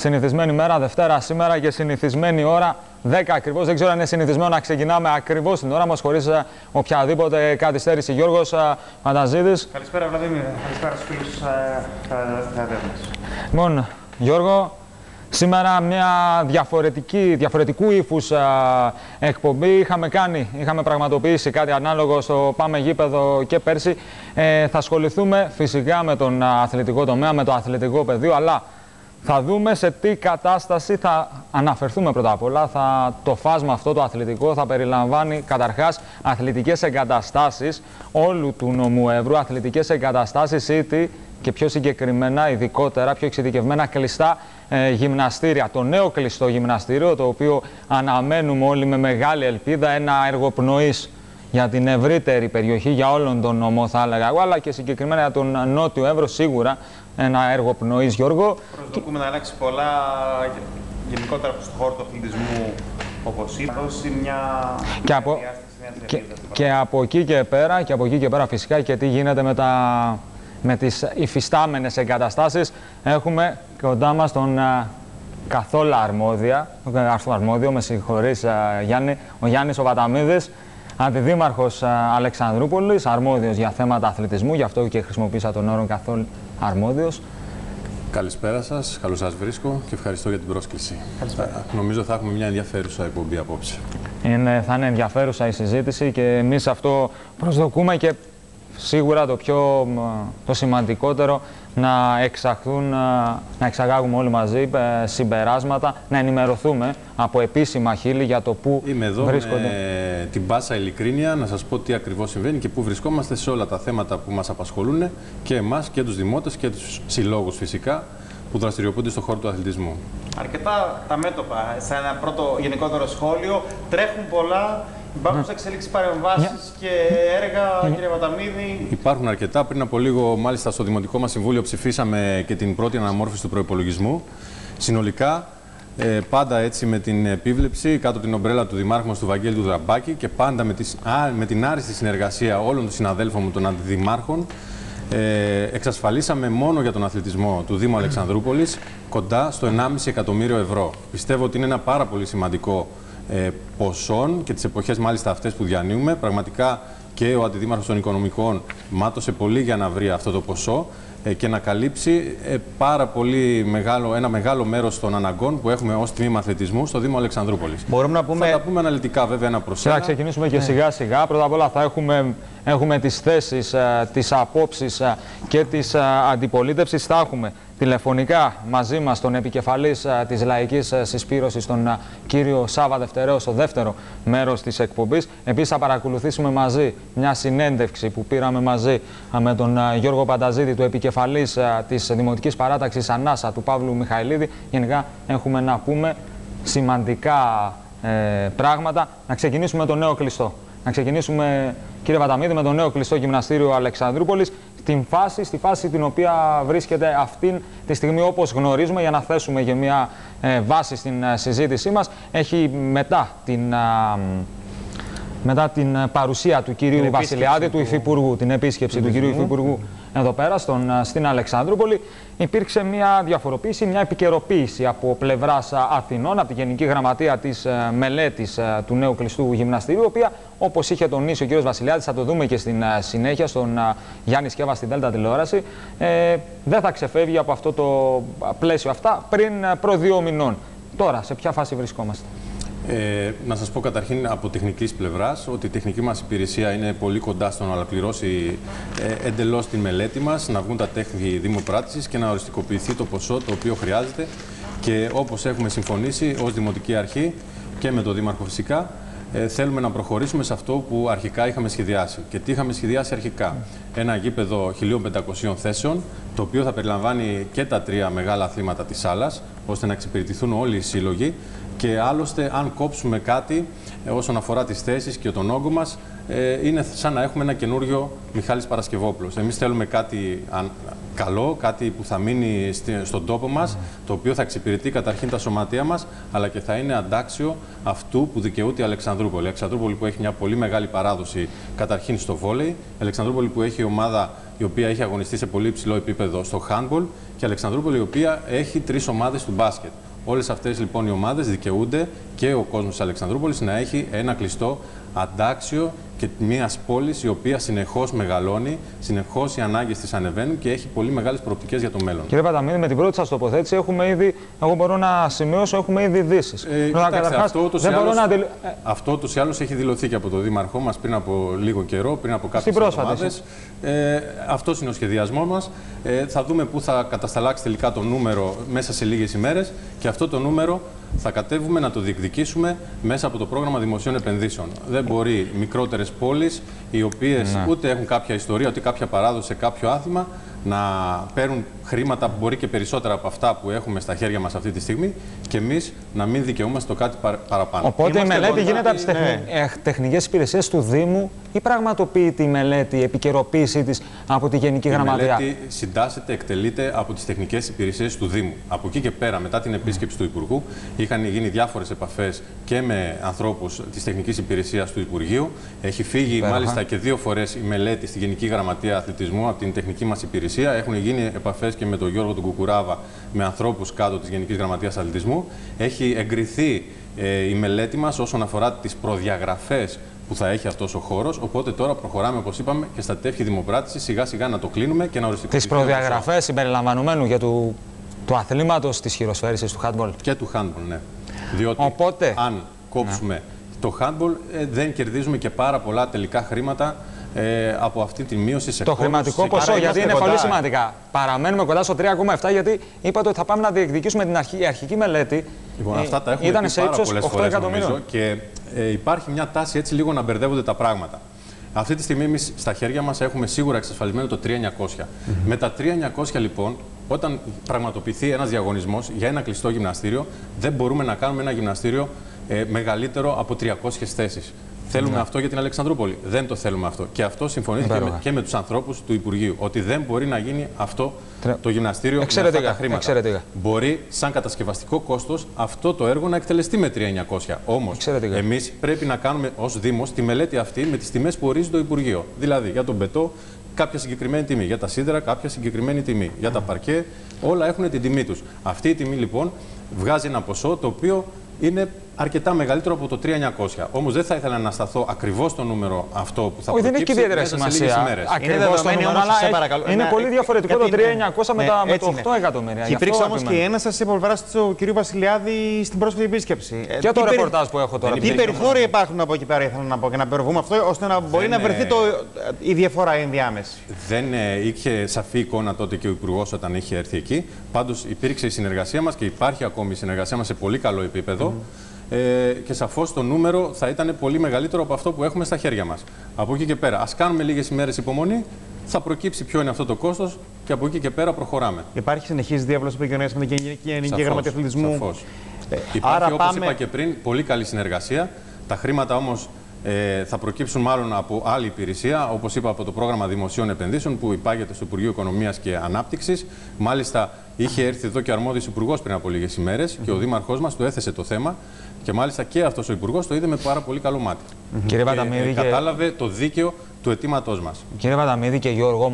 Συνηθισμένη μέρα, Δευτέρα σήμερα και συνηθισμένη ώρα 10 ακριβώς. Δεν ξέρω αν είναι συνηθισμένο να ξεκινάμε ακριβώς την ώρα μας χωρίς ε, οποιαδήποτε καθυστέρηση. Γιώργος Φανταζίδη. Καλησπέρα, Βλαδίμir. Καλησπέρα στους φίλους ε, Λοιπόν, Γιώργο, Σήμερα μια διαφορετική, διαφορετικού ύφους εκπομπή είχαμε κάνει, είχαμε πραγματοποιήσει κάτι ανάλογο στο Πάμε Γήπεδο και πέρσι. Ε, θα ασχοληθούμε φυσικά με τον αθλητικό τομέα, με το αθλητικό πεδίο, αλλά θα δούμε σε τι κατάσταση θα αναφερθούμε πρώτα απ' όλα. Θα, το φάσμα αυτό το αθλητικό θα περιλαμβάνει καταρχάς αθλητικές εγκαταστάσεις όλου του νομού Εύρου, αθλητικές εγκαταστάσεις ήτι και πιο συγκεκριμένα, ειδικότερα, πιο εξειδικευμένα κλειστά ε, γυμναστήρια. Το νέο κλειστό γυμναστήριο, το οποίο αναμένουμε όλοι με μεγάλη ελπίδα, ένα έργο πνοής για την ευρύτερη περιοχή, για όλον τον νομό θα έλεγα εγώ, αλλά και συγκεκριμένα για τον Νότιο Εύρο σίγουρα ένα έργο πνοής Γιώργο. Προσδοκούμε να αλλάξει πολλά γενικότερα στον χώρο του αθλητισμού όπως είπα, δώσει μια και από, και, και από εκεί και πέρα, και από εκεί και πέρα φυσικά και τι γίνεται με, τα, με τις υφιστάμενες εγκαταστάσεις έχουμε κοντά μας τον καθόλου αρμόδια, αρμόδιο, με συγχωρείς Γιάννη, ο Γιάννης ο Βαταμίδης, αντιδήμαρχος Αλεξανδρούπολης, αρμόδιος για θέματα αθλητισμού, γι' αυτό και χρησιμοποίησα τον όρο καθόλου αρμόδιος. Καλησπέρα σας, καλώς σας βρίσκω και ευχαριστώ για την πρόσκληση. Καλησπέρα. Νομίζω θα έχουμε μια ενδιαφέρουσα εκπομπή απόψε. Είναι, θα είναι ενδιαφέρουσα η συζήτηση και εμείς αυτό προσδοκούμε και σίγουρα το πιο το σημαντικότερο να εξαχθούν, να εξαγάγουμε όλοι μαζί ε, συμπεράσματα, να ενημερωθούμε από επίσημα χείλη για το πού Είμαι εδώ βρίσκονται. με την πάσα ειλικρίνεια να σας πω τι ακριβώς συμβαίνει και πού βρισκόμαστε σε όλα τα θέματα που μας απασχολούν και εμάς και τους δημότες και τους συλλόγους φυσικά που δραστηριοποιούνται στον χώρο του αθλητισμού. Αρκετά τα μέτωπα. Σε ένα πρώτο γενικότερο σχόλιο τρέχουν πολλά Υπάρχουν σε εξελίξει παρεμβάσεις και έργα, κύριε Βαταμίδη. Υπάρχουν αρκετά. Πριν από λίγο, μάλιστα, στο Δημοτικό μας Συμβούλιο ψηφίσαμε και την πρώτη αναμόρφωση του προπολογισμού. Συνολικά, ε, πάντα έτσι με την επίβλεψη κάτω την ομπρέλα του Δημάρχου μας του Βαγγέλη του Δραμπάκη και πάντα με, τις, α, με την άριστη συνεργασία όλων των συναδέλφων μου των αντιδημάρχων ε, εξασφαλίσαμε μόνο για τον αθλητισμό του Δήμου Αλεξανδρούπολης κοντά στο 1,5 εκατομμύριο ευρώ. Πιστεύω ότι είναι ένα πάρα πολύ σημαντικό ε, ποσών και τις εποχές μάλιστα αυτές που διανύουμε. Πραγματικά και ο Αντιδήμαρχος των Οικονομικών μάτωσε πολύ για να βρει αυτό το ποσό ε, και να καλύψει ε, πάρα πολύ μεγάλο, ένα μεγάλο μέρος των αναγκών που έχουμε ως τμήμα αθλητισμού στο Δήμο Αλεξανδρούπολης. Μπορούμε να πούμε... Θα τα πούμε αναλυτικά βέβαια ένα προς ένα. Θα ξεκινήσουμε και σιγά σιγά. Πρώτα απ' όλα θα έχουμε, έχουμε τις θέσεις, τις απόψεις και τις αντιπολίτευσεις. Θα έχουμε τηλεφωνικά μαζί μας τον επικεφαλής α, της Λαϊκής Συσπήρωσης, τον κύριο Σάβα Δευτερέο, στο δεύτερο μέρος της εκπομπής. Επίσης θα παρακολουθήσουμε μαζί μια συνέντευξη που πήραμε μαζί με τον Γιώργο Πανταζίδη, του επικεφαλής της Δημοτικής Παράταξης Ανάσα, του Παύλου Μιχαηλίδη. Γενικά έχουμε να πούμε σημαντικά ε, πράγματα. Να ξεκινήσουμε με το νέο κλειστό. Να ξεκινήσουμε, κύριε Βαταμίδη, με το νέο κλειστό γυμναστήριο Αλεξανδρούπολης στην φάση, στη φάση την οποία βρίσκεται αυτή τη στιγμή όπως γνωρίζουμε για να θέσουμε για μια ε, βάση στην ε, συζήτησή μας. Έχει μετά την, μετά την παρουσία του κυρίου Βασιλιάδη, του Υφυπουργού, την επίσκεψη του κυρίου Υφυπουργού εδώ πέρα στον, στην Αλεξανδρούπολη, υπήρξε μια διαφοροποίηση, μια επικαιροποίηση από πλευράς Αθηνών, από τη Γενική Γραμματεία της ε, μελέτης ε, του νέου κλειστού γυμναστηρίου, η οποία όπως είχε τονίσει ο κ. Βασιλιάδης, θα το δούμε και στην ε, συνέχεια, στον Γιάννη Σκέβα στην Δέλτα τηλεόραση, ε, δεν θα ξεφεύγει από αυτό το πλαίσιο αυτά πριν προ δύο μηνών. Τώρα, σε ποια φάση βρισκόμαστε; Ε, να σας πω καταρχήν από τεχνικής πλευράς ότι η τεχνική μας υπηρεσία είναι πολύ κοντά στο να ολοκληρώσει ε, εντελώς την μελέτη μας, να βγουν τα τέχνη δημοπράτησης και να οριστικοποιηθεί το ποσό το οποίο χρειάζεται και όπως έχουμε συμφωνήσει ως Δημοτική Αρχή και με το Δήμαρχο φυσικά ε, θέλουμε να προχωρήσουμε σε αυτό που αρχικά είχαμε σχεδιάσει. Και τι είχαμε σχεδιάσει αρχικά; Ένα γήπεδο 1500 θέσεων, το οποίο θα περιλαμβάνει και τα τρία μεγάλα αθλήματα της σάλας, ώστε να εξυπηρετηθούν όλοι οι σύλλογοι και άλλωστε, αν κόψουμε κάτι ε, όσον αφορά τις θέσεις και τον όγκο μας, ε, είναι σαν να έχουμε ένα καινούριο Μιχάλης Παρασκευόπουλος. Εμείς θέλουμε κάτι καλό, κάτι που θα μείνει στον τόπο μας, το οποίο θα εξυπηρετεί καταρχήν τα σωματεία μας, αλλά και θα είναι αντάξιο αυτού που δικαιούται η Αλεξανδρούπολη. Η Αλεξανδρούπολη που έχει μια πολύ μεγάλη παράδοση καταρχήν στο βόλεϊ, η Αλεξανδρούπολη που έχει ομάδα η οποία έχει αγωνιστεί σε πολύ υψηλό επίπεδο στο handball και Αλεξανδρούπολη, η οποία έχει τρεις ομάδες του μπάσκετ. Όλες αυτές λοιπόν οι ομάδες δικαιούνται και ο κόσμος της Αλεξανδρούπολης να έχει ένα κλειστό αντάξιο και μιας πόλης η οποία συνεχώς μεγαλώνει, συνεχώς οι ανάγκες της ανεβαίνουν και έχει πολύ μεγάλες προοπτικές για το μέλλον. Κύριε Παταμίδη, με την πρώτη σας τοποθέτηση έχουμε ήδη, εγώ μπορώ να σημειώσω, έχουμε ήδη ειδήσεις. Ε, αυτό ούτως ή άλλω αυτό, έχει δηλωθεί και από τον Δήμαρχό μας πριν από λίγο καιρό, πριν από κάποιες εβδομάδες. Ε, αυτό είναι ο σχεδιασμός μας. Ε, θα δούμε πού θα κατασταλάξει τελικά το νούμερο μέσα σε λίγες ημέρες και αυτό το νούμερο θα κατέβουμε να το διεκδικήσουμε μέσα από το πρόγραμμα δημοσίων επενδύσεων. Δεν μπορεί μικρότερες πόλεις, οι οποίες ναι. ούτε έχουν κάποια ιστορία, ούτε κάποια παράδοση σε κάποιο άθλημα, να παίρνουν χρήματα που μπορεί και περισσότερα από αυτά που έχουμε στα χέρια μας αυτή τη στιγμή και εμείς να μην δικαιούμαστε το κάτι παραπάνω. Οπότε η μελέτη γίνεται από τις ναι. Ε, τεχνικές υπηρεσίες του Δήμου ή πραγματοποιείται η μελέτη, η επικαιροποίησή της από τη Γενική Γραμματεία; Η μελέτη συντάσσεται, εκτελείται από τις τεχνικές υπηρεσίες του Δήμου. Από εκεί και πέρα, μετά την επίσκεψη του Υπουργού, είχαν γίνει διάφορες επαφές και με ανθρώπους της τεχνικής υπηρεσίας του Υπουργείου. Έχει φύγει μάλιστα και δύο φορές η μελέτη στη Γενική Γραμματεία Αθλητισμού από την τεχνική μας υπηρεσία. Έχουν γίνει επαφές και με τον Γιώργο του Κουκουράβα, με ανθρώπους κάτω της Γενικής Γραμματείας Αθλητισμού. Έχει εγκριθεί ε, η μελέτη μας όσον αφορά τις προδιαγραφές που θα έχει αυτός ο χώρος. Οπότε τώρα προχωράμε, όπως είπαμε, και στα τεύχη δημοπράτηση σιγά σιγά να το κλείνουμε και να οριστικοποιήσουμε. Τις προδιαγραφές συμπεριλαμβανομένου για του, του αθλήματος της χειροσφαίρισης του handball. Και του handball, ναι. Διότι Οπότε, αν κόψουμε ναι. το handball, ε, δεν κερδίζουμε και πάρα πολλά τελικά χρήματα ε, από αυτή τη μείωση σε Το χρηματικό ποσό, γιατί είναι πολύ σημαντικά. Παραμένουμε κοντά στο 3,7 γιατί είπατε ότι θα πάμε να διεκδικήσουμε την αρχή, η αρχική μελέτη. Λοιπόν, αυτά τα έχουμε ήταν σε ύψος 8 εκατομμύρια. Και ε, υπάρχει μια τάση έτσι λίγο να μπερδεύονται τα πράγματα. Αυτή τη στιγμή εμείς στα χέρια μας έχουμε σίγουρα εξασφαλισμένο το 3.900. Mm Με τα 3.900 λοιπόν, όταν πραγματοποιηθεί ένας διαγωνισμός για ένα κλειστό γυμναστήριο, δεν μπορούμε να κάνουμε ένα γυμναστήριο ε, μεγαλύτερο από 300 θέσεις. Θέλουμε ναι. αυτό για την Αλεξανδρούπολη. Δεν το θέλουμε αυτό. Και αυτό συμφωνήθηκε με, και με τους ανθρώπους του Υπουργείου. Ότι δεν μπορεί να γίνει αυτό το γυμναστήριο με αυτά τα χρήματα. Εξαιρετικά. Μπορεί, σαν κατασκευαστικό κόστος, αυτό το έργο να εκτελεστεί με 3.900. Όμως, εμείς πρέπει να κάνουμε ως Δήμος τη μελέτη αυτή με τις τιμές που ορίζει το Υπουργείο. Δηλαδή, για τον πετό, κάποια συγκεκριμένη τιμή. Για τα σίδερα, κάποια συγκεκριμένη τιμή. Για τα παρκέ, όλα έχουν την τιμή τους. Αυτή η τιμή λοιπόν βγάζει ένα ποσό το οποίο είναι αρκετά μεγαλύτερο από το 3.900. Όμως δεν θα ήθελα να σταθώ ακριβώς στο νούμερο αυτό που θα Όχι, δεν έχει και ιδιαίτερη σημασία. Ακριβώς το νούμερο, αλλά είναι ναι. πολύ διαφορετικό το 3.900 με, ναι, με το 8 εκατομμύρια. Και υπήρξε όμως και η ένασταση από πλευράς του κ. Βασιλιάδη στην πρόσφατη επίσκεψη. Ε, και το ρεπορτάζ που έχω τώρα. Τι περιθώρια υπάρχουν από εκεί πέρα, ήθελα να πω και να περιβούμε αυτό, ώστε να μπορεί να βρεθεί η διαφορά ενδιάμεση. Δεν ε, είχε σαφή εικόνα τότε και ο Υπουργός όταν είχε έρθει εκεί. Πάντως υπήρξε η συνεργασία μας και υπάρχει ακόμη η συνεργασία μας σε πολύ καλό επίπεδο ε, και σαφώς το νούμερο θα ήταν πολύ μεγαλύτερο από αυτό που έχουμε στα χέρια μας. Από εκεί και πέρα, ας κάνουμε λίγες ημέρες υπομονή, θα προκύψει ποιο είναι αυτό το κόστος και από εκεί και πέρα προχωράμε. Υπάρχει συνεχής διάβολος επικοινωνία με την Γενική Γραμματεία Αθλητισμού. Σαφώς. Ε, Υπάρχει, όπως πάμε... είπα και πριν, πολύ καλή συνεργασία. Τα χρήματα όμως ε, θα προκύψουν μάλλον από άλλη υπηρεσία, όπως είπα από το πρόγραμμα Δημοσίων Επενδύσεων που υπάγεται στο Υπουργείο Οικονομίας και Ανάπτυξης. Μάλιστα, είχε έρθει εδώ και αρμόδιος υπουργός πριν από λίγες ημέρες και ο Δήμαρχός μας του έθεσε το θέμα και μάλιστα και αυτός ο Υπουργός το είδε με πάρα πολύ καλό μάτι. Κύριε Βαταμίδη. Και, κατάλαβε το δίκαιο του αιτήματός μας. Κύριε Βαταμίδη και Γιώργο,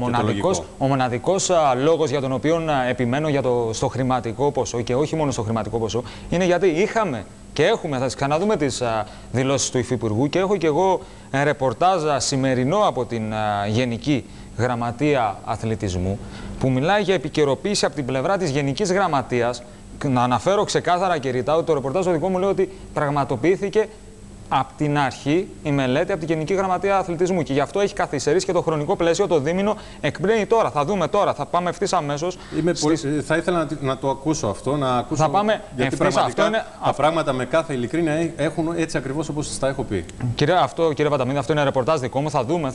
ο μοναδικό λόγος για τον οποίο επιμένω για το, στο χρηματικό ποσό και όχι μόνο στο χρηματικό ποσό είναι γιατί είχαμε και έχουμε, θα ξαναδούμε τις δηλώσεις του Υφυπουργού και έχω και εγώ ρεπορτάζ σημερινό από την Γενική Γραμματεία Αθλητισμού που μιλάει για επικαιροποίηση από την πλευρά της Γενικής Γραμματείας να αναφέρω ξεκάθαρα και ρητά ότι το ρεπορτάζ το δικό μου λέει ότι πραγματοποιήθηκε από την αρχή η μελέτη από την Γενική Γραμματεία Αθλητισμού. Και γι' αυτό έχει καθυστερήσει και το χρονικό πλαίσιο. Το δίμηνο εκπλέει τώρα. Θα δούμε τώρα. Θα πάμε ευθύς αμέσως. Στις... Θα ήθελα να, να, το ακούσω αυτό. Να ακούσω... Θα πάμε γιατί πραγματικά είναι... τα πράγματα με κάθε ειλικρίνεια έχουν έτσι ακριβώς όπως τα έχω πει. Κύριε, αυτό, κύριε Παταμίδη, αυτό είναι ρεπορτάζ δικό μου. Θα δούμε.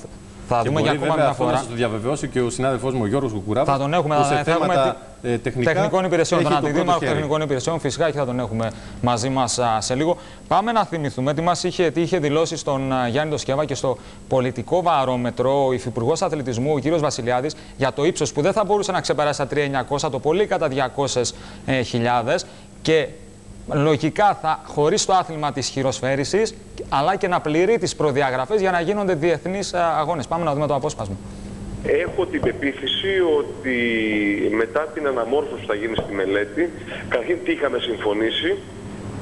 Θα δούμε για ακόμα μια φορά. Θα το διαβεβαιώσει και ο συνάδελφός μου ο Γιώργος Κουκουράβα. Θα τον έχουμε. Θα, θα έχουμε ε, τεχνικά, τεχνικών υπηρεσιών. Τον αντιδήμαρχο τεχνικών υπηρεσιών φυσικά και θα τον έχουμε μαζί μας σε λίγο. Πάμε να θυμηθούμε τι, μας είχε, τι είχε δηλώσει στον Γιάννη Ντοσκεύα και στο πολιτικό βαρόμετρο ο Υφυπουργός Αθλητισμού, ο κ. Βασιλιάδης, για το ύψος που δεν θα μπορούσε να ξεπεράσει τα 3.900, το πολύ κατά 200.000 και λογικά θα χωρίς το άθλημα της χειροσφαίρισης, αλλά και να πληρεί τις προδιαγραφές για να γίνονται διεθνείς αγώνες. Πάμε να δούμε το απόσπασμα. Έχω την πεποίθηση ότι μετά την αναμόρφωση που θα γίνει στη μελέτη, καταρχήν τι είχαμε συμφωνήσει,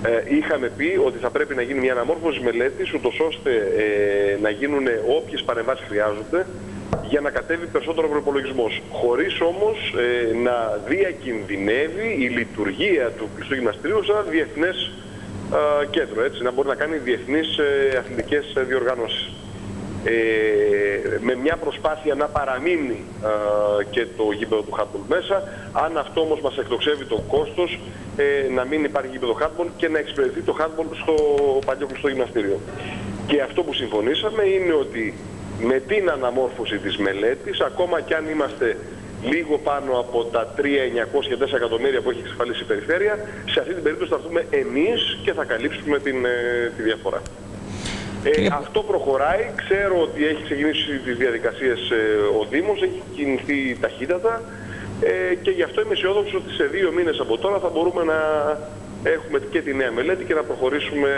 ε, είχαμε πει ότι θα πρέπει να γίνει μια αναμόρφωση μελέτης, ούτως ώστε ε, να γίνουν όποιες παρεμβάσεις χρειάζονται για να κατέβει περισσότερο προπολογισμός. Χωρίς όμως ε, να διακινδυνεύει η λειτουργία του κλειστού γυμναστηρίου σε ένα διεθνές ε, κέντρο, έτσι, να μπορεί να κάνει διεθνείς ε, αθλητικές διοργανώσεις. Ε, με μια προσπάθεια να παραμείνει και το γήπεδο του Χάντμπολ μέσα. Αν αυτό όμως μας εκτοξεύει το κόστος, ε, να μην υπάρχει γήπεδο Χάντμπολ και να εξυπηρετεί το Χάντμπολ στο παλιό κλειστό γυμναστήριο. Και αυτό που συμφωνήσαμε είναι ότι με την αναμόρφωση της μελέτης, ακόμα κι αν είμαστε λίγο πάνω από τα 3.904 εκατομμύρια που έχει εξασφαλίσει η περιφέρεια, σε αυτή την περίπτωση θα έρθουμε εμείς και θα καλύψουμε την, ε, τη διαφορά. Ε, αυτό προχωράει. Ξέρω ότι έχει ξεκινήσει τις διαδικασίες ε, ο Δήμος, έχει κινηθεί ταχύτατα ε, και γι' αυτό είμαι αισιόδοξος ότι σε δύο μήνες από τώρα θα μπορούμε να έχουμε και τη νέα μελέτη και να προχωρήσουμε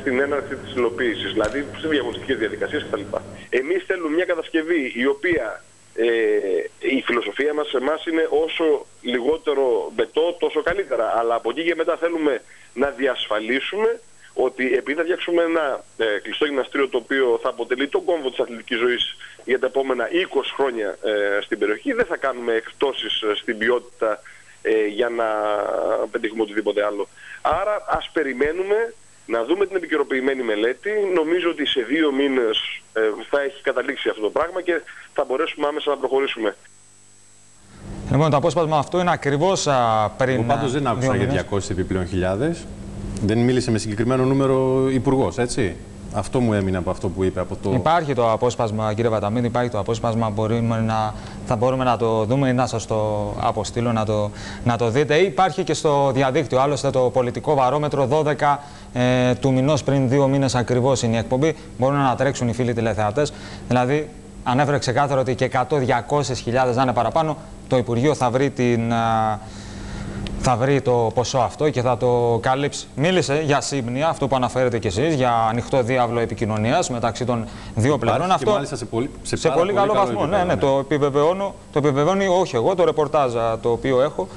στην έναρξη της υλοποίησης, δηλαδή σε διαγωνιστικές διαδικασίες κτλ. Εμείς θέλουμε μια κατασκευή η οποία ε, η φιλοσοφία μας σε εμάς είναι όσο λιγότερο μπετό τόσο καλύτερα. Αλλά από εκεί και μετά θέλουμε να διασφαλίσουμε ότι επειδή θα φτιάξουμε ένα ε, κλειστό γυμναστήριο το οποίο θα αποτελεί τον κόμβο της αθλητικής ζωής για τα επόμενα 20 χρόνια ε, στην περιοχή, δεν θα κάνουμε εκτόσεις ε, στην ποιότητα ε, για να πετύχουμε οτιδήποτε άλλο. Άρα ας περιμένουμε να δούμε την επικαιροποιημένη μελέτη. Νομίζω ότι σε δύο μήνες θα έχει καταλήξει αυτό το πράγμα και θα μπορέσουμε άμεσα να προχωρήσουμε. Λοιπόν, το απόσπασμα αυτό είναι ακριβώς πριν... Εγώ πάντως δεν άκουσα για 200 επιπλέον χιλιάδες. Δεν μίλησε με συγκεκριμένο νούμερο υπουργός, έτσι; Αυτό μου έμεινε από αυτό που είπε. Από το... Υπάρχει το απόσπασμα, κύριε Βαταμίδη, υπάρχει το απόσπασμα. Μπορούμε να, θα μπορούμε να το δούμε ή να σας το αποστείλω να το, να το δείτε. Υπάρχει και στο διαδίκτυο, άλλωστε, το πολιτικό βαρόμετρο 12 ε, του μηνός πριν δύο μήνες ακριβώς είναι η εκπομπή. Μπορούν να τρέξουν οι φίλοι τηλεθεατές. Δηλαδή, ανέφερε ξεκάθαρα ότι και 100-200 χιλιάδες να είναι παραπάνω, το Υπουργείο θα βρει την θα βρει το ποσό αυτό και θα το καλύψει. Μίλησε για σύμπνοια, αυτό που αναφέρετε κι εσείς, για ανοιχτό διάβλο επικοινωνίας μεταξύ των δύο πλευρών. Αυτό μάλιστα σε πολύ, σε, σε πολύ, καλό, βαθμό. Ναι, ναι, ναι, το επιβεβαιώνω, το επιβεβαιώνει όχι εγώ, το ρεπορτάζ το οποίο έχω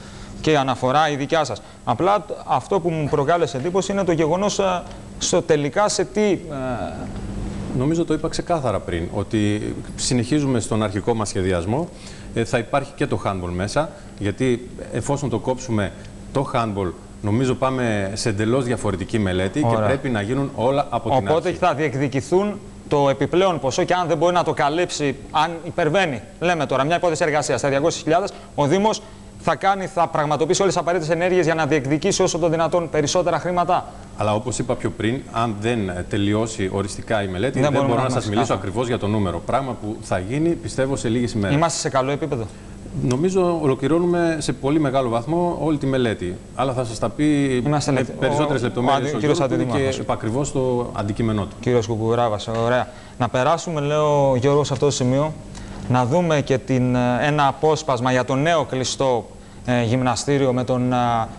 και η αναφορά η δικιά σας. Απλά αυτό που μου προκάλεσε εντύπωση είναι το γεγονός στο τελικά σε τι... Ε... Νομίζω το είπα ξεκάθαρα πριν, ότι συνεχίζουμε στον αρχικό μας σχεδιασμό ε, θα υπάρχει και το handball μέσα, γιατί εφόσον το κόψουμε το handball, νομίζω πάμε σε εντελώς διαφορετική μελέτη και πρέπει να γίνουν όλα από την αρχή. Οπότε θα διεκδικηθούν το επιπλέον ποσό και αν δεν μπορεί να το καλύψει, αν υπερβαίνει, λέμε τώρα, μια υπόθεση εργασίας στα 200.000, ο Δήμος θα, κάνει, θα πραγματοποιήσει όλες τις απαραίτητες ενέργειες για να διεκδικήσει όσο το δυνατόν περισσότερα χρήματα; Αλλά όπως είπα πιο πριν, αν δεν τελειώσει οριστικά η μελέτη, δεν, δεν μπορώ να, να σας μιλήσω ακριβώς για το νούμερο. Πράγμα που θα γίνει, πιστεύω, σε λίγες ημέρες. Είμαστε σε καλό επίπεδο. Νομίζω ολοκληρώνουμε σε πολύ μεγάλο βαθμό όλη τη μελέτη. Αλλά θα σας τα πει Είμαστε με περισσότερες λεπτομέρειες ο, ο, ο και ακριβώς το αντικείμενό του. Κύριος Κουκουράβα, ωραία. Να περάσουμε, λέω Γιώργο, σε αυτό το σημείο να δούμε και την, ε, ένα απόσπασμα για το νέο κλειστό ε, γυμναστήριο με τον, ε,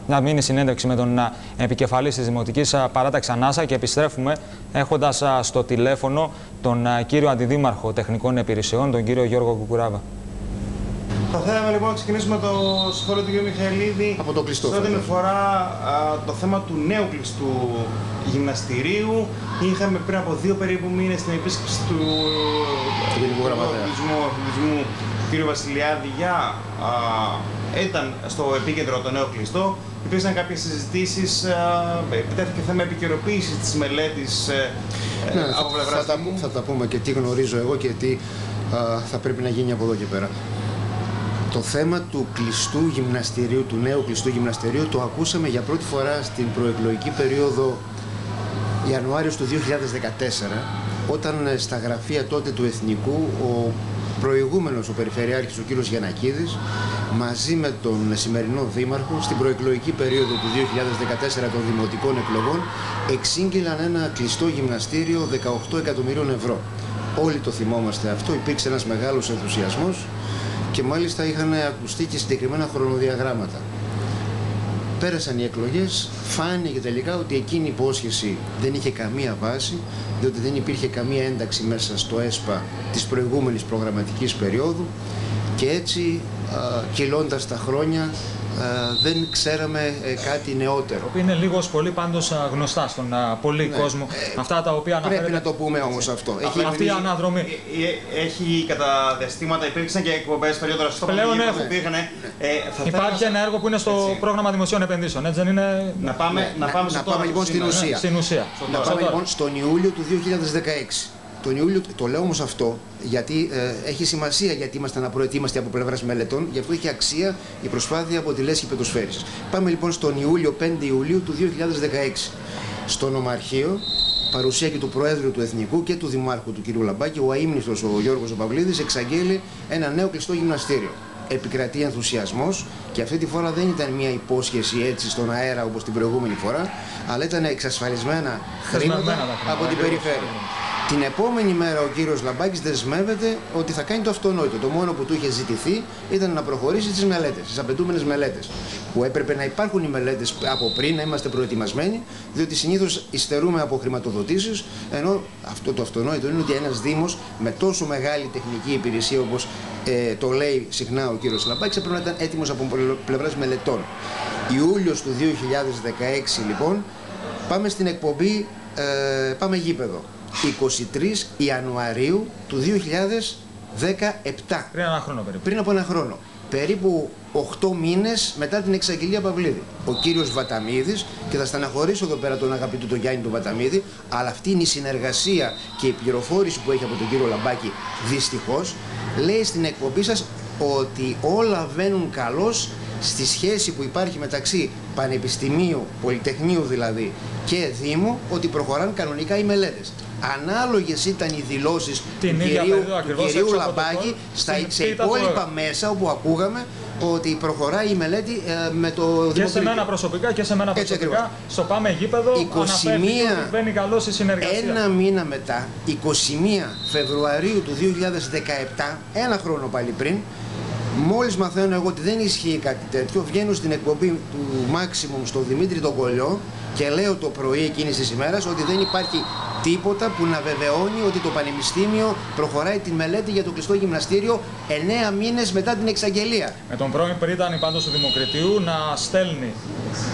να μείνει συνέντευξη με τον ε, επικεφαλής της Δημοτικής Παράταξης Ανάσα και επιστρέφουμε έχοντας στο τηλέφωνο τον κύριο Αντιδήμαρχο Τεχνικών Υπηρεσιών, τον κύριο Γιώργο Κουκουράβα. Θα θέλαμε λοιπόν να ξεκινήσουμε το σχόλιο του κ. Μιχαηλίδη. Από το κλειστό. Σε ό,τι αφορά το θέμα του νέου κλειστού γυμναστηρίου. Είχαμε πριν από δύο περίπου μήνες την επίσκεψη του Γενικού Γραμματέα Αθλητισμού κ. Βασιλιάδη για ήταν στο επίκεντρο το νέο κλειστό. Υπήρξαν κάποιες συζητήσεις, επιτέθηκε θέμα επικαιροποίησης της μελέτης ε, ναι, από πλευράς θα, θα, θα τα πούμε και τι γνωρίζω εγώ και τι θα πρέπει να γίνει από εδώ και πέρα. Το θέμα του κλειστού γυμναστηρίου, του νέου κλειστού γυμναστηρίου, το ακούσαμε για πρώτη φορά στην προεκλογική περίοδο Ιανουάριος του 2014, όταν ε, στα γραφεία τότε του Εθνικού ο προηγούμενος ο Περιφερειάρχης ο κύριος Γιανακίδης μαζί με τον σημερινό Δήμαρχο στην προεκλογική περίοδο του 2014 των δημοτικών εκλογών εξήγηλαν ένα κλειστό γυμναστήριο 18 εκατομμυρίων ευρώ. Όλοι το θυμόμαστε αυτό, υπήρξε ένας μεγάλος ενθουσιασμός και μάλιστα είχαν ακουστεί και συγκεκριμένα χρονοδιαγράμματα. Πέρασαν οι εκλογές, φάνηκε τελικά ότι εκείνη η υπόσχεση δεν είχε καμία βάση, διότι δεν υπήρχε καμία ένταξη μέσα στο ΕΣΠΑ της προηγούμενης προγραμματικής περίοδου και έτσι, κυλώντας τα χρόνια, δεν ξέραμε ε, κάτι νεότερο. Είναι λίγο πολύ πάντως γνωστά στον πολύ ναι. κόσμο. Ε, Αυτά τα οποία αναφέρεται... Πρέπει να το πούμε όμως αυτό. Έχει αυτή η αναδρομή. Ε, έχει κατά διαστήματα, υπήρξαν και εκπομπές περίοδο στο Πλέον ναι. υπήρχαν. Ε, Υπάρχει ένα έργο που είναι στο έτσι. πρόγραμμα δημοσίων επενδύσεων, έτσι δεν είναι... Να πάμε, ναι. να πάμε, να, πάμε λοιπόν στην ουσία. Στην ουσία. Να πάμε λοιπόν στον Ιούλιο του 2016. Τον Ιούλιο, το λέω όμως αυτό, γιατί ε, έχει σημασία γιατί ήμασταν απροετοίμαστοι από πλευράς μελετών, γι' αυτό έχει αξία η προσπάθεια από τη λέσχη πετοσφαίρης. Πάμε λοιπόν στον Ιούλιο, 5 Ιουλίου του 2016. Στο νομαρχείο, παρουσία και του Προέδρου του Εθνικού και του Δημάρχου του κ. Λαμπάκη, ο αείμνηστος ο Γιώργος Παυλίδης εξαγγέλει ένα νέο κλειστό γυμναστήριο. Επικρατεί ενθουσιασμός και αυτή τη φορά δεν ήταν μια υπόσχεση έτσι στον αέρα όπως την προηγούμενη φορά, αλλά ήταν εξασφαλισμένα χρήματα από την περιφέρεια. Την επόμενη μέρα ο κύριος Λαμπάκης δεσμεύεται ότι θα κάνει το αυτονόητο. Το μόνο που του είχε ζητηθεί ήταν να προχωρήσει τις μελέτες, τις απαιτούμενες μελέτες. Που έπρεπε να υπάρχουν οι μελέτες από πριν, να είμαστε προετοιμασμένοι, διότι συνήθως υστερούμε από χρηματοδοτήσεις, ενώ αυτό το αυτονόητο είναι ότι ένας Δήμος με τόσο μεγάλη τεχνική υπηρεσία όπως ε, το λέει συχνά ο κύριος Λαμπάκης έπρεπε να ήταν έτοιμος από πλευράς μελετών. Ιούλιος του 2016 λοιπόν πάμε στην εκπομπή ε, Πάμε γήπεδο. 23 Ιανουαρίου του 2017. Πριν ένα χρόνο περίπου. Πριν από ένα χρόνο. Περίπου 8 μήνες μετά την εξαγγελία Παυλίδη. Ο κύριος Βαταμίδης, και θα στεναχωρήσω εδώ πέρα τον αγαπητό τον Γιάννη τον Βαταμίδη, αλλά αυτή είναι η συνεργασία και η πληροφόρηση που έχει από τον κύριο Λαμπάκη δυστυχώς, λέει στην εκπομπή σας ότι όλα βαίνουν καλώς στη σχέση που υπάρχει μεταξύ Πανεπιστημίου, Πολυτεχνείου δηλαδή και Δήμου ότι προχωράνε κανονικά οι μελέτες. Ανάλογες ήταν οι δηλώσεις του κυρίου, του κυρίου Λαμπάκη στα, σε υπόλοιπα μέσα όπου ακούγαμε ότι προχωράει η μελέτη ε, με το Και σε μένα προσωπικά και σε μένα προσωπικά στο πάμε γήπεδο 21, ότι καλώς η συνεργασία. Ένα μήνα μετά, 21 Φεβρουαρίου του 2017, ένα χρόνο πάλι πριν, Μόλις μαθαίνω εγώ ότι δεν ισχύει κάτι τέτοιο, βγαίνω στην εκπομπή του Maximum στο Δημήτρη τον Κολλιό και λέω το πρωί εκείνης της ημέρας ότι δεν υπάρχει τίποτα που να βεβαιώνει ότι το Πανεπιστήμιο προχωράει τη μελέτη για το κλειστό γυμναστήριο 9 μήνες μετά την εξαγγελία. Με τον πρώην πρίτανη πάντως του Δημοκρατίου να στέλνει.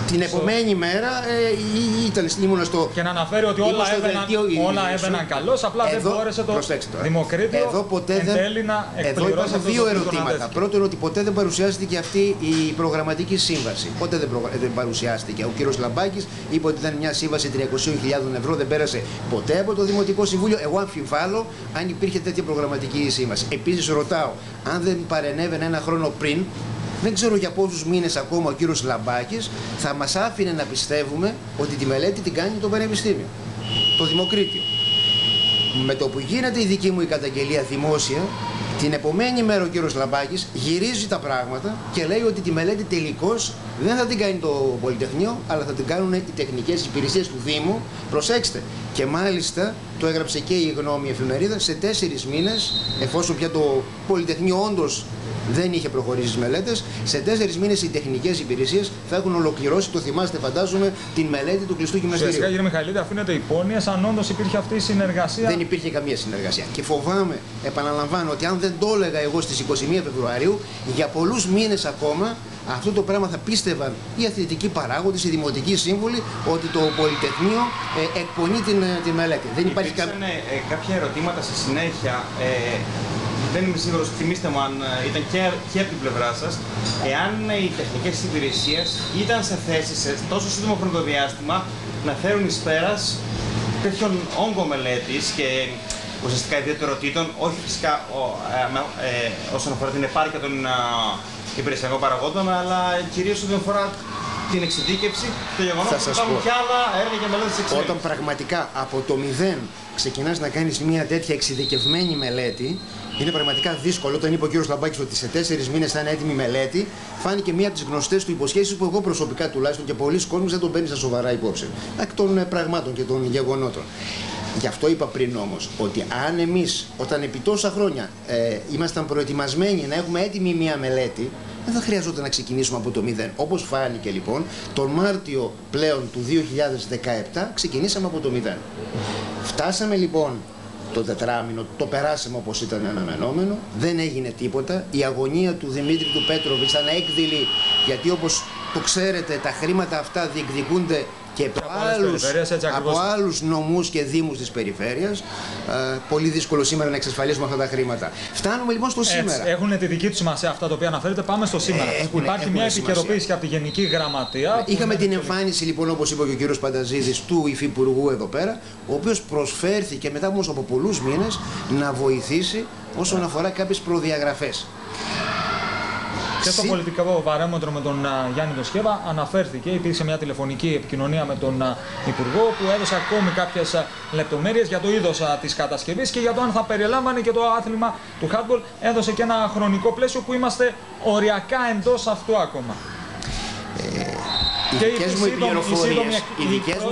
Την επομένη μέρα ε, ήταν ήμουν στο. Και να αναφέρει ότι όλα έβαιναν, όλα έβαιναν καλώς, απλά δεν μπόρεσε το Δημοκρίτιο εδώ ποτέ δεν, να Εδώ υπάρχουν δύο ερωτήματα. Πρώτον, ότι ποτέ δεν παρουσιάστηκε αυτή η προγραμματική σύμβαση. Ποτέ δεν, δεν παρουσιάστηκε. Ο κύριος Λαμπάκης είπε ότι ήταν μια σύμβαση 300.000 ευρώ, δεν πέρασε ποτέ από το Δημοτικό Συμβούλιο. Εγώ αμφιβάλλω αν υπήρχε τέτοια προγραμματική σύμβαση. Επίσης, ρωτάω, αν δεν παρενέβαινε ένα χρόνο πριν, δεν ξέρω για πόσους μήνες ακόμα ο κύριος Λαμπάκης θα μας άφηνε να πιστεύουμε ότι τη μελέτη την κάνει το Πανεπιστήμιο, το Δημοκρίτιο. Με το που γίνεται η δική μου η καταγγελία δημόσια, την επομένη μέρα ο κύριος Λαμπάκης γυρίζει τα πράγματα και λέει ότι τη μελέτη τελικώς δεν θα την κάνει το Πολυτεχνείο, αλλά θα την κάνουν οι τεχνικές υπηρεσίες του Δήμου. Προσέξτε, και μάλιστα το έγραψε και η γνώμη εφημερίδα σε τέσσερις μήνες, εφόσον πια το Πολυτεχνείο όντως δεν είχε προχωρήσει τι μελέτες. Σε τέσσερις μήνες οι τεχνικές υπηρεσίες θα έχουν ολοκληρώσει, το θυμάστε, φαντάζομαι, την μελέτη του κλειστού γυμναστηρίου. Φυσικά, κύριε Μιχαλίδη, αφήνεται υπόνοια αν όντως υπήρχε αυτή η συνεργασία. Δεν υπήρχε καμία συνεργασία. Και φοβάμαι, επαναλαμβάνω, ότι αν δεν το έλεγα εγώ στις 21 Φεβρουαρίου, για πολλούς μήνες ακόμα αυτό το πράγμα θα πίστευαν οι αθλητικοί παράγοντες, οι δημοτικοί σύμβουλοι, ότι το Πολυτεχνείο ε, εκπονεί την, ε, τη μελέτη. Δεν υπάρχει κα... ε, κάποια ερωτήματα στη συνέχεια. Ε, δεν είμαι σίγουρος, θυμίστε μου αν ε, ήταν και, και από την πλευρά σας, εάν οι τεχνικές υπηρεσίες ήταν σε θέση σε τόσο σύντομο χρονικό διάστημα να φέρουν εις πέρας τέτοιον όγκο μελέτης και ουσιαστικά ιδιαιτεροτήτων, όχι φυσικά ο, ε, ε, όσον αφορά την επάρκεια των υπηρεσιακών παραγόντων, αλλά κυρίως όσον αφορά την εξειδίκευση, το γεγονός ότι υπάρχουν και άλλα έργα και μελέτες εξειδίκευσης. Όταν πραγματικά από το μηδέν ξεκινάς να κάνεις μια τέτοια εξειδικευμένη μελέτη, είναι πραγματικά δύσκολο. Όταν είπε ο κ. Λαμπάκης ότι σε τέσσερις μήνες θα είναι έτοιμη μελέτη, φάνηκε μία από τις γνωστές του υποσχέσεις που εγώ προσωπικά τουλάχιστον και πολλοί κόσμοι δεν τον παίρνει στα σοβαρά υπόψη. Εκ των ε, πραγμάτων και των γεγονότων. Γι' αυτό είπα πριν όμως ότι αν εμείς, όταν επί τόσα χρόνια ε, ήμασταν προετοιμασμένοι να έχουμε έτοιμη μία μελέτη, δεν θα χρειαζόταν να ξεκινήσουμε από το μηδέν. Όπως φάνηκε λοιπόν, τον Μάρτιο πλέον του 2017 ξεκινήσαμε από το μηδέn. Φτάσαμε λοιπόν το τετράμινο, το περάσαμε όπως ήταν αναμενόμενο, δεν έγινε τίποτα. Η αγωνία του Δημήτρη του Πέτροβιτς ήταν έκδηλη, γιατί όπως το ξέρετε τα χρήματα αυτά διεκδικούνται και από, άλλους, από άλλους νομούς και δήμους της περιφέρειας. Ε, πολύ δύσκολο σήμερα να εξασφαλίσουμε αυτά τα χρήματα. Φτάνουμε λοιπόν στο Έτσι, σήμερα. Έχουν τη δική τους σημασία αυτά τα οποία αναφέρετε. Πάμε στο σήμερα. Ε, έχουν, Υπάρχει μια επικαιροποίηση και από τη Γενική Γραμματεία. Είχαμε την εμφάνιση λοιπόν όπως είπε και ο κύριος Πανταζίδης του Υφυπουργού εδώ πέρα, ο οποίος προσφέρθηκε μετά όμως από πολλούς μήνες να βοηθήσει όσον αφορά κάποιες προδιαγραφές και στο πολιτικό παρέμετρο με τον Γιάννη Δοσχέβα αναφέρθηκε, υπήρξε μια τηλεφωνική επικοινωνία με τον Υπουργό που έδωσε ακόμη κάποιες λεπτομέρειες για το είδος της κατασκευής και για το αν θα περιλάμβανε και το άθλημα του hardball. Έδωσε και ένα χρονικό πλαίσιο που είμαστε οριακά εντός αυτού ακόμα. Ε, οι δικές μου πληροφορίε.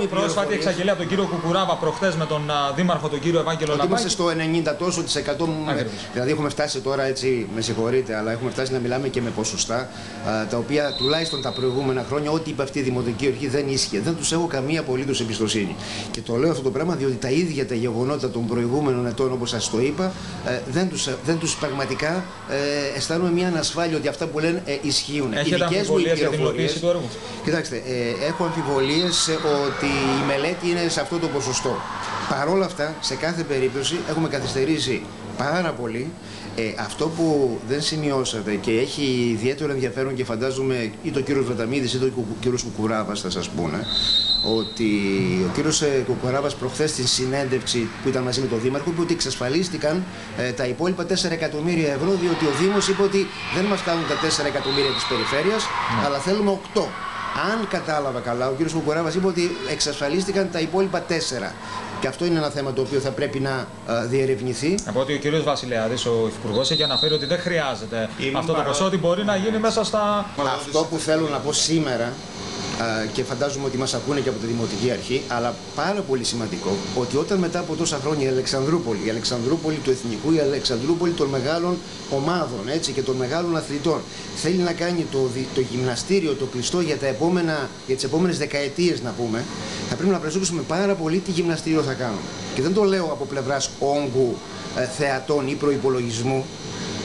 Η πρόσφατη εξαγγελία από τον κύριο Κουκουράβα προχθές με τον Δήμαρχο τον κύριο Ευάγγελο Λαμπάκη. Είμαστε στο 90 τόσο της 100. Δηλαδή έχουμε φτάσει τώρα έτσι, με συγχωρείτε, αλλά έχουμε φτάσει να μιλάμε και με ποσοστά τα οποία τουλάχιστον τα προηγούμενα χρόνια, ό,τι είπε αυτή η Δημοτική Αρχή δεν ίσχυε. Δεν τους έχω καμία απολύτως εμπιστοσύνη. Και το λέω αυτό το πράγμα διότι τα ίδια τα γεγονότα των προηγούμενων ετών, όπως σας το είπα, ε, δεν τους δεν τους πραγματικά ε, αισθάνομαι μια ανασφάλεια ότι αυτά που λένε ε, ισχύουν. Έχετε οι δικές μου πληροφορίε. Κοιτάξτε, ε, έχω αμφιβολίες ότι η μελέτη είναι σε αυτό το ποσοστό. Παρ' όλα αυτά, σε κάθε περίπτωση έχουμε καθυστερήσει πάρα πολύ. Ε, αυτό που δεν σημειώσατε και έχει ιδιαίτερο ενδιαφέρον και φαντάζομαι ή το κύριος Βεταμίδης ή το κύριος Κουκουράβας θα σας πούνε ότι ο κύριος ε, Κουκουράβας προχθές στην συνέντευξη που ήταν μαζί με τον Δήμαρχο είπε ότι εξασφαλίστηκαν ε, τα υπόλοιπα 4 εκατομμύρια ευρώ διότι ο Δήμος είπε ότι δεν μας κάνουν τα 4 εκατομμύρια της περιφέρειας ναι. αλλά θέλουμε 8. Αν κατάλαβα καλά, ο κ. Κουκουράβας είπε ότι εξασφαλίστηκαν τα υπόλοιπα τέσσερα. Και αυτό είναι ένα θέμα το οποίο θα πρέπει να διερευνηθεί. Από ότι ο κ. Βασιλιάδης, ο Υφυπουργός, έχει αναφέρει ότι δεν χρειάζεται αυτό το ποσό, ότι μπορεί να γίνει μέσα στα. Αυτό που θέλω να πω σήμερα και φαντάζομαι ότι μας ακούνε και από τη Δημοτική Αρχή, αλλά πάρα πολύ σημαντικό ότι όταν μετά από τόσα χρόνια η Αλεξανδρούπολη, η Αλεξανδρούπολη του Εθνικού, η Αλεξανδρούπολη των μεγάλων ομάδων έτσι, και των μεγάλων αθλητών θέλει να κάνει το, το γυμναστήριο, το κλειστό για, τα επόμενα, για τις επόμενες δεκαετίες να πούμε, θα πρέπει να προσέξουμε πάρα πολύ τι γυμναστήριο θα κάνουμε. Και δεν το λέω από πλευράς όγκου ε, θεατών ή προϋπολογισμού,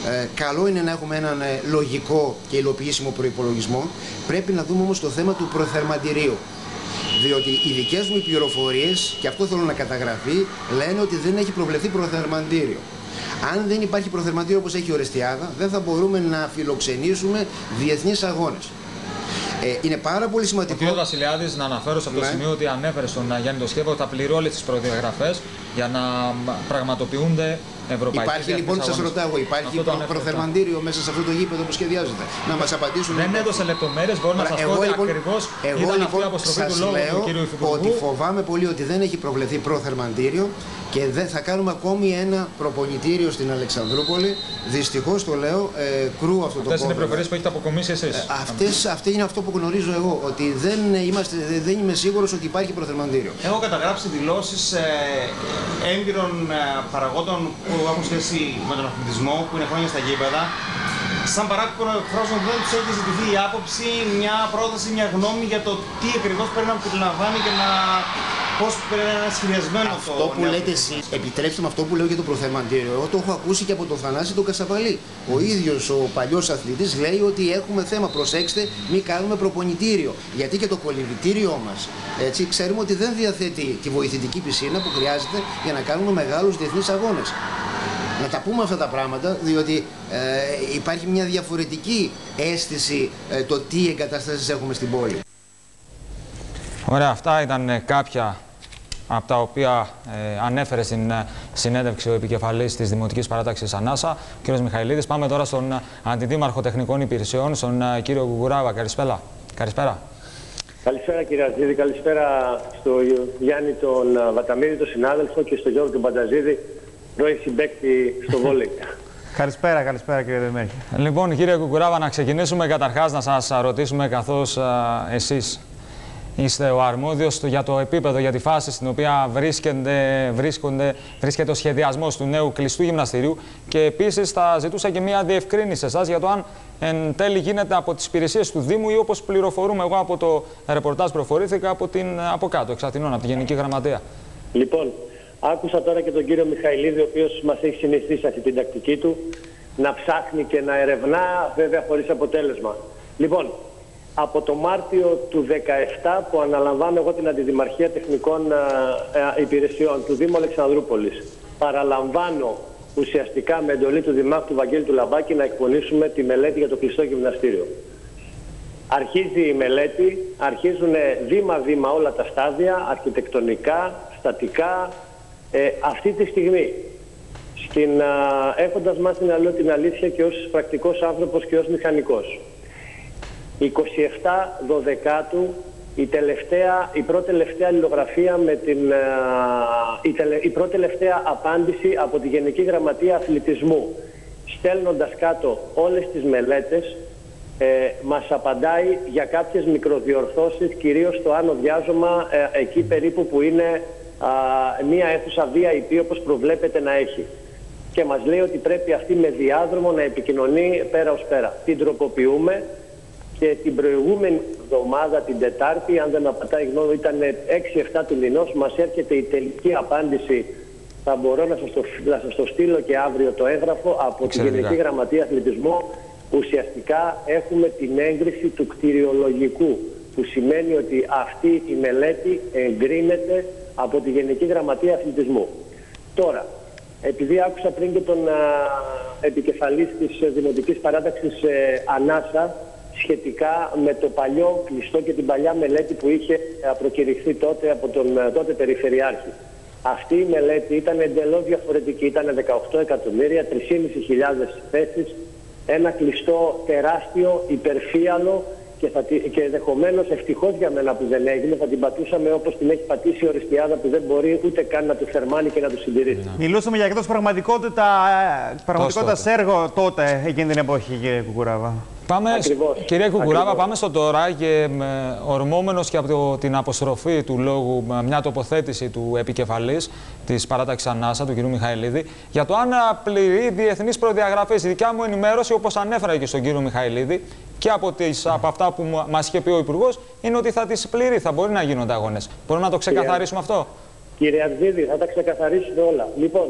ε, καλό είναι να έχουμε έναν ε, λογικό και υλοποιήσιμο προπολογισμό. Πρέπει να δούμε όμως το θέμα του προθερμαντηρίου. Διότι οι δικές μου πληροφορίες, και αυτό θέλω να καταγραφεί, λένε ότι δεν έχει προβλεφθεί προθερμαντήριο. Αν δεν υπάρχει προθερμαντήριο όπως έχει η Ορεστιάδα, δεν θα μπορούμε να φιλοξενήσουμε διεθνείς αγώνες. Ε, είναι πάρα πολύ σημαντικό. Ο κ. Βασιλιάδης, να αναφέρω σε αυτό το ναι. σημείο ότι ανέφερε στον Γιάννη Τοσχέβα ότι θα πληρώ όλε τις προδιαγραφές για να πραγματοποιούνται ευρωπαϊκέ Υπάρχει λοιπόν, σας ρωτάω, υπάρχει προ, προθερμαντήριο μέσα σε αυτό το γήπεδο που σχεδιάζεται. Να μας απαντήσουν. Δεν λοιπόν. έδωσε λεπτομέρειες, μπορεί να σας πω ότι λοιπόν, ακριβώς ήταν λοιπόν, αυτή η αποστροφή του λόγου του κ. Υφυπουργού. Ότι φοβάμαι πολύ ότι δεν έχει προβλεφθεί προθερμαντήριο και δεν θα κάνουμε ακόμη ένα προπονητήριο στην Αλεξανδρούπολη. Δυστυχώς το λέω, ε, κρού αυτό το πράγμα. Αυτές είναι πληροφορίε που έχετε αποκομίσει εσείς. Ε, αυτή είναι αυτό που γνωρίζω εγώ. Ότι δεν, είμαστε, δεν είμαι σίγουρος ότι υπάρχει προθερμαντήριο. Έχω καταγράψει δηλώσεις ε, έμπειρων ε, παραγόντων που έχουν σχέση με τον αθλητισμό, που είναι χρόνια στα γήπεδα. Σαν παράδειγμα, εκφράζουν δεν τους έχεις ζητηθεί η άποψη, μια πρόταση, μια γνώμη για το τι ακριβώς πρέπει να περιλαμβάνει και να πώς πρέπει να είναι σχεδιασμένο αυτό το. Αυτό που λέτε εσείς, επιτρέψτε με αυτό που λέω για το προθερμαντήριο. Εγώ το έχω ακούσει και από τον Θανάση τον Κασαβαλή. Ο ίδιος ο παλιός αθλητής λέει ότι έχουμε θέμα. Προσέξτε, μην κάνουμε προπονητήριο. Γιατί και το κολυμπητήριό μας έτσι ξέρουμε ότι δεν διαθέτει τη βοηθητική πισίνα που χρειάζεται για να κάνουμε μεγάλους διεθνείς αγώνες. Να τα πούμε αυτά τα πράγματα, διότι ε, υπάρχει μια διαφορετική αίσθηση ε, το τι εγκαταστάσεις έχουμε στην πόλη. Ωραία, αυτά ήταν ε, κάποια από τα οποία ε, ανέφερε στην ε, συνέντευξη ο επικεφαλής της Δημοτικής Παράταξης Ανάσα, κ. Μιχαηλίδης. Πάμε τώρα στον Αντιδήμαρχο Τεχνικών Υπηρεσιών, στον κύριο Γουγουράβα. Καλησπέρα. Καλησπέρα. Καλησπέρα κύριε Αζίδη, καλησπέρα στο Γιάννη τον Βαταμίδη, τον συνάδελφο και στο Γιώργο τον Πανταζίδη, πρώην συμπέκτη στο βόλεϊ. Καλησπέρα, καλησπέρα κύριε Δεμέρχη. Λοιπόν, κύριε Κουκουράβα, να ξεκινήσουμε καταρχάς να σας ρωτήσουμε καθώς εσείς είστε ο αρμόδιος για το επίπεδο, για τη φάση στην οποία βρίσκεται, βρίσκονται, βρίσκεται ο σχεδιασμός του νέου κλειστού γυμναστηρίου και επίσης θα ζητούσα και μια διευκρίνηση εσάς για το αν εν τέλει γίνεται από τις υπηρεσίες του Δήμου ή όπως πληροφορούμε εγώ από το ρεπορτάζ προφορήθηκα από, την, από κάτω, εξ Αθηνών, από τη Γενική Γραμματεία. Λοιπόν, άκουσα τώρα και τον κύριο Μιχαηλίδη, ο οποίος μας έχει συνηθίσει αυτή την τακτική του, να ψάχνει και να ερευνά, βέβαια χωρίς αποτέλεσμα. Λοιπόν, από το Μάρτιο του 2017 που αναλαμβάνω εγώ την Αντιδημαρχία Τεχνικών ε, ε, Υπηρεσιών του Δήμου Αλεξανδρούπολης, παραλαμβάνω ουσιαστικά με εντολή του Δημάρχου του Βαγγέλη του Λαμπάκη να εκπονήσουμε τη μελέτη για το κλειστό γυμναστήριο. Αρχίζει η μελέτη, αρχίζουν βήμα-βήμα όλα τα στάδια, αρχιτεκτονικά, στατικά. Ε, αυτή τη στιγμή, στην, α, έχοντας μάθει να λέω την αλήθεια και ως πρακτικός άνθρωπος και ως μηχανικός, 27 Δωδεκάτου η, τελευταία, η πρώτη τελευταία αλληλογραφία με την, η, τελε, η πρώτη τελευταία απάντηση από τη Γενική Γραμματεία Αθλητισμού στέλνοντας κάτω όλες τις μελέτες ε, μας απαντάει για κάποιες μικροδιορθώσεις κυρίως στο άνω διάζωμα ε, εκεί περίπου που είναι α, μία αίθουσα VIP όπως προβλέπεται να έχει και μας λέει ότι πρέπει αυτή με διάδρομο να επικοινωνεί πέρα ως πέρα. Την τροποποιούμε και την προηγούμενη εβδομάδα, την Τετάρτη, αν δεν απατάει γνώμη, ήταν 6-7 του μηνός, μας έρχεται η τελική απάντηση. Θα μπορώ να σας το, να σας το στείλω και αύριο το έγγραφο από την Γενική Γραμματεία Αθλητισμού. Ουσιαστικά έχουμε την έγκριση του κτηριολογικού, που σημαίνει ότι αυτή η μελέτη εγκρίνεται από τη Γενική Γραμματεία Αθλητισμού. Τώρα, επειδή άκουσα πριν και τον α, επικεφαλής της Δημοτικής Παράταξης ε, Ανάσα, σχετικά με το παλιό κλειστό και την παλιά μελέτη που είχε προκηρυχθεί τότε από τον ε, τότε Περιφερειάρχη. Αυτή η μελέτη ήταν εντελώς διαφορετική. Ήταν 18 εκατομμύρια, 3.500 θέσεις, ένα κλειστό τεράστιο, υπερφύαλο και, θα, και ενδεχομένως ευτυχώς για μένα που δεν έγινε, θα την πατούσαμε όπως την έχει πατήσει η Οριστιάδα που δεν μπορεί ούτε καν να του θερμάνει και να του συντηρήσει. Μιλούσαμε για εκτός πραγματικότητα, ε, πραγματικότητας έργο τότε, εκείνη την εποχή, κύριε Κουκουράβα. Πάμε, κυρία Κουκουράβα, πάμε στο τώρα και ορμόμενος και από την αποστροφή του λόγου μια τοποθέτηση του επικεφαλής της παράταξης Ανάσα, του κ. Μιχαηλίδη, για το αν πληρεί διεθνείς προδιαγραφές. Η δικιά μου ενημέρωση, όπως ανέφερα και στον κύριο Μιχαηλίδη, και από, τις, από αυτά που μας είχε πει ο Υπουργός, είναι ότι θα τις πληρεί, θα μπορεί να γίνονται αγώνες. Μπορούμε να το ξεκαθαρίσουμε αυτό; Κύριε Αρδίδη, θα τα ξεκαθαρίσουμε όλα. Λοιπόν,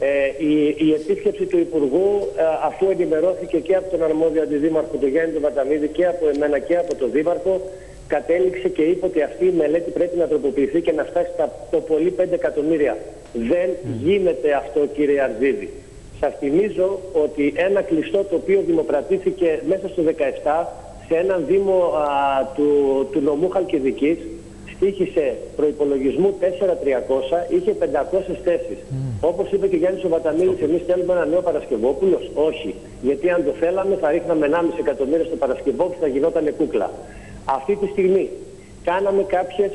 ε, η, η επίσκεψη του Υπουργού, ε, αφού ενημερώθηκε και από τον αρμόδιο αντιδήμαρχο, τον Γιάννη τον Βαταμίδη, και από εμένα και από τον Δήμαρχο, κατέληξε και είπε ότι αυτή η μελέτη πρέπει να τροποποιηθεί και να φτάσει στα το πολύ 5 εκατομμύρια. Δεν γίνεται αυτό, κύριε Αρδίδη. Σας θυμίζω ότι ένα κλειστό το οποίο δημοπρατήθηκε μέσα στο 17 σε έναν δήμο α, του, του νομού Χαλκιδικής στήχησε προϋπολογισμού 4.300, είχε 500 θέσεις. Mm. Όπως είπε και ο Γιάννης ο Βαταμίλης, εμείς θέλουμε ένα νέο Παρασκευόπουλος. Όχι. Γιατί αν το θέλαμε θα ρίχναμε 1,5 εκατομμύρια στο Παρασκευόπουλο και θα γινόταν κούκλα. Αυτή τη στιγμή κάναμε κάποιες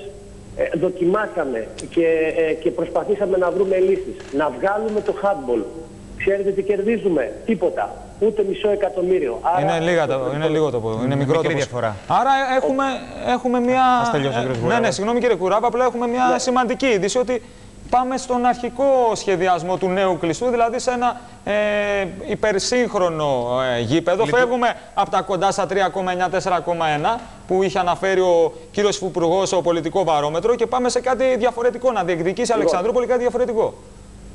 ε, δοκιμάσαμε και, ε, και προσπαθήσαμε να βρούμε λύσεις. Να βγάλουμε το handball. Ξέρετε τι κερδίζουμε; Τίποτα. Ούτε μισό εκατομμύριο. Άρα, είναι, λίγα το, είναι λίγο το πόδι. Είναι μικρό το διαφορά. Άρα έχουμε, έχουμε μια. ε, ναι, ναι, συγγνώμη κύριε Κουράβα, απλά έχουμε μια ναι. σημαντική είδηση ότι πάμε στον αρχικό σχεδιασμό του νέου κλειστού, δηλαδή σε ένα ε, υπερσύγχρονο ε, γήπεδο. Λοιπόν. Φεύγουμε από τα κοντά στα 3,9-4,1 που είχε αναφέρει ο κύριος Υπουργό ο πολιτικό βαρόμετρο και πάμε σε κάτι διαφορετικό, να διεκδικήσει η Αλεξανδρούπολη κάτι διαφορετικό.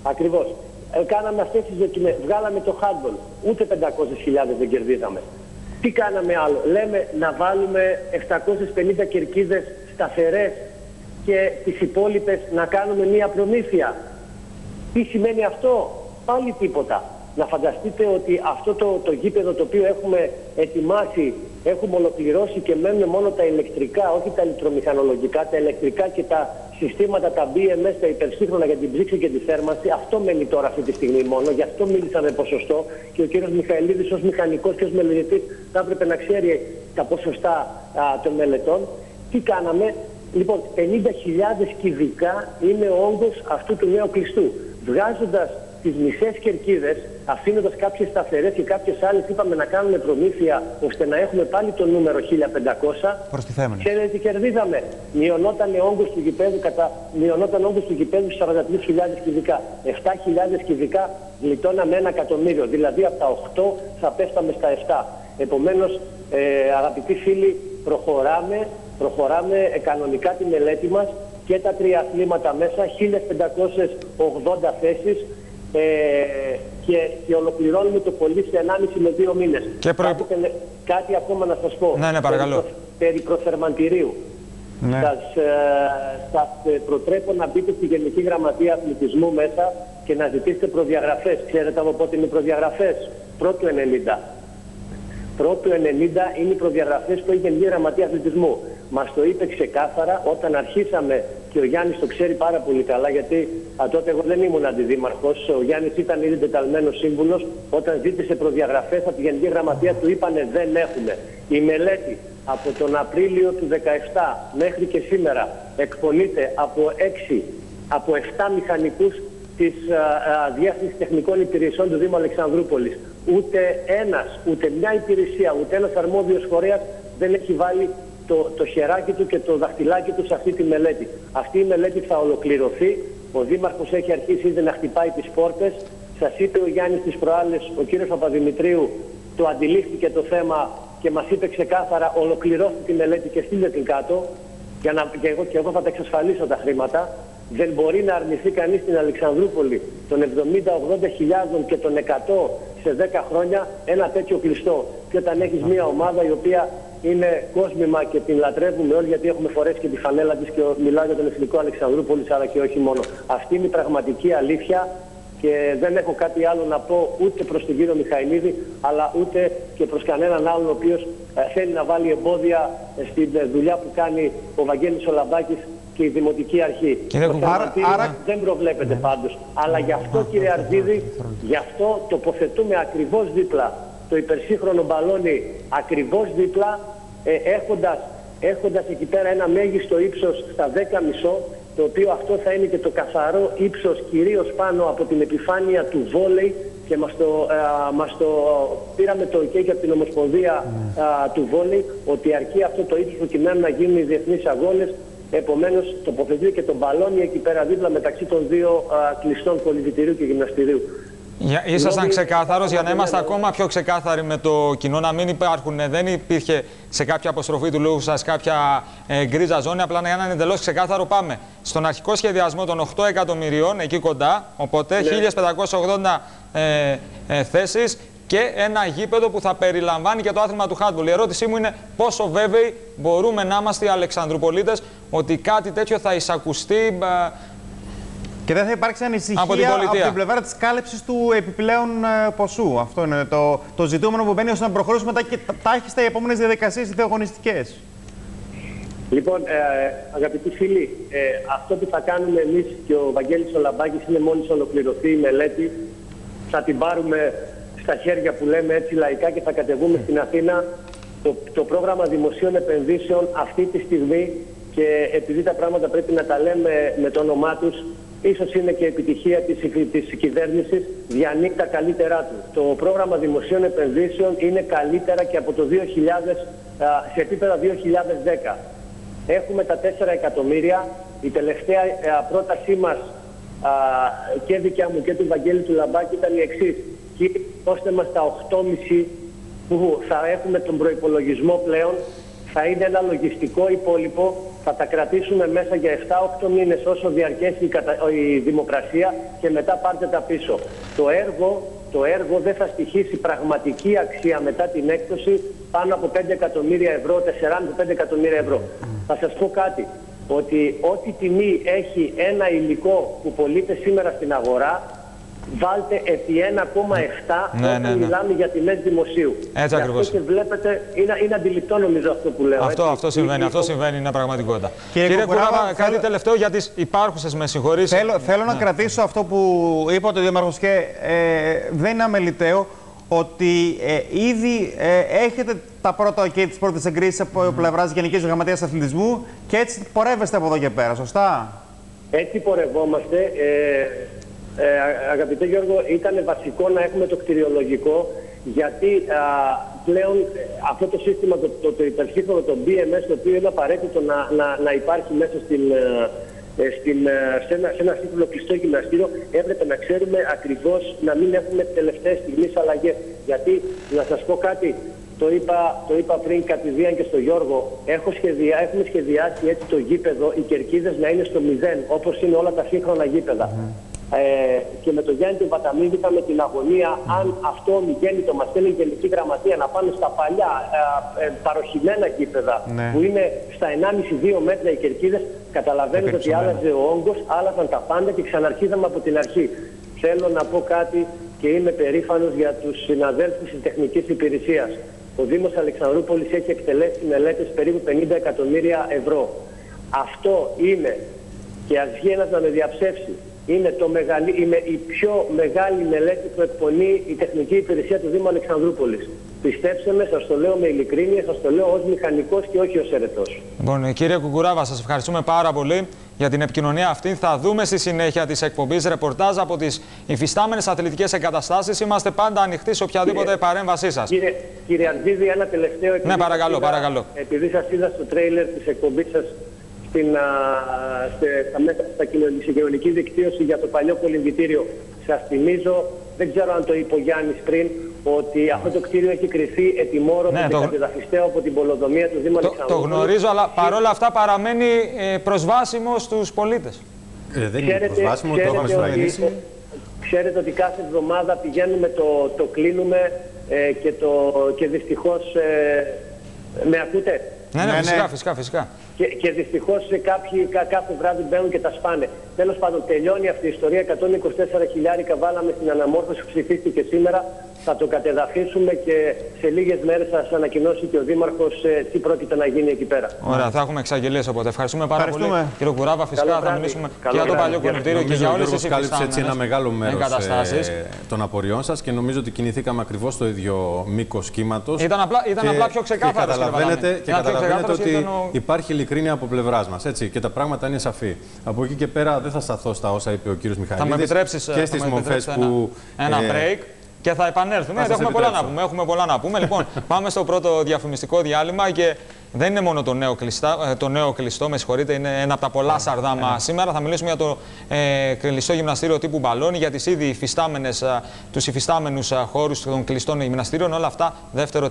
Ακριβώς. Ε, κάναμε αυτές τις δοκιμές, βγάλαμε το handball, ούτε 500.000 δεν κερδίζαμε. Τι κάναμε άλλο, λέμε να βάλουμε 750 κερκίδες σταθερές και τις υπόλοιπες να κάνουμε μία προμήθεια. Τι σημαίνει αυτό, πάλι τίποτα. Να φανταστείτε ότι αυτό το, το γήπεδο το οποίο έχουμε ετοιμάσει, έχουμε ολοκληρώσει και μένουν μόνο τα ηλεκτρικά, όχι τα ηλεκτρομηχανολογικά, τα ηλεκτρικά και τα συστήματα, τα BMS, τα υπερσύγχρονα για την ψήξη και τη θέρμανση. Αυτό μένει τώρα αυτή τη στιγμή μόνο. Γι' αυτό μίλησα με ποσοστό και ο κύριος Μιχαηλίδης ως μηχανικός και ως μελετητής θα έπρεπε να ξέρει τα ποσοστά α, των μελετών. Τι κάναμε, Λοιπόν, 50.000 κυβικά είναι ο όγκος αυτού του νέου κλειστού. Βγάζοντας τις μισές κερκίδες, αφήνοντας κάποιες σταθερές και κάποιες άλλες, είπαμε να κάνουμε προμήθεια ώστε να έχουμε πάλι το νούμερο 1500. Προστιθέμενο. Ξέρετε τι κερδίζαμε. Μειωνόταν ο όγκος του γηπέδου κατά μειωνόταν όγκος του γηπέδου 43.000 κυβικά. 7.000 κυβικά γλιτώναμε ένα εκατομμύριο. Δηλαδή από τα 8 θα πέφταμε στα 7. Επομένως, ε, αγαπητοί φίλοι, προχωράμε, προχωράμε ε, κανονικά τη μελέτη μας και τα τρία αθλήματα μέσα, 1580 θέσεις ε, και, και ολοκληρώνουμε το πολύ σε 1,5 με 2 μήνες. Και προ... κάτι, κάτι, ακόμα να σας πω. Ναι, ναι, παρακαλώ. Περί, προθερμαντηρίου. Ναι. Σας, ε, σας προτρέπω να μπείτε στη Γενική Γραμματεία Αθλητισμού μέσα και να ζητήσετε προδιαγραφές. Ξέρετε από πότε είναι οι προδιαγραφές; Πρώτου 90. Πρώτου 90 είναι οι προδιαγραφές που έχει η Γενική Γραμματεία Αθλητισμού. Μας το είπε ξεκάθαρα όταν αρχίσαμε και ο Γιάννης το ξέρει πάρα πολύ καλά γιατί α, τότε εγώ δεν ήμουν αντιδήμαρχος. Ο Γιάννης ήταν ήδη τεταλμένο σύμβουλος. Όταν ζήτησε προδιαγραφές από τη Γενική Γραμματεία του είπανε δεν έχουμε. Η μελέτη από τον Απρίλιο του 2017 μέχρι και σήμερα εκπονείται από 6, από 7 μηχανικούς της Διεύθυνσης Τεχνικών Υπηρεσιών του Δήμου Αλεξανδρούπολης. Ούτε ένας, ούτε μια υπηρεσία, ούτε ένας αρμόδιος φορέας δεν έχει βάλει το, το χεράκι του και το δαχτυλάκι του σε αυτή τη μελέτη. Αυτή η μελέτη θα ολοκληρωθεί. Ο Δήμαρχος έχει αρχίσει ήδη να χτυπάει τις πόρτες. Σας είπε ο Γιάννης τις προάλλες, ο κύριος Παπαδημητρίου το αντιλήφθηκε το θέμα και μας είπε ξεκάθαρα ολοκληρώστε τη μελέτη και στείλτε την κάτω για να, και, εγώ, και εγώ θα τα εξασφαλίσω τα χρήματα. Δεν μπορεί να αρνηθεί κανείς στην Αλεξανδρούπολη των 70-80 χιλιάδων και των 100 σε 10 χρόνια ένα τέτοιο κλειστό. Και όταν έχεις μια ομάδα η οποία είναι κόσμημα και την λατρεύουμε όλοι γιατί έχουμε φορέσει και τη φανέλα της και μιλάω για τον Εθνικό Αλεξανδρούπολης αλλά και όχι μόνο. Αυτή είναι η πραγματική αλήθεια και δεν έχω κάτι άλλο να πω ούτε προς τον κύριο Μιχαηλίδη αλλά ούτε και προς κανέναν άλλον ο οποίος ε, θέλει να βάλει εμπόδια στην ε, δουλειά που κάνει ο Βαγγέλης Ολαμπάκης και η Δημοτική Αρχή. άρα, άρα... Δεν προβλέπεται ναι. πάντως. Αλλά γι' αυτό κύριε Αρδίδη, γι' αυτό τοποθετούμε ακριβώς δίπλα το υπερσύγχρονο μπαλόνι ακριβώς δίπλα ε, έχοντας, έχοντας εκεί πέρα ένα μέγιστο ύψος στα 10 μισό το οποίο αυτό θα είναι και το καθαρό ύψος κυρίως πάνω από την επιφάνεια του βόλεϊ και μας το, ε, μας το πήραμε το OK από την Ομοσπονδία ναι. του βόλεϊ ότι αρκεί αυτό το ύψος προκειμένου να γίνουν οι διεθνείς αγώνες Επομένως τοποθετεί και τον μπαλόνι εκεί πέρα δίπλα μεταξύ των δύο κλειστών πολυβητηρίου και γυμναστηρίου. Για, ήσασταν ξεκάθαρος για να είμαστε ακόμα πιο ξεκάθαροι με το κοινό, να μην υπάρχουν, δεν υπήρχε σε κάποια αποστροφή του λόγου σας κάποια ε, γκρίζα ζώνη. Απλά να είναι εντελώς ξεκάθαρο, πάμε στον αρχικό σχεδιασμό των 8 εκατομμυρίων εκεί κοντά. Οπότε ναι. 1580 ε, ε, θέσεις και ένα γήπεδο που θα περιλαμβάνει και το άθλημα του χάντμπολ. Η ερώτησή μου είναι πόσο βέβαιοι μπορούμε να είμαστε οι Αλεξανδρουπολίτες ότι κάτι τέτοιο θα εισακουστεί και δεν θα υπάρξει ανησυχία από την, από την πλευρά της κάλυψης του επιπλέον ε, ποσού. Αυτό είναι το, το ζητούμενο που μπαίνει ώστε να προχωρήσουμε μετά και τάχιστα οι επόμενες διαδικασίες διαγωνιστικές. Λοιπόν, ε, αγαπητοί φίλοι, ε, αυτό που θα κάνουμε εμείς και ο Βαγγέλης Ολαμπάκης είναι μόλις ολοκληρωθεί η μελέτη. Θα την πάρουμε στα χέρια που λέμε έτσι λαϊκά και θα κατεβούμε στην Αθήνα. Το, το πρόγραμμα δημοσίων επενδύσεων αυτή τη στιγμή και επειδή τα πράγματα πρέπει να τα λέμε με το όνομά τους, ίσως είναι και επιτυχία της, της κυβέρνησης, διανύει τα καλύτερά του. Το πρόγραμμα δημοσίων επενδύσεων είναι καλύτερα και από το 2000, σε επίπεδα 2010. Έχουμε τα 4 εκατομμύρια. Η τελευταία πρότασή μας και δικιά μου και του Βαγγέλη του Λαμπάκη ήταν η εξής. Και ώστε μας τα 8,5 που θα έχουμε τον προϋπολογισμό πλέον θα είναι ένα λογιστικό υπόλοιπο θα τα κρατήσουμε μέσα για 7-8 μήνες όσο διαρκέσει η, κατα... η δημοκρασία και μετά πάρτε τα πίσω. Το έργο, το έργο δεν θα στοιχήσει πραγματική αξία μετά την έκπτωση πάνω από 5 εκατομμύρια ευρώ, 4,5-5 εκατομμύρια ευρώ. Θα σας πω κάτι, ότι ό,τι τιμή έχει ένα υλικό που πωλείται σήμερα στην αγορά, βάλτε επί 1,7 ναι, όταν ναι, ναι. μιλάμε για τιμέ δημοσίου. Έτσι ακριβώς. Και βλέπετε, είναι, είναι αντιληπτό νομίζω αυτό που λέω. Αυτό, αυτό συμβαίνει, αυτό συμβαίνει, είναι πραγματικότητα. Κύριε, Κύριε Κουράβα, κάτι τελευταίο για τις υπάρχουσες με συγχωρήσει. Θέλω, θέλω να κρατήσω αυτό που είπε ο Δήμαρχο και ε, δεν είναι αμεληταίο ότι ε, ήδη ε, έχετε τα πρώτα και τι πρώτε εγκρίσει από mm. πλευράς Γενικής Γραμματείας Αθλητισμού και έτσι πορεύεστε από εδώ και πέρα, σωστά; Έτσι πορευόμαστε. Ε, Ε, αγαπητέ Γιώργο, ήταν βασικό να έχουμε το κτηριολογικό γιατί α, πλέον ε, αυτό το σύστημα, το, το, το υπερσύγχρονο, το BMS, το οποίο είναι απαραίτητο να, να, να υπάρχει μέσα στην, ε, ε, στην, ε, σε, ένα, σε ένα σύγχρονο κλειστό γυμναστήριο, έπρεπε να ξέρουμε ακριβώς να μην έχουμε τελευταίες στιγμές αλλαγές. Γιατί, να σας πω κάτι, το είπα, το είπα πριν κατηδίαν και στο Γιώργο, έχω σχεδια, έχουμε σχεδιάσει έτσι το γήπεδο, οι κερκίδες να είναι στο μηδέν, όπως είναι όλα τα σύγχρονα γήπεδα. Ε, και με τον Γιάννη του Βαταμίδη είχαμε την αγωνία αν αυτό το μας στέλνει η Γενική Γραμματεία να πάνε στα παλιά ε, ε, παροχημένα γήπεδα Ναι. που είναι στα 1,5-2 μέτρα οι κερκίδες καταλαβαίνετε ότι άλλαζε ο όγκος, άλλαζαν τα πάντα και ξαναρχίζαμε από την αρχή. Θέλω να πω κάτι και είμαι περήφανος για τους συναδέλφους της τεχνικής υπηρεσίας. Ο Δήμος Αλεξανδρούπολης έχει εκτελέσει μελέτες περίπου 50 εκατομμύρια ευρώ. Αυτό είναι, και ας βγει ένας να με διαψεύσει, είναι, το μεγαλύ, είναι η πιο μεγάλη μελέτη που εκπονεί η τεχνική υπηρεσία του Δήμου Αλεξανδρούπολης. Πιστέψτε με, σας το λέω με ειλικρίνεια, σας το λέω ως μηχανικός και όχι ως ερετός. Λοιπόν, κύριε Κουκουράβα, σας ευχαριστούμε πάρα πολύ για την επικοινωνία αυτή. Θα δούμε στη συνέχεια της εκπομπής ρεπορτάζ από τις υφιστάμενες αθλητικές εγκαταστάσεις. Είμαστε πάντα ανοιχτοί σε οποιαδήποτε Κύριε- παρέμβασή σας. Κύριε, κύριε Αρτζίδη, ένα τελευταίο. επειδή παρακαλώ, σας είδα- παρακαλώ. Επειδή σας είδα στο τρέιλερ της εκπομπής σας στην, α, στε- στα μέσα στα κοινο- στην κοινωνική δικτύωση για το παλιό κολυμβητήριο, σας θυμίζω, δεν ξέρω αν το είπε ο Γιάννης πριν, ότι αυτό το κτίριο έχει κρυφεί ετοιμόρο Ναι, και το- κατεδαφιστέο από την πολοδομία του Δήμου Το, το Αλεξανδρούπολης. γνωρίζω, αλλά παρόλα αυτά παραμένει ε, προσβάσιμος στους πολίτες. Ε, δεν είναι προσβάσιμο, το έχουμε ότι, σφραγίσει. ξέρετε ότι κάθε εβδομάδα πηγαίνουμε, το, το κλείνουμε ε, και, το, και δυστυχώς... Ε, με ακούτε; Ναι, ναι, Ναι, φυσικά, ναι. φυσικά, φυσικά. Και, και δυστυχώς κάποιοι κα, κάθε βράδυ μπαίνουν και τα σπάνε. Τέλος πάντων, τελειώνει αυτή η ιστορία. 124 χιλιάρικα βάλαμε στην αναμόρφωση που ψηφίστηκε σήμερα. Θα το κατεδαφίσουμε και σε λίγες μέρες θα σας ανακοινώσει και ο Δήμαρχος τι πρόκειται να γίνει εκεί πέρα. Ωραία, θα έχουμε εξαγγελίες οπότε. Ευχαριστούμε πάρα Ευχαριστούμε. πολύ. Κύριε Κουράβα, φυσικά Καλό θα βράδυ. μιλήσουμε Καλό και για το βράδυ. παλιό κολυμπτήριο και Νομίζω για ο όλες Γιώργος τι κάλυψε έτσι ένα μεγάλο μέρος εγκαταστάσεις. των απορριών σας και νομίζω ότι κινηθήκαμε ακριβώς στο ίδιο μήκος κύματος. Ήταν απλά- ήταν απλά πιο ξεκάθαρος, Και κύριε καταλαβαίνετε, Βατάμι. και Ήταν πιο καταλαβαίνετε ξεκάθαρος ότι γιατί ήταν ο- υπάρχει ειλικρίνεια από πλευράς μας. Και τα πράγματα είναι σαφή. Από εκεί και πέρα δεν θα σταθώ στα όσα είπε ο κύριος Θα Μιχαηλίδης μου επιτρέψεις και στις μορφές που. Ένα, ένα ε, break και θα επανέλθουμε. θα γιατί σας έχουμε πολλά να επιτρέψω. πούμε. Έχουμε πολλά να πούμε. λοιπόν, πάμε στο πρώτο διαφημιστικό διάλειμμα και δεν είναι μόνο το νέο, κλειστά, ε, το νέο κλειστό, με συγχωρείτε, είναι ένα από τα πολλά σαρδάμα σήμερα. Θα μιλήσουμε για το ε, κλειστό γυμναστήριο τύπου μπαλόνι, για τις ήδη υφιστάμενες, ε, τους υφιστάμενους ε, χώρους των κλειστών γυμναστήριων. Όλα αυτά δεύτερο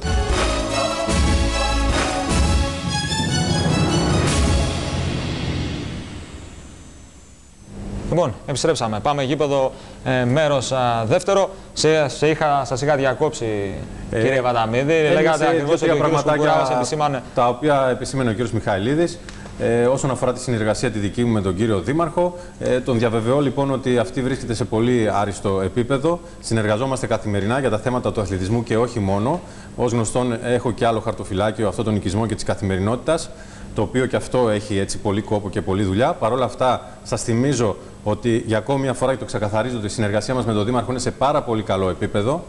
Λοιπόν, επιστρέψαμε. Πάμε γήπεδο ε, μέρος α, δεύτερο. Σε, σε είχα, σας είχα διακόψει, Ε, κύριε Βαταμίδη. Έλυσε Λέγατε ακριβώς ότι δύο-τρία ο κύριος πραγματάκια Κουκουράβας επισήμανε τα οποία επισήμανε ο κύριος Μιχαηλίδης. Ε, όσον αφορά τη συνεργασία τη δική μου με τον κύριο Δήμαρχο, ε, τον διαβεβαιώ λοιπόν ότι αυτή βρίσκεται σε πολύ άριστο επίπεδο. Συνεργαζόμαστε καθημερινά για τα θέματα του αθλητισμού και όχι μόνο. Ω γνωστόν, έχω και άλλο χαρτοφυλάκιο, αυτό τον οικισμό και της καθημερινότητας, το οποίο και αυτό έχει έτσι πολύ κόπο και πολλή δουλειά. Παρ' όλα αυτά, σας θυμίζω ότι για ακόμη μια φορά και το ξεκαθαρίζω ότι η συνεργασία μας με τον Δήμαρχο είναι σε πάρα πολύ καλό επίπεδο.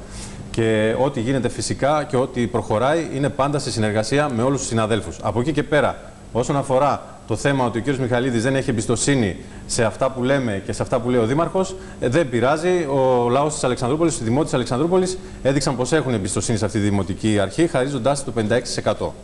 Και ό,τι γίνεται φυσικά και ό,τι προχωράει είναι πάντα σε συνεργασία με όλους τους συναδέλφους. Από εκεί και πέρα, όσον αφορά το θέμα ότι ο κ. Μιχαλίδης δεν έχει εμπιστοσύνη σε αυτά που λέμε και σε αυτά που λέει ο Δήμαρχος, ε, δεν πειράζει. Ο λαός της Αλεξανδρούπολης, οι δημότες της Αλεξανδρούπολης έδειξαν πως έχουν εμπιστοσύνη σε αυτή τη δημοτική αρχή, χαρίζοντάς το 56%.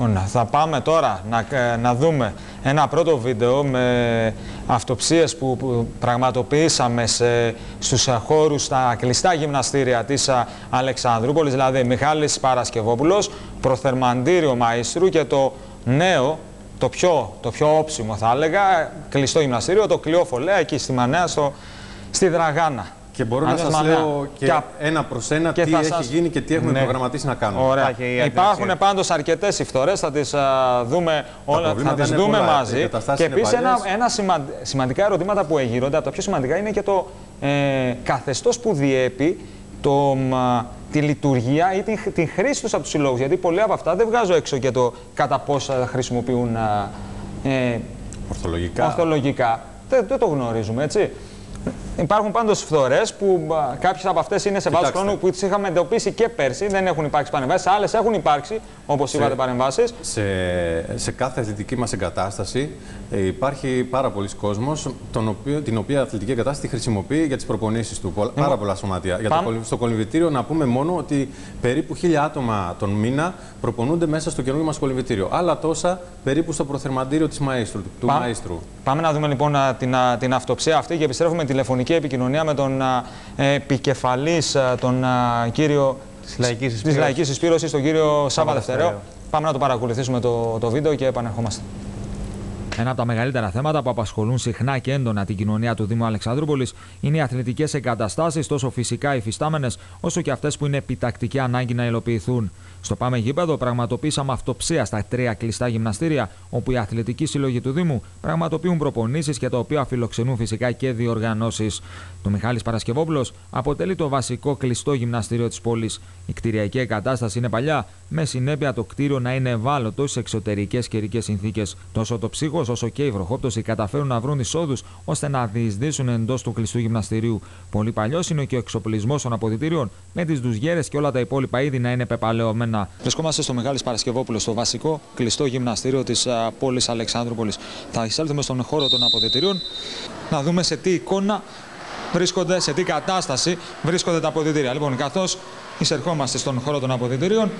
Λοιπόν, θα πάμε τώρα να, ε, να δούμε ένα πρώτο βίντεο με αυτοψίες που, που πραγματοποιήσαμε σε, στους ε, χώρους στα κλειστά γυμναστήρια της ε, Αλεξανδρούπολης, δηλαδή Μιχάλης Παρασκευόπουλος, προθερμαντήριο Μαΐστρου και το νέο, το πιο, το πιο όψιμο θα έλεγα, κλειστό γυμναστήριο, το Κλειό Φολέα, εκεί στη Μανέα, στο, στη Δραγάνα. Και μπορώ να Αλλιώς σας Μανέα. λέω και, Και α- ένα προς ένα και τι θα έχει σας- γίνει και τι έχουμε Ναι. προγραμματίσει να κάνουμε. Ωραία. Υπάρχει η Υπάρχουν αντίδραση. πάντως αρκετές συμφορέ, θα τις δούμε, όλα, θα προβλήματα τις είναι δούμε πολλά. Οι μαζί. εγκαταστάσεις Και είναι επίσης ένα, παλιές. ένα σημαν- σημαντικά ερωτήματα που εγείρονται, από τα πιο σημαντικά είναι και το ε, καθεστώς που διέπει το, μ, τη λειτουργία ή την, την χρήση τους από τους συλλόγους. Γιατί πολλοί από αυτά δεν βγάζω έξω και το κατά πόσα χρησιμοποιούν ε, ε, Ορθολογικά. ορθολογικά. Δεν, δεν το γνωρίζουμε, έτσι. Υπάρχουν πάντως φθορές που κάποιες από αυτές είναι σε βάθος χρόνου που τις είχαμε εντοπίσει και πέρσι. Δεν έχουν υπάρξει παρεμβάσεις. Άλλες έχουν υπάρξει, όπως είπατε, παρεμβάσεις. Σε, σε κάθε αθλητική μας εγκατάσταση ε, υπάρχει πάρα πολλοί κόσμος, την οποία αθλητική εγκατάσταση χρησιμοποιεί για τις προπονήσεις του. Πάρα λοιπόν, πολλά σωματεία. Για το, στο κολυμβητήριο να πούμε μόνο ότι περίπου χίλια άτομα τον μήνα προπονούνται μέσα στο καινούργιο μας κολυμβητήριο. Άλλα τόσα περίπου στο προθερμαντήριο της Μαΐστρου, του Πά... Μαΐστρου. Πάμε να δούμε λοιπόν την, την αυτοψία αυτή και επιστρέφουμε τηλεφωνική επικοινωνία με τον επικεφαλής, τον κύριο της Λαϊκής Εισπήρωσης, τον κύριο Σάβα Δευτερέο. Πάμε να το παρακολουθήσουμε το, το βίντεο και επανερχόμαστε. Ένα από τα μεγαλύτερα θέματα που απασχολούν συχνά και έντονα την κοινωνία του Δήμου Αλεξανδρούπολης είναι οι αθλητικές εγκαταστάσεις, τόσο φυσικά υφιστάμενες, όσο και αυτές που είναι επιτακτική ανάγκη να υλοποιηθούν. Στο Πάμε Γήπεδο πραγματοποίησαμε αυτοψία στα τρία κλειστά γυμναστήρια, όπου οι αθλητικοί σύλλογοι του Δήμου πραγματοποιούν προπονήσεις και τα οποία φιλοξενούν φυσικά και διοργανώσεις. Το Μιχάλης Παρασκευόπουλος αποτελεί το βασικό κλειστό γυμναστήριο της πόλης. Η κτηριακή εγκατάσταση είναι παλιά, με συνέπεια το κτίριο να είναι ευάλωτο σε εξωτερικές καιρικές συνθήκες. Τόσο το ψύχος όσο και η βροχόπτωση καταφέρουν να βρουν εισόδους ώστε να διεισδύσουν εντός του κλειστού γυμναστηρίου. Πολύ παλιός είναι και ο εξοπλισμός των αποδητήριων, με τις δουσγέρε και όλα τα υπόλοιπα είδη να είναι πεπαλαιωμένα. Βρισκόμαστε στο Μεγάλης Παρασκευόπουλος, στο βασικό κλειστό γυμναστήριο της πόλης Αλεξάνδρουπολης. Θα εισέλθουμε στον χώρο των αποδητηρίων να δούμε σε τι εικόνα βρίσκονται, σε τι κατάσταση βρίσκονται τα αποδητήρια. Λοιπόν, καθώς εισερχόμαστε στον χώρο των αποδητηρίων,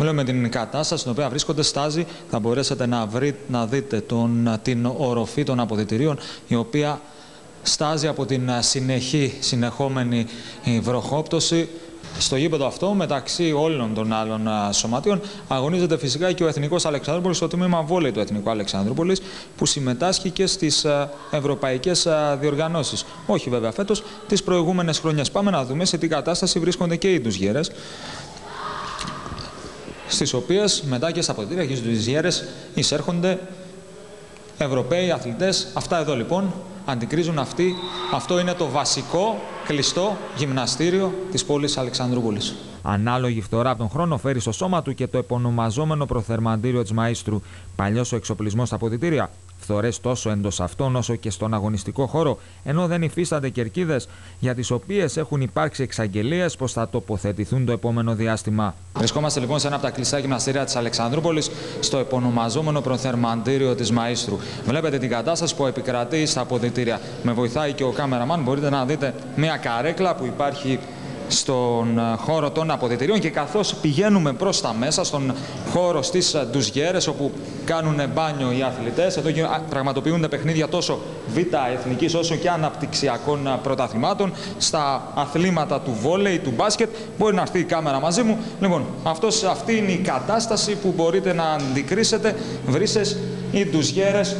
Βλέπουμε την κατάσταση στην οποία βρίσκονται στάζι. Θα μπορέσετε να, βρει, να δείτε τον, την οροφή των αποδητηρίων, η οποία στάζει από την συνεχή, συνεχόμενη βροχόπτωση. Στο γήπεδο αυτό, μεταξύ όλων των άλλων σωματείων, αγωνίζεται φυσικά και ο Εθνικός Αλεξανδρούπολης, το τμήμα βόλεϊ του Εθνικού Αλεξανδρούπολης, που συμμετάσχει και στις ευρωπαϊκές διοργανώσεις. Όχι βέβαια φέτος, τις προηγούμενες χρονιές. Πάμε να δούμε σε τι κατάσταση βρίσκονται και οι ντουζιέρε, στις οποίες μετά και στα ποτήρια και στι ντουζιέρε εισέρχονται Ευρωπαίοι αθλητές. Αυτά εδώ λοιπόν αντικρίζουν αυτοί. Αυτό είναι το βασικό κλειστό γυμναστήριο της πόλης Αλεξανδρούπολης. Ανάλογη φθορά από τον χρόνο φέρει στο σώμα του και το επωνομαζόμενο προθερμαντήριο της Μαΐστρου. Παλιός ο εξοπλισμός στα ποδητήρια φθορές τόσο εντός αυτών όσο και στον αγωνιστικό χώρο, ενώ δεν υφίστανται κερκίδες για τις οποίες έχουν υπάρξει εξαγγελίες πως θα τοποθετηθούν το επόμενο διάστημα. Βρισκόμαστε λοιπόν σε ένα από τα κλειστά γυμναστήρια της Αλεξανδρούπολης, στο επωνομαζόμενο προθερμαντήριο της Μαΐστρου. Βλέπετε την κατάσταση που επικρατεί στα αποδητήρια. Με βοηθάει και ο κάμεραμαν. Μπορείτε να δείτε μια καρέκλα που υπάρχει στον ε, χώρο των αποδητηρίων και καθώς πηγαίνουμε προς τα μέσα, στον χώρο στις ε, ντουζιέρες όπου κάνουν μπάνιο οι αθλητές, εδώ πραγματοποιούνται παιχνίδια τόσο β' εθνικής όσο και αναπτυξιακών ε, πρωταθλημάτων, στα αθλήματα του βόλεϊ, του μπάσκετ, μπορεί να έρθει η κάμερα μαζί μου. Λοιπόν, αυτός, αυτή είναι η κατάσταση που μπορείτε να αντικρίσετε, βρύσες ή ντουζιέρες,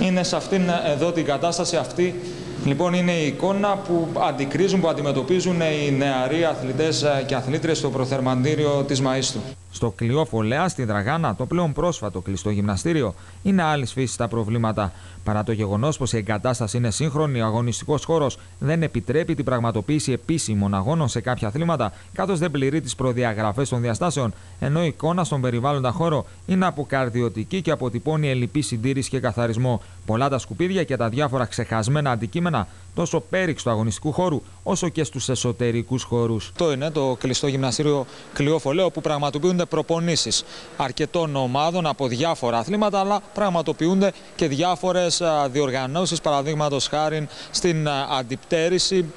είναι σε αυτήν εδώ την κατάσταση αυτή Λοιπόν, είναι η εικόνα που αντικρίζουν, που αντιμετωπίζουν οι νεαροί αθλητές και αθλήτριες στο προθερμαντήριο της Μαΐστου. Στο κλειό Φολέα στη Δραγάνα, το πλέον πρόσφατο κλειστό γυμναστήριο, είναι άλλη φύση τα προβλήματα. Παρά το γεγονός πως η εγκατάσταση είναι σύγχρονη, ο αγωνιστικός χώρος δεν επιτρέπει την πραγματοποίηση επίσημων αγώνων σε κάποια αθλήματα, καθώς δεν πληρεί τις προδιαγραφές των διαστάσεων, ενώ η εικόνα στον περιβάλλοντα χώρο είναι αποκαρδιωτική και αποτυπώνει ελλειπή συντήρηση και καθαρισμό. Πολλά τα σκουπίδια και τα διάφορα ξεχασμένα αντικείμενα τόσο πέριξ του αγωνιστικού χώρου όσο και στους εσωτερικούς χώρους. Το είναι το κλειστό γυμναστήριο Κλειόφολέο που πραγματοποιούνται προπονήσεις αρκετών ομάδων από διάφορα αθλήματα, αλλά πραγματοποιούνται και διάφορες διοργανώσεις, παραδείγματος χάρη στην αντιπτέρηση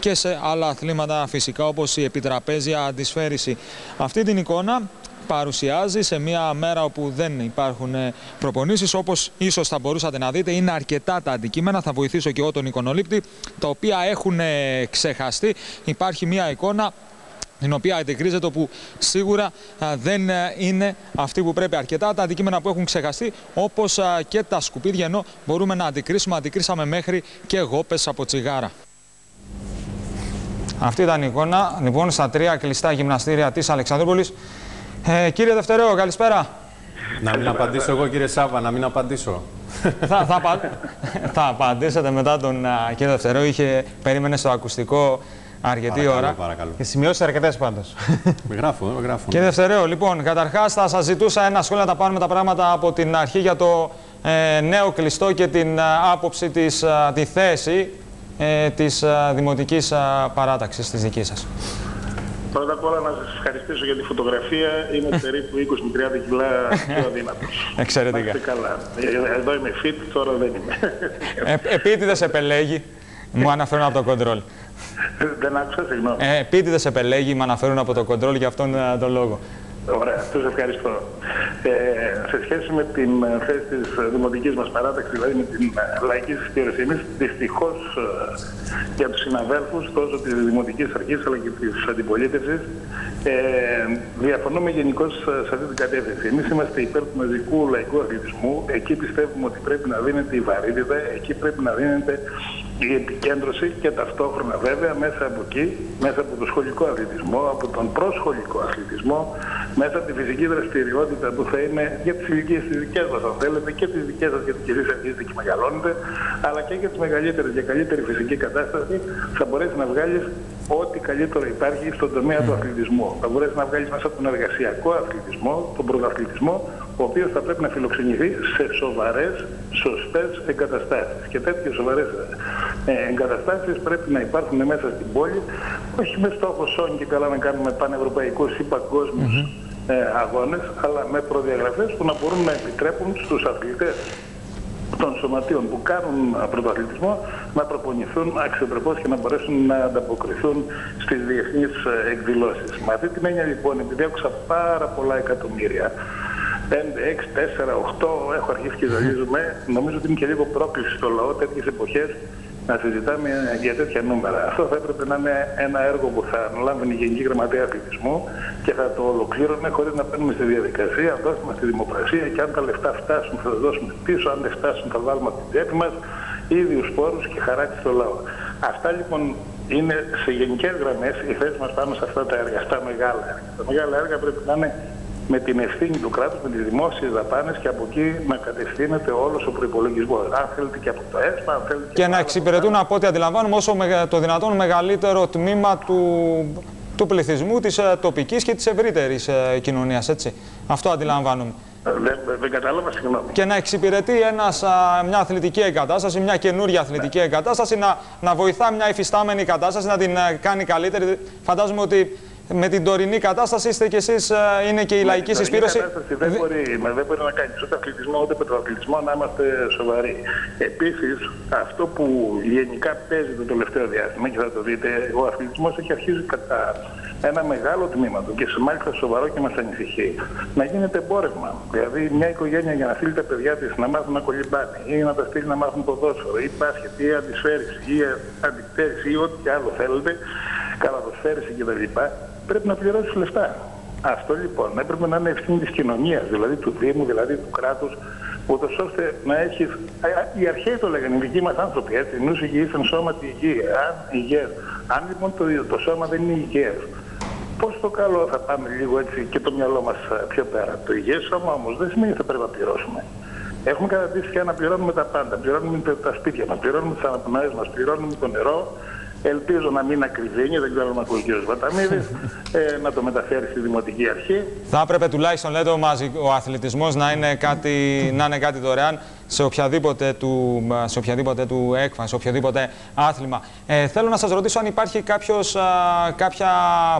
και σε άλλα αθλήματα φυσικά όπως η επιτραπέζια αντισφαίριση. Αυτή την εικόνα παρουσιάζει σε μια μέρα όπου δεν υπάρχουν ε, προπονήσεις όπως ίσως θα μπορούσατε να δείτε. Είναι αρκετά τα αντικείμενα, θα βοηθήσω και εγώ τον εικονολήπτη τα οποία έχουν ε, ξεχαστεί. Υπάρχει μια εικόνα την οποία αντικρίζεται που σίγουρα δεν ε, είναι αυτή που πρέπει αρκετά τα αντικείμενα που έχουν ξεχαστεί όπως και τα σκουπίδια ενώ μπορούμε να αντικρίσουμε, αντικρίσαμε μέχρι και γόπες από τσιγάρα. Αυτή ήταν η εικόνα λοιπόν στα τρία κλειστά γυμναστήρια της Αλεξανδρούπολης. Ε, κύριε Δευτερέο, καλησπέρα. Να μην απαντήσω εγώ κύριε Σάβα, να μην απαντήσω. θα, θα, θα απαντήσετε μετά τον uh, κύριο Δευτερέο, είχε, περίμενε στο ακουστικό αρκετή Παρακαλώ, ώρα. Παρακαλώ. Και σημειώσεις αρκετές πάντως. Με γράφω, με γράφω. Και δευτεραίο, λοιπόν, καταρχάς θα σας ζητούσα ένα σχόλιο να τα πάρουμε τα πράγματα από την αρχή για το ε, νέο κλειστό και την ε, άποψη, της, ε, τη θέση ε, της ε, δημοτικής ε, παράταξης της δικής σας. Πρώτα απ' όλα να σας ευχαριστήσω για τη φωτογραφία. Είμαι περίπου 20 με 30 κιλά πιο αδύνατος. Εξαιρετικά. Να είστε καλά. Ε, Εδώ είμαι fit, τώρα δεν είμαι. Ε, επίτηδες επελέγει, μου αναφέρουν από το κοντρόλ. Δεν άκουσα, συγγνώμη. Ε, επίτηδες επελέγει, μου αναφέρουν από το κοντρόλ για αυτόν ε, τον λόγο. Ωραία, τους ευχαριστώ. Ε, σε σχέση με την ε, θέση της ε, δημοτικής μας παράταξης, δηλαδή με την ε, λαϊκή συσπήρωση, εμείς δυστυχώς ε, για τους συναδέλφους τόσο της Δημοτικής Αρχής αλλά και της αντιπολίτευσης ε, διαφωνούμε γενικώς σε αυτή την κατεύθυνση. Εμείς είμαστε υπέρ του μαζικού λαϊκού αθλητισμού, εκεί πιστεύουμε ότι πρέπει να δίνεται η βαρύτητα, εκεί πρέπει να δίνεται η επικέντρωση και ταυτόχρονα βέβαια μέσα από εκεί, μέσα από το σχολικό αθλητισμό, από τον προσχολικό αθλητισμό, μέσα από τη φυσική δραστηριότητα που θα είναι για τις ηλικίες τις δικές μας αν θέλετε και τις δικές σας γιατί και εσείς αρχίζετε και μεγαλώνετε, αλλά και για τις μεγαλύτερες για καλύτερη φυσική κατάσταση θα μπορέσεις να βγάλεις ό,τι καλύτερο υπάρχει στον τομέα του αθλητισμού. Θα μπορέσεις να βγάλεις μέσα από τον εργασιακό αθλητισμό, τον πρωταθλητισμό, ο οποίος θα πρέπει να φιλοξενηθεί σε σοβαρές, σωστές εγκαταστάσεις. Και τέτοιες σοβαρές ε, εγκαταστάσεις πρέπει να υπάρχουν μέσα στην πόλη, όχι με στόχο σώνει και καλά να κάνουμε πανευρωπαϊκούς ή παγκόσμιους ε, αγώνες, αλλά με προδιαγραφές που να μπορούν να επιτρέπουν στους αθλητές των σωματείων που κάνουν α, πρωτοαθλητισμό να προπονηθούν αξιοπρεπώς και να μπορέσουν να ανταποκριθούν στις διεθνείς ε, εκδηλώσεις. Με αυτή την έννοια λοιπόν, επειδή άκουσα πάρα πολλά εκατομμύρια, 5, 6, 4, 8, έχω αρχίσει και ζαλίζομαι, νομίζω ότι είναι και λίγο πρόκληση στο λαό τέτοιες εποχές να συζητάμε για τέτοια νούμερα. Αυτό θα έπρεπε να είναι ένα έργο που θα αναλάμβανε η Γενική Γραμματεία Αθλητισμού και θα το ολοκλήρωνε χωρίς να παίρνουμε στη διαδικασία. Δώσουμε στη δημοκρασία και αν τα λεφτά φτάσουν θα τα δώσουμε πίσω. Αν δεν φτάσουν θα βάλουμε από την τσέπη μας ίδιου πόρους και χαράτσι στο λαό. Αυτά λοιπόν είναι σε γενικές γραμμές η θέση μας πάνω σε αυτά τα έργα, στα μεγάλα έργα. Τα μεγάλα έργα πρέπει να είναι με την ευθύνη του κράτους, με τις δημόσιες δαπάνες και από εκεί να κατευθύνεται όλος ο προϋπολογισμός. Αν θέλετε και από το ΕΣΠΑ, αν θέλετε Και από να άλλα εξυπηρετούν από ό,τι αντιλαμβάνουμε όσο μεγα- το δυνατόν μεγαλύτερο τμήμα του, του πληθυσμού της ε, τοπικής και της ευρύτερης ε, κοινωνίας, έτσι. Αυτό αντιλαμβάνομαι. Δεν, δεν- δεν κατάλαβα, συγγνώμη. Και να εξυπηρετεί ένας, α, μια αθλητική εγκατάσταση, μια καινούργια αθλητική εγκατάσταση, να, να βοηθά μια υφιστάμενη κατάσταση, να την ε, κάνει καλύτερη. Φαντάζομαι ότι με την τωρινή κατάσταση είστε κι εσείς, ε, είναι και η λαϊκή Η συσπήρωση. κατάσταση δεν μπορεί, μα δεν μπορεί να κάνεις ούτε αθλητισμό ούτε πετροαθλητισμό να είμαστε σοβαροί. Επίσης, αυτό που γενικά παίζει το τελευταίο διάστημα και θα το δείτε, ο αθλητισμός έχει αρχίσει κατά ένα μεγάλο τμήμα του και σε μάλιστα σοβαρό και μας ανησυχεί να γίνεται εμπόρευμα. Δηλαδή, μια οικογένεια για να στείλει τα παιδιά της να μάθουν να κολυμπάνε ή να τα στείλει να μάθουν ποδόσφαιρο ή μπάσκετ ή αντισφαίριση ή αντικτέρηση ή ό,τι άλλο θέλετε, καλαδοσφαίριση κτλ. Πρέπει να πληρώσεις λεφτά. Αυτό λοιπόν έπρεπε να είναι ευθύνη της κοινωνίας, δηλαδή του Δήμου, δηλαδή του κράτους, ούτως ώστε να έχεις. Οι αρχαίοι το λέγανε, οι δικοί μας άνθρωποι, έτσι. Νους υγιής εν σώματι υγιή. Αν, υγιές. Αν λοιπόν το, το σώμα δεν είναι υγιές, πώς το καλό θα πάμε λίγο έτσι και το μυαλό μας πιο πέρα. Το υγιές σώμα όμως δεν σημαίνει ότι θα πρέπει να πληρώσουμε. Έχουμε καταδείξει πια να πληρώνουμε τα πάντα. Πληρώνουμε τα σπίτια μας, πληρώνουμε τις αναπνοές μας, πληρώνουμε το νερό, Ελπίζω να μην ακριβίνει, δεν ξέρω αν ακούει ο κ. Βαταμίδης, ε, να το μεταφέρει στη Δημοτική Αρχή. Θα έπρεπε τουλάχιστον, λέτε, ο, μαζι... ο αθλητισμός να είναι, κάτι... να είναι κάτι δωρεάν σε οποιαδήποτε του, σε οποιαδήποτε του έκφανση, σε οποιοδήποτε άθλημα. Ε, θέλω να σας ρωτήσω αν υπάρχει κάποιος, α, κάποια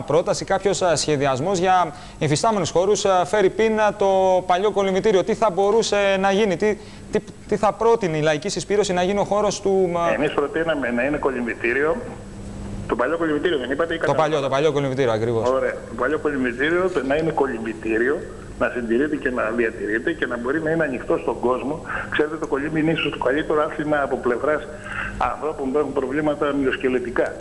πρόταση, κάποιος α, σχεδιασμός για υφιστάμενους χώρους. Α, Φέρει πίνα το παλιό κολυμβητήριο. Τι θα μπορούσε να γίνει, τι, τι, τι θα πρότεινε η λαϊκή συσπήρωση να γίνει ο χώρος του... α, Εμείς προτείναμε να είναι κολυμβητήριο. Το παλιό κολυμβητήριο δεν είπατε ή το κατά- παλιό, το παλιό κολυμβητήριο ακριβώς. Ωραία. Το παλιό κολυμβητήριο το να είναι κολυμβητήριο, να συντηρείται και να διατηρείται και να μπορεί να είναι ανοιχτό στον κόσμο. Ξέρετε, το κολύμπι είναι ίσως το καλύτερο άθλημα από πλευράς ανθρώπων που έχουν προβλήματα μυοσκελετικά.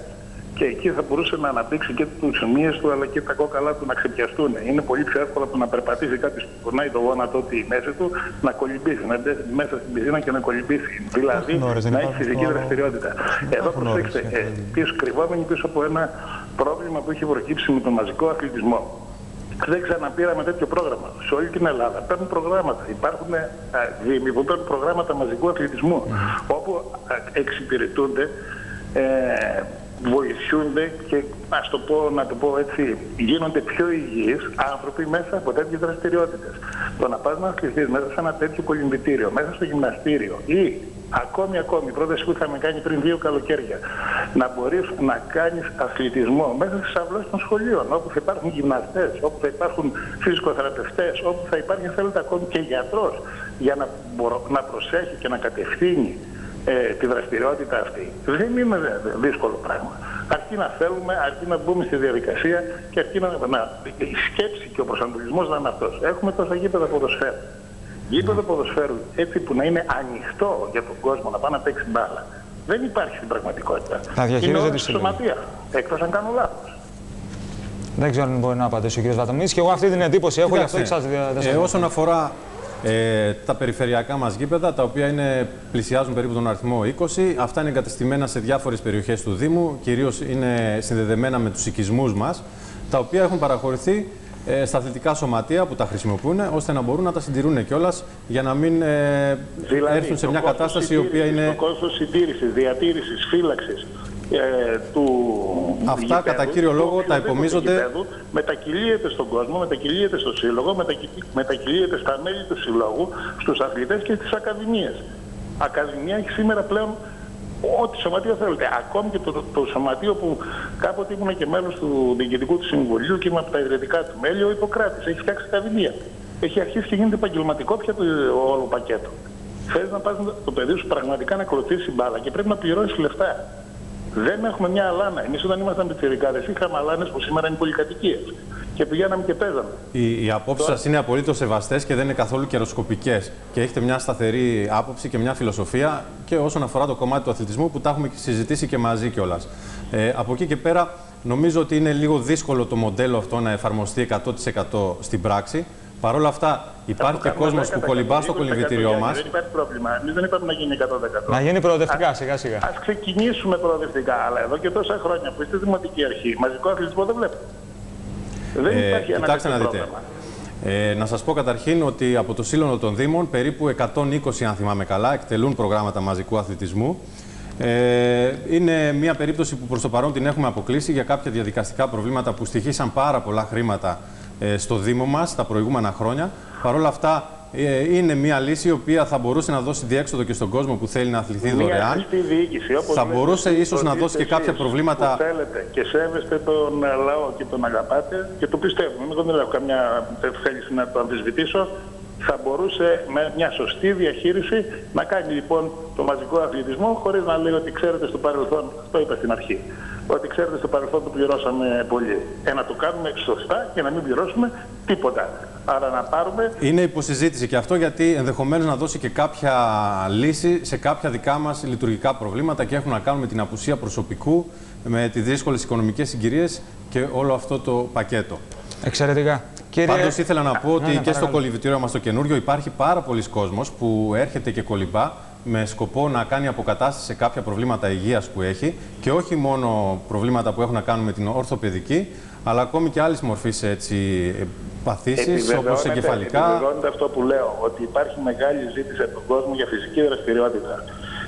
Και εκεί θα μπορούσε να αναπτύξει και τους μύες του αλλά και τα κόκαλά του να ξεπιαστούν. Είναι πολύ πιο εύκολο από να περπατήσει κάποιος που πονάει το γόνατο τη μέση του να κολυμπήσει, να μπει μέσα στην πισίνα και να κολυμπήσει. Δηλαδή ώρες, δεν να έχει υπάρχουν φυσική τώρα- δραστηριότητα. Εδώ υπάρχουν ώρες, προσέξτε, ε, πίσω, κρυβόμενοι πίσω από ένα πρόβλημα που έχει προκύψει με τον μαζικό αθλητισμό. Δεν ξαναπήραμε τέτοιο πρόγραμμα. Σε όλη την Ελλάδα παίρνουν προγράμματα. Υπάρχουν α, δήμοι που παίρνουν προγράμματα μαζικού αθλητισμού, όπου α, εξυπηρετούνται ε, βοηθούνται και ας το πω, να το πω έτσι, γίνονται πιο υγιείς άνθρωποι μέσα από τέτοιες δραστηριότητες. Το να πας να αθληθείς μέσα σε ένα τέτοιο κολυμπητήριο, μέσα στο γυμναστήριο ή ακόμη ακόμη, πρόταση που είχαμε κάνει πριν δύο καλοκαίρια, να μπορείς να κάνεις αθλητισμό μέσα στις αυλώσεις των σχολείων, όπου θα υπάρχουν γυμναστές, όπου θα υπάρχουν φυσικοθεραπευτές, όπου θα υπάρχει, θέλετε, ακόμη και γιατρός, για να, μπορώ, να προσέχει και να κατευθύνει ε, τη δραστηριότητα αυτή. Δεν είναι δύσκολο πράγμα. Αρκεί να θέλουμε, αρκεί να μπούμε στη διαδικασία και αρκεί να, να η σκέψη και ο προσανατολισμός να είναι αυτός. Έχουμε τόσα γήπεδα ποδοσφαίρου. Γήπεδο ποδοσφαίρου έτσι που να είναι ανοιχτό για τον κόσμο να πάει να παίξει μπάλα. Δεν υπάρχει στην πραγματικότητα. Θα διαχειρίζεται τη σωματεία. Εκτό αν κάνω λάθος. Δεν ξέρω αν μπορεί να απαντήσει ο κ. Βατομής και εγώ αυτή την εντύπωση έχω, γι' αυτό και σας ε, Όσον αφορά ε, τα περιφερειακά μας γήπεδα, τα οποία είναι, πλησιάζουν περίπου τον αριθμό 20. Αυτά είναι εγκατεστημένα σε διάφορες περιοχές του Δήμου, κυρίως είναι συνδεδεμένα με τους οικισμούς μας, τα οποία έχουν παραχωρηθεί ε, στα αθλητικά σωματεία που τα χρησιμοποιούν, ώστε να μπορούν να τα συντηρούν κιόλας για να μην ε, δηλαδή, έρθουν σε μια κατάσταση η οποία είναι. Το κόστος συντήρησης, διατήρησης, φύλαξης ε, του Αυτά γηπέδου, κατά κύριο λόγο τα υπομίζονται. Γηπέδου, μετακυλίεται στον κόσμο, μετακυλίεται στο σύλλογο, μετακυλίεται στα μέλη του συλλόγου, στους αθλητές και στις ακαδημίες. Ακαδημία έχει σήμερα πλέον ό,τι σωματείο θέλετε. Ακόμη και το, το, σωματείο που κάποτε ήμουν και μέλος του Διοικητικού του Συμβουλίου και είμαι από τα ιδρυτικά του μέλη, ο Ιπποκράτης. Έχει φτιάξει ακαδημία. Έχει αρχίσει και γίνεται επαγγελματικό πια το όλο πακέτο. Θέλεις να πας το παιδί σου πραγματικά να ακολουθήσει μπάλα και πρέπει να πληρώσεις λεφτά. Δεν έχουμε μια αλάνα. Εμείς όταν ήμασταν πιτσιρικάδες είχαμε αλάνε που σήμερα είναι πολυκατοικίες. Και πηγαίναμε και παίζαμε. Οι, οι απόψεις σας είναι απολύτως σεβαστές και δεν είναι καθόλου καιροσκοπικές. Και έχετε μια σταθερή άποψη και μια φιλοσοφία και όσον αφορά το κομμάτι του αθλητισμού που τα έχουμε συζητήσει και μαζί κιόλας. Ε, από εκεί και πέρα, νομίζω ότι είναι λίγο δύσκολο το μοντέλο αυτό να εφαρμοστεί 100% στην πράξη. Παρ' όλα αυτά, υπάρχει και κόσμος που κολυμπά στο κολυμπητήριό μας. Δεν υπάρχει πρόβλημα. Εμείς δεν είπαμε να γίνει 100%. Να γίνει προοδευτικά σιγά σιγά. Α ξεκινήσουμε προοδευτικά. Αλλά εδώ και τόσα χρόνια που είστε δημοτική αρχή, μαζικό αθλητισμό δεν βλέπετε. Δεν ε, υπάρχει ένα να δείτε. Ε, να σας πω καταρχήν ότι από το Σύλλογο των Δήμων περίπου 120, αν θυμάμαι καλά, εκτελούν προγράμματα μαζικού αθλητισμού. Ε, είναι μια περίπτωση που προς το παρόν την έχουμε αποκλείσει για κάποια διαδικαστικά προβλήματα που στοιχήσαν πάρα πολλά χρήματα ε, στο Δήμο μας τα προηγούμενα χρόνια. Παρ' όλα αυτά ε, είναι μια λύση η οποία θα μπορούσε να δώσει διέξοδο και στον κόσμο που θέλει να αθληθεί μια δωρεάν. Διοίκηση, θα μπορούσε ίσως να δώσει και κάποια προβλήματα. Που θέλετε και σέβεστε τον λαό και τον αγαπάτε και το πιστεύουμε. Εγώ δεν έχω καμιά θέληση να το αμφισβητήσω. Θα μπορούσε με μια σωστή διαχείριση να κάνει λοιπόν το μαζικό αθλητισμό χωρίς να λέει ότι ξέρετε στο παρελθόν, το είπα στην αρχή, ότι ξέρετε στο παρελθόν το πληρώσαμε πολύ. Ε, να το κάνουμε σωστά και να μην πληρώσουμε τίποτα. Άρα να πάρουμε... Είναι υποσυζήτηση και αυτό γιατί ενδεχομένως να δώσει και κάποια λύση σε κάποια δικά μας λειτουργικά προβλήματα και έχουν να κάνουν με την απουσία προσωπικού, με τις δύσκολες οικονομικές συγκυρίες και όλο αυτό το πακέτο. Εξαιρετικά. Κύριε... Πάντως ήθελα να πω ότι ναι, ναι, και στο κολυβητήριο μας το καινούριο υπάρχει πάρα πολλοί κόσμος που έρχεται και κολυμπά με σκοπό να κάνει αποκατάσταση σε κάποια προβλήματα υγείας που έχει και όχι μόνο προβλήματα που έχουν να κάνουν με την ορθοπαιδική, αλλά ακόμη και άλλες μορφής έτσι, παθήσεις όπως εγκεφαλικά. Επιβεβαιώνεται αυτό που λέω, ότι υπάρχει μεγάλη ζήτηση από τον κόσμο για φυσική δραστηριότητα.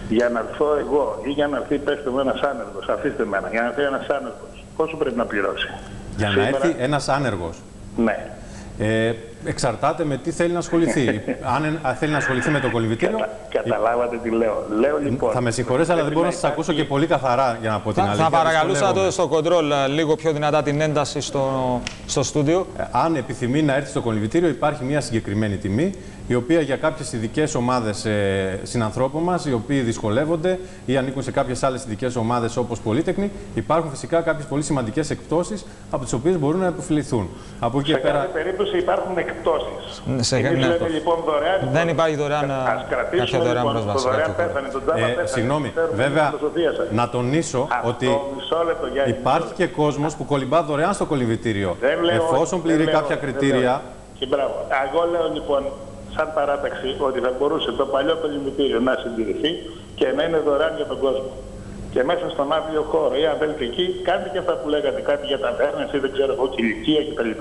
Για να έρθω εγώ ή για να έρθει, πέστε μου, ένας άνεργος, αφήστε μένα, για να έρθει ένας άνεργος, πόσο πρέπει να πληρώσει; Για να έρθει ένας άνεργος. Ναι. Ε, εξαρτάται με τι θέλει να ασχοληθεί. Αν θέλει να ασχοληθεί με το κολυβητήριο. Κατα, καταλάβατε τι λέω. Λέω λοιπόν. Θα με συγχωρέσετε, αλλά δεν μπορώ να σας ακούσω και πολύ καθαρά για να πω την θα, αλήθεια. Θα παρακαλούσα τότε στο κοντρόλ ε, λίγο πιο δυνατά την ένταση στο, στο στούντιο. Ε, αν επιθυμεί να έρθει στο κολυβητήριο, υπάρχει μια συγκεκριμένη τιμή η οποία για κάποιες ειδικές ομάδες ε, συνανθρώπων μας, οι οποίοι δυσκολεύονται ή ανήκουν σε κάποιες άλλες ειδικές ομάδες όπως Πολύτεχνη, υπάρχουν φυσικά κάποιες πολύ σημαντικές εκπτώσεις από τις οποίες μπορούν να επωφεληθούν. Από εκεί σε πέρα... κάθε περίπτωση υπάρχουν εκπτώσεις. Σε... Ναι, λέμε, λοιπόν δωρεάν. Δεν υπάρχει δωρεάν, ας κάποια δωρεάν λοιπόν, πρόσβαση. Το δωρεάν πέθανε, τον τζάμπα ε, πέθανε. Συγγνώμη, βέβαια, να τονίσω Αυτό, ότι υπάρχει και κόσμος που κολυμπά δωρεάν στο κολυβητήριο. Εφόσον πληρεί κάποια κριτήρια. Και μπράβο. Εγώ λέω λοιπόν σαν παράταξη ότι θα μπορούσε το παλιό κολυμπητήριο να συντηρηθεί και να είναι δωρεάν για τον κόσμο. Και μέσα στον άδειο χώρο, ή αν θέλετε εκεί, κάντε και αυτά που λέγατε, κάτι για τα βέρνες ή δεν ξέρω εγώ, κηλικία κτλ.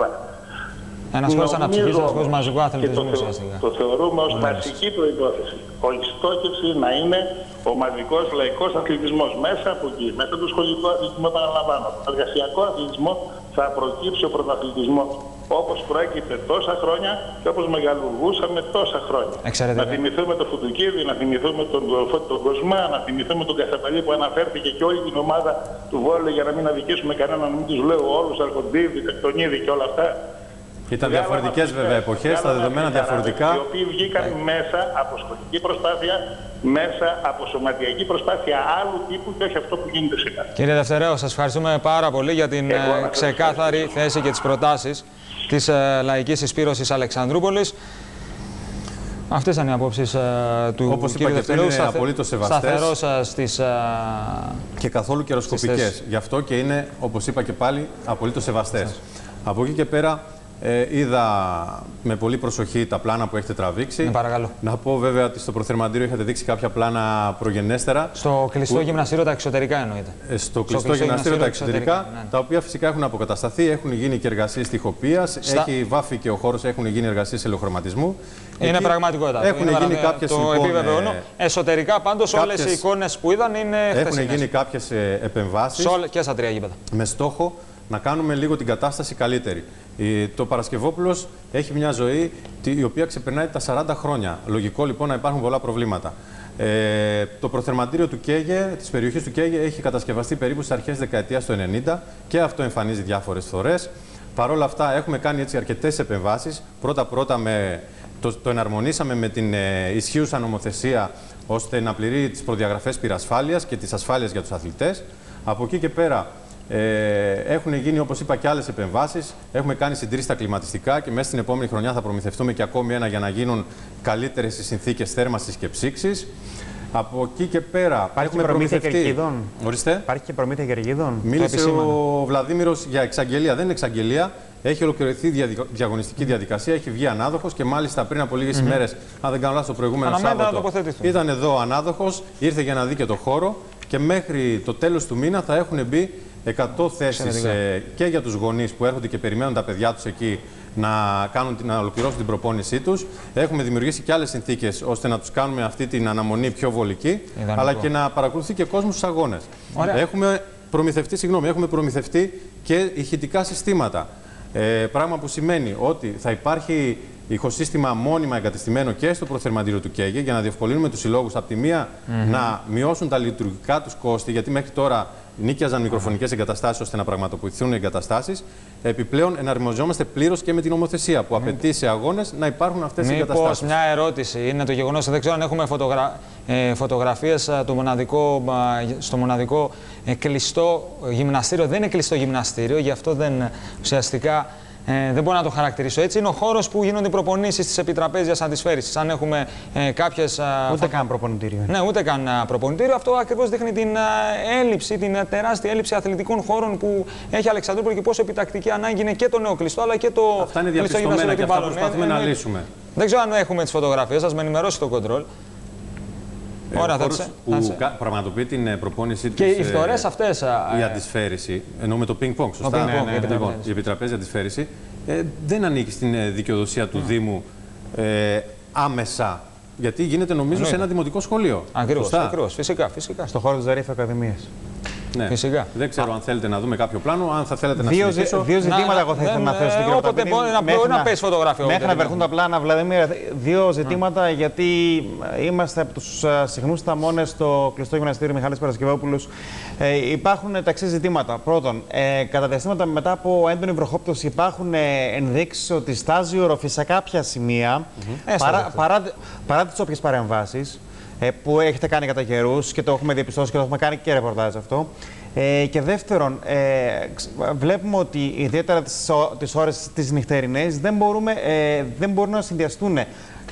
Ένας χώρο αναψυχή, ένας χώρο μαζικού αθλητισμού ουσιαστικά. Το θεωρούμε ως βασική προπόθεση. Η στόχευση να είναι ομαδικός λαϊκός αθλητισμός. Μέσα από εκεί, μέσα από το σχολικό αθλητισμό, επαναλαμβάνω, τον εργασιακό αθλητισμό θα προκύψει ο πρωταθλητισμός όπως προέκυψε τόσα χρόνια και όπως μεγαλουργούσαμε τόσα χρόνια. Εξαιρετικά. Να θυμηθούμε το Φουτουκίδη, να θυμηθούμε τον, τον, τον Κοσμά, να θυμηθούμε τον Κασαπαλή που αναφέρθηκε και όλη την ομάδα του Βόλου για να μην αδικήσουμε κανέναν, να μην τους λέω όλους, Αρχοντίδη, Τεκτονίδη και όλα αυτά. Ήταν Βγάλαμε διαφορετικές αυτούς, βέβαια ε, εποχές, τα βγάλαμε δεδομένα αυτούς, διαφορετικά. Οι οποίοι βγήκαν μέσα από σχολική προσπάθεια, μέσα από σωματιακή προσπάθεια άλλου τύπου και όχι αυτό που γίνεται σήμερα. Κύριε Δευτερέο, σας ευχαριστούμε πάρα πολύ για την Εγώ να ε, σας ξεκάθαρη ευχαριστήσω. θέση και τις προτάσεις της ε, Λαϊκής Εισπύρωσης Αλεξανδρούπολης. Αυτές ήταν οι απόψεις ε, του Όπως είπα κύριου και πριν, Δευτερέου. είναι σταθε- απολύτως σεβαστές. Σταθερός ε, στις... ε, και καθόλου καιροσκοπικές. θέσεις. Γι' αυτό και είναι, όπως είπα και πάλι, απολύτως σεβαστές. Από εκεί και πέρα, ε, είδα με πολύ προσοχή τα πλάνα που έχετε τραβήξει. Ναι, παρακαλώ. Να πω βέβαια ότι στο προθερμαντήριο είχατε δείξει κάποια πλάνα προγενέστερα. στο κλειστό γυμναστήριο τα εξωτερικά εννοείται. Ε, Στο κλειστό κλειστό γυμναστήριο τα εξωτερικά, εξωτερικά, ναι, ναι. τα οποία φυσικά έχουν αποκατασταθεί, έχουν γίνει και εργασίες τυχοποίησης, Στα- έχει βάφει και ο χώρος, έχουν γίνει εργασίες ελοχρωματισμού. Είναι Εκεί πραγματικότητα. αυτό. Έχουν Είναι γίνει παραδε- κάποιες Το λοιπόν, επιβεβαιώνω. ε, Εσωτερικά πάντως όλες οι κάποιες- εικόνες που είδαν είναι έχουν χθεσινές. γίνει κάποιες επεμβάσεις. Σε όλα- και στα τρία γήπεδα. με στόχο να κάνουμε λίγο την κατάσταση καλύτερη. Η- Το Παρασκευόπουλος έχει μια ζωή τη- η οποία ξεπερνάει τα 40 χρόνια. Λογικό λοιπόν να υπάρχουν πολλά προβλήματα. Ε, το προθερμαντήριο του Κέγε, της περιοχής του Κέγε, έχει κατασκευαστεί περίπου στις αρχές δεκαετίας του 90 και αυτό εμφανίζει διάφορες φορές. Παρ' όλα αυτά έχουμε κάνει έτσι αρκετές επεμβάσεις. Πρώτα-πρώτα με, το, το εναρμονίσαμε με την ε, ισχύουσα νομοθεσία ώστε να πληρεί τις προδιαγραφές πυρασφάλειας και τις ασφάλειας για τους αθλητές. Από εκεί και πέρα ε, έχουν γίνει, όπως είπα, και άλλες επεμβάσεις. Έχουμε κάνει συντήρηση στα κλιματιστικά και μέσα στην επόμενη χρονιά θα προμηθευτούμε και ακόμη ένα για να γίνουν καλύτερες οι συνθήκες θέρμανσης και ψήξης. Από εκεί και πέρα Υπάρχει και προμήθεια κερκίδων. Ορίστε. Υπάρχει και προμήθεια κερκίδων. Μίλησε επισήμανε. ο Βλαδίμηρος για εξαγγελία. Δεν είναι εξαγγελία. Έχει ολοκληρωθεί διαδικ- διαγωνιστική διαδικασία, έχει βγει ανάδοχος και μάλιστα πριν από λίγες ημέρες, αν δεν κάνω λάθος, το προηγούμενο Αναμένεται να Σάββατο. τοποθετηθούν. Ήταν εδώ ανάδοχος, ήρθε για να δει και το χώρο και μέχρι το τέλος του μήνα θα έχουν μπει 100 θέσεις και για τους γονείς που έρχονται και περιμένουν τα παιδιά τους εκεί να, κάνουν, την- να ολοκληρώσουν την προπόνησή τους. Έχουμε δημιουργήσει και άλλες συνθήκες ώστε να τους κάνουμε αυτή την αναμονή πιο βολική, Ιδανικό. αλλά και να παρακολουθεί και κόσμος στους αγώνες. Ωραία. Έχουμε προμηθευτεί, συγγνώμη, έχουμε προμηθευτεί και ηχητικά συστήματα. Ε, πράγμα που σημαίνει ότι θα υπάρχει ηχοσύστημα μόνιμα εγκατεστημένο και στο προθερμαντήριο του ΚΕΓΕ για να διευκολύνουμε τους συλλόγους από τη μία να μειώσουν τα λειτουργικά τους κόστη, γιατί μέχρι τώρα νίκιαζαν μικροφωνικές εγκαταστάσεις ώστε να πραγματοποιηθούν οι εγκαταστάσεις. Επιπλέον, εναρμοζόμαστε πλήρως και με την νομοθεσία που απαιτεί σε αγώνες να υπάρχουν αυτές οι Μήπως εγκαταστάσεις. μια ερώτηση είναι το γεγονός, δεν ξέρω αν έχουμε φωτογρα... ε, φωτογραφίες ε, του μοναδικό, ε, στο μοναδικό ε, κλειστό γυμναστήριο. Δεν είναι κλειστό γυμναστήριο, γι' αυτό δεν ε, ουσιαστικά ε, δεν μπορώ να το χαρακτηρίσω έτσι. Είναι ο χώρος που γίνονται οι προπονήσεις της επιτραπέζιας αντισφαίρησης. Αν έχουμε ε, κάποιες... ε, Ούτε καν προπονητήριο. ναι, ούτε καν α, προπονητήριο. Αυτό ακριβώς δείχνει την α, έλλειψη, την α, τεράστια έλλειψη αθλητικών χώρων που έχει η Αλεξανδρούπολη και πόσο επιτακτική ανάγκη είναι και το νέο κλειστό αλλά και το Αυτά είναι κλειστό διαπιστωμένα γυμναστήριο και την αυτά Πάλων. προσπαθούμε Ε, να ε, λύσουμε. Δεν ξέρω αν έχουμε τις φωτογραφίες, σας με ενημερώσει το κοντρόλ. Ε, Ωραία, ο θα χώρος τις- που θα τις- κα- πραγματοποιεί την ε, προπόνηση Και της, οι ε, φθορέ αυτές. η αντισφαίριση, ενώ με το ping-pong, σωστά; ping-pong, η λοιπόν, επιτραπέζια. η επιτραπέζια αντισφαίριση ε, δεν ανήκει στην ε, δικαιοδοσία του Δήμου ε, άμεσα. Γιατί γίνεται νομίζω σε Εννοείται. ένα δημοτικό σχολείο. Ακριβώς. Σωστά; Φυσικά, φυσικά. Στο χώρο της Ζαρίφ Ακαδημίας. Ναι. Φυσικά. Δεν ξέρω αν θέλετε να δούμε κάποιο πλάνο, αν θα θέλετε να Δύο, ζη- συνεχίσω. δύο ζητήματα να- εγώ θα ήθελα δεν- να θέσω στον ε, κύριο όποτε Παπαπίνη. μπορεί να- Μέχρι μπορεί να πέσει φωτογράφια, Μέχρι όποτε να δεν βρεθούν τα πλάνα, Βλαδιμίρα, δύο ζητήματα γιατί είμαστε από τους συχνούς ταμώνε στο κλειστό γυμναστήριο Μιχάλης Παρασκευόπουλος. Ε, υπάρχουν τα εξής ζητήματα. Πρώτον, ε, κατά διαστήματα μετά από έντονη βροχόπτωση υπάρχουν ε, ενδείξεις ότι στάζει η οροφή σε κάποια σημεία Έστω παρά, αυτό. παρά, παρά τις όποιες παρεμβάσεις ε, που έχετε κάνει κατά καιρούς και το έχουμε διαπιστώσει και το έχουμε κάνει και ρεπορτάζ αυτό. Ε, και δεύτερον, ε, ξ- βλέπουμε ότι ιδιαίτερα τις, ο- τις ώρες τις νυχτερινές δεν, μπορούμε, ε, δεν μπορούν να συνδυαστούν η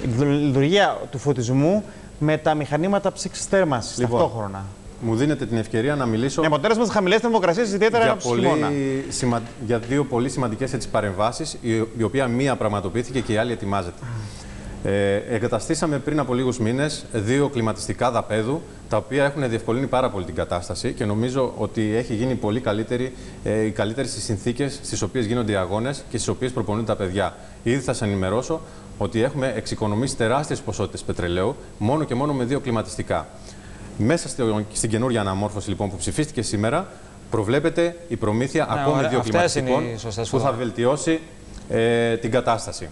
λειτου- λειτουργία του φωτισμού με τα μηχανήματα ψήξης θέρμανσης Λοιπόν, ταυτόχρονα. Μου δίνετε την ευκαιρία να μιλήσω Με αποτέλεσμα τις χαμηλές θερμοκρασίες, ιδιαίτερα για, από πολύ χειμώνα. σημα... για δύο πολύ σημαντικές έτσι, παρεμβάσεις, η, η οποία μία πραγματοποιήθηκε και η άλλη ετοιμάζεται. Ε, εγκαταστήσαμε πριν από λίγους μήνες δύο κλιματιστικά δαπέδου, τα οποία έχουν διευκολύνει πάρα πολύ την κατάσταση και νομίζω ότι έχει γίνει πολύ καλύτερη, ε, οι καλύτερες στις συνθήκες στις οποίες γίνονται οι αγώνες και στις οποίες προπονούνται τα παιδιά. Ήδη θα σας ενημερώσω ότι έχουμε εξοικονομήσει τεράστιες ποσότητες πετρελαίου μόνο και μόνο με δύο κλιματιστικά. Μέσα στο, στην καινούργια αναμόρφωση λοιπόν που ψηφίστηκε σήμερα, προβλέπεται η προμήθεια Ναι, ακόμη ωραία. δύο Αυτές είναι κλιματιστικών οι σωστές που θα φωτογραφίες. βελτιώσει ε, την κατάσταση.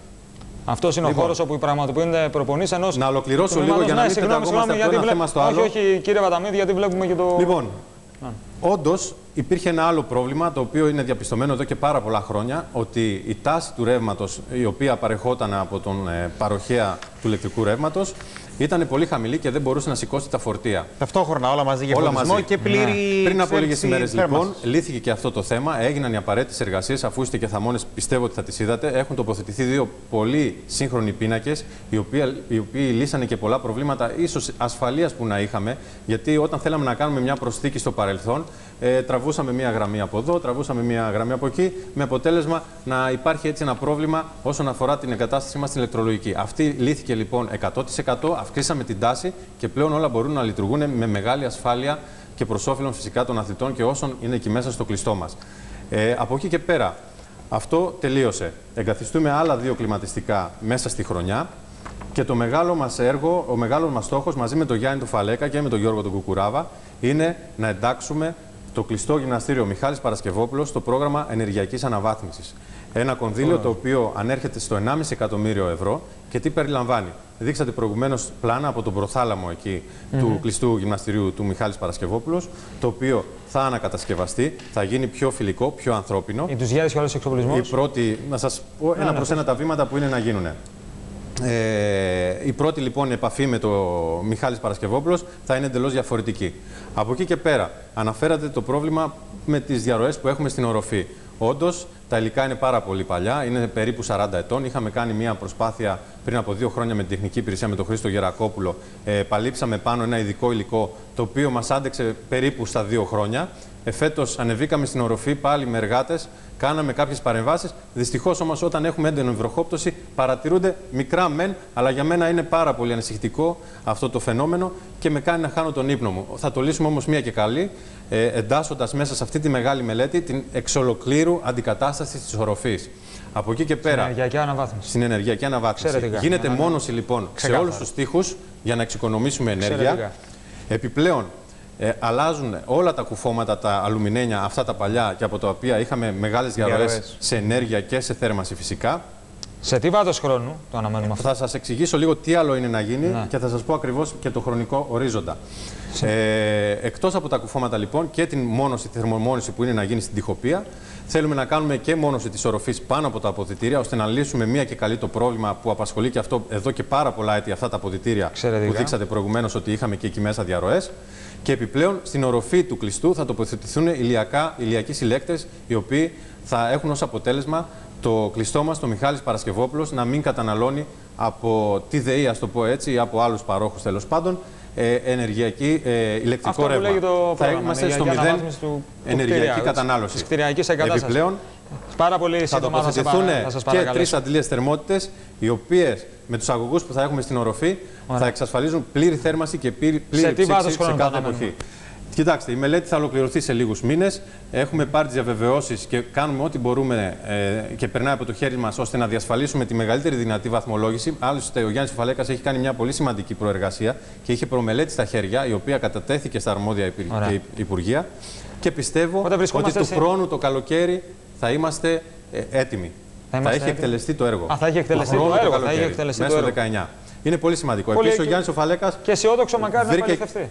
Αυτός είναι Λοιπόν. ο χώρος όπου πραγματοποιούνται προπονήσεις ενός. Να ολοκληρώσω λίγο για να μην πεταγόμαστε από το ένα θέμα στο άλλο. Όχι, όχι, κύριε Βαταμίδη, γιατί βλέπουμε και το. Λοιπόν, όντως υπήρχε ένα άλλο πρόβλημα το οποίο είναι διαπιστωμένο εδώ και πάρα πολλά χρόνια ότι η τάση του ρεύματος, η οποία παρεχόταν από τον ε, παροχέα του ηλεκτρικού ρεύματος, ήταν πολύ χαμηλή και δεν μπορούσε να σηκώσει τα φορτία. Ταυτόχρονα όλα μαζί για Όλα φωτισμό μαζί. και πλήρη Ναι. Πριν από λίγες εξέλιξη ημέρε, λοιπόν, θέρμανσης. λύθηκε και αυτό το θέμα. Έγιναν οι απαραίτητες εργασίες, αφού είστε και θαμώνες, πιστεύω ότι θα τις είδατε. Έχουν τοποθετηθεί δύο πολύ σύγχρονοι πίνακες, οι, οποίοι- οι οποίοι λύσανε και πολλά προβλήματα, ίσως ασφαλείας που να είχαμε. Γιατί όταν θέλαμε να κάνουμε μια προσθήκη στο παρελθόν, ε, τραβούσαμε μια γραμμή από εδώ, τραβούσαμε μια γραμμή από εκεί, με αποτέλεσμα να υπάρχει έτσι ένα πρόβλημα όσον αφορά την εγκατάστασή μας στην ηλεκτρολογική. Αυτή λύθηκε λοιπόν 100%, αυξήσαμε την τάση και πλέον όλα μπορούν να λειτουργούν με μεγάλη ασφάλεια και προς όφελον φυσικά των αθλητών και όσων είναι εκεί μέσα στο κλειστό μας. Ε, από εκεί και πέρα, αυτό τελείωσε. Εγκαθιστούμε άλλα δύο κλιματιστικά μέσα στη χρονιά. Και το μεγάλο μας έργο, ο μεγάλος μας στόχος μαζί με τον Γιάννη του Φαλέκα και με τον Γιώργο τον Κουκουράβα είναι να εντάξουμε το κλειστό γυμναστήριο Μιχάλης Παρασκευόπουλος στο πρόγραμμα ενεργειακής αναβάθμισης. Ένα κονδύλιο το οποίο ανέρχεται στο 1,5 εκατομμύριο ευρώ και τι περιλαμβάνει. Δείξατε προηγουμένως πλάνα από τον προθάλαμο εκεί του κλειστού γυμναστηρίου του Μιχάλης Παρασκευόπουλος, το οποίο θα ανακατασκευαστεί, θα γίνει πιο φιλικό, πιο ανθρώπινο. Οι τους και όλου του εξοπλισμού. Η πρώτη, να σας πω ένα ναι, προς ένα τα βήματα που είναι να γίνουν. Ε, η πρώτη λοιπόν επαφή με το Μιχάλης Παρασκευόπουλος θα είναι εντελώς διαφορετική. Από εκεί και πέρα αναφέρατε το πρόβλημα με τις διαρροές που έχουμε στην οροφή. Όντως, τα υλικά είναι πάρα πολύ παλιά, είναι περίπου 40 ετών. Είχαμε κάνει μια προσπάθεια πριν από δύο χρόνια με την τεχνική υπηρεσία με τον Χρήστο Γερακόπουλο. Ε, παλύψαμε πάνω ένα ειδικό υλικό το οποίο μας άντεξε περίπου στα δύο χρόνια. Εφέτος ανεβήκαμε στην οροφή πάλι με εργάτες, κάναμε κάποιες παρεμβάσεις. Δυστυχώς όμως, όταν έχουμε έντονη βροχόπτωση, παρατηρούνται μικρά μεν, αλλά για μένα είναι πάρα πολύ ανησυχητικό αυτό το φαινόμενο και με κάνει να χάνω τον ύπνο μου. Θα το λύσουμε όμως μία και καλή, ε, εντάσσοντας μέσα σε αυτή τη μεγάλη μελέτη την εξολοκλήρου αντικατάσταση της οροφής. Από εκεί και πέρα, Ενεργειακή αναβάθμιση. στην ενεργειακή αναβάθμιση. Εξαιρετικά. Γίνεται Ναι, ναι, ναι. μόνωση λοιπόν Ξεκάθαρα. σε όλους τους τοίχου για να εξοικονομήσουμε ενέργεια. Εξαιρετικά. Επιπλέον, ε, αλλάζουν όλα τα κουφώματα, τα αλουμινένια, αυτά τα παλιά και από τα οποία είχαμε μεγάλες διαρροές Διαρροές. σε ενέργεια και σε θέρμανση φυσικά. Σε τι βάθος χρόνου το αναμένουμε αυτό; Θα σας εξηγήσω λίγο τι άλλο είναι να γίνει Ναι. και θα σας πω ακριβώς και το χρονικό ορίζοντα. Ε, Εκτός από τα κουφώματα λοιπόν και την μόνωση, τη θερμομόνωση που είναι να γίνει στην τυχοπία, θέλουμε να κάνουμε και μόνωση της οροφής πάνω από τα αποδητήρια, ώστε να λύσουμε μία και καλή το πρόβλημα που απασχολεί και αυτό εδώ και πάρα πολλά έτη αυτά τα αποδητήρια Εξαιρετικά. που δείξατε προηγουμένως ότι είχαμε και εκεί μέσα διαρροές. Και επιπλέον στην οροφή του κλειστού θα τοποθετηθούν ηλιακά, ηλιακοί συλλέκτες, οι οποίοι θα έχουν ως αποτέλεσμα το κλειστό μας, το Μιχάλης Παρασκευόπουλος, να μην καταναλώνει από τη ΔΕΗ, ας το πω έτσι, ή από άλλους παρόχους τέλος πάντων, ε, ενεργειακή, ε, ηλεκτρικό Αυτό που ρεύμα. λέγει το θα πρόγραμμα, είμαστε στο ενεργειακή μηδέν αναβάθμιση του- του ενεργειακή κτηριακού, έτσι, κατανάλωσης. της κτηριακής εγκατάστασης. Επιπλέον, Πάρα πολύ θα σύντομα θα, σε, τοποθετηθούν πα- θα σας και τρεις παρακαλέσω. αντλίες θερμότητες, οι οποίες με τους αγωγούς που θα έχουμε στην οροφή θα εξασφαλίζουν πλήρη θέρμανση και πλήρη, πλήρη Σε τι βάθος ψήξη σε χρόνου κάθε το αναμένουμε; εποχή. Κοιτάξτε, η μελέτη θα ολοκληρωθεί σε λίγους μήνες. Έχουμε πάρει τις διαβεβαιώσεις και κάνουμε ό,τι μπορούμε ε, και περνάει από το χέρι μας ώστε να διασφαλίσουμε τη μεγαλύτερη δυνατή βαθμολόγηση. Άλλωστε, ο Γιάννης Φαλέκας έχει κάνει μια πολύ σημαντική προεργασία και είχε προμελέτη στα χέρια, η οποία κατατέθηκε στα αρμόδια υπηρ- Ωραία. και υπουργεία. Και πιστεύω Οπότε ότι βρισκόμαστε του σε- χρόνου το καλοκαίρι θα είμαστε ε, έτοιμοι. Θα Θα, είμαστε έχει έτοιμοι. εκτελεστεί το έργο. Α, θα έχει εκτελεστεί Του το χρόνου έργο, θα καλοκαίρι, έχει εκτελεστεί μέσα το στο 19. Είναι πολύ σημαντικό. Πολύ Επίσης, ο και- Γιάννης ο Φαλέκα Και αισιόδοξο μακάρι να βρήκε- επαληθευτεί.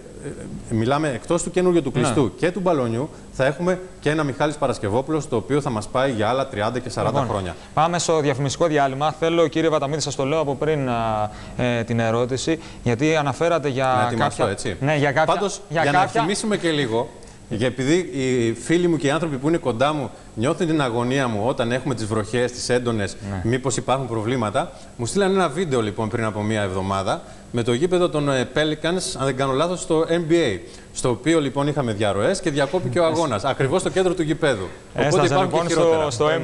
ε, Μιλάμε εκτός του καινούργιου του κλειστού Ναι. και του μπαλονιού, θα έχουμε και ένα Μιχάλης Παρασκευόπουλος, το οποίο θα μας πάει για άλλα 30 και 40 Λοιπόν, χρόνια. Πάμε στο διαφημιστικό διάλειμμα. Θέλω, κύριε Βαταμίδη, σας το λέω από πριν α, ε, την ερώτηση, γιατί αναφέρατε για να ετοιμαστώ, κάποια. έτσι. Ναι, για κάποια. Πάντως, για για, να κάποια... θυμίσουμε και λίγο, για επειδή οι φίλοι μου και οι άνθρωποι που είναι κοντά μου νιώθουν την αγωνία μου όταν έχουμε τις βροχές, τις έντονες, Ναι. μήπως υπάρχουν προβλήματα, μου στείλαν ένα βίντεο λοιπόν πριν από μία εβδομάδα με το γήπεδο των ε, Pelicans, αν δεν κάνω λάθος, στο NBA. Στο οποίο λοιπόν είχαμε διαρροές και διακόπηκε ο αγώνας, ακριβώς στο κέντρο του γηπέδου. Οπότε Έστασε υπάρχουν λοιπόν και χειρότερα. στο, στο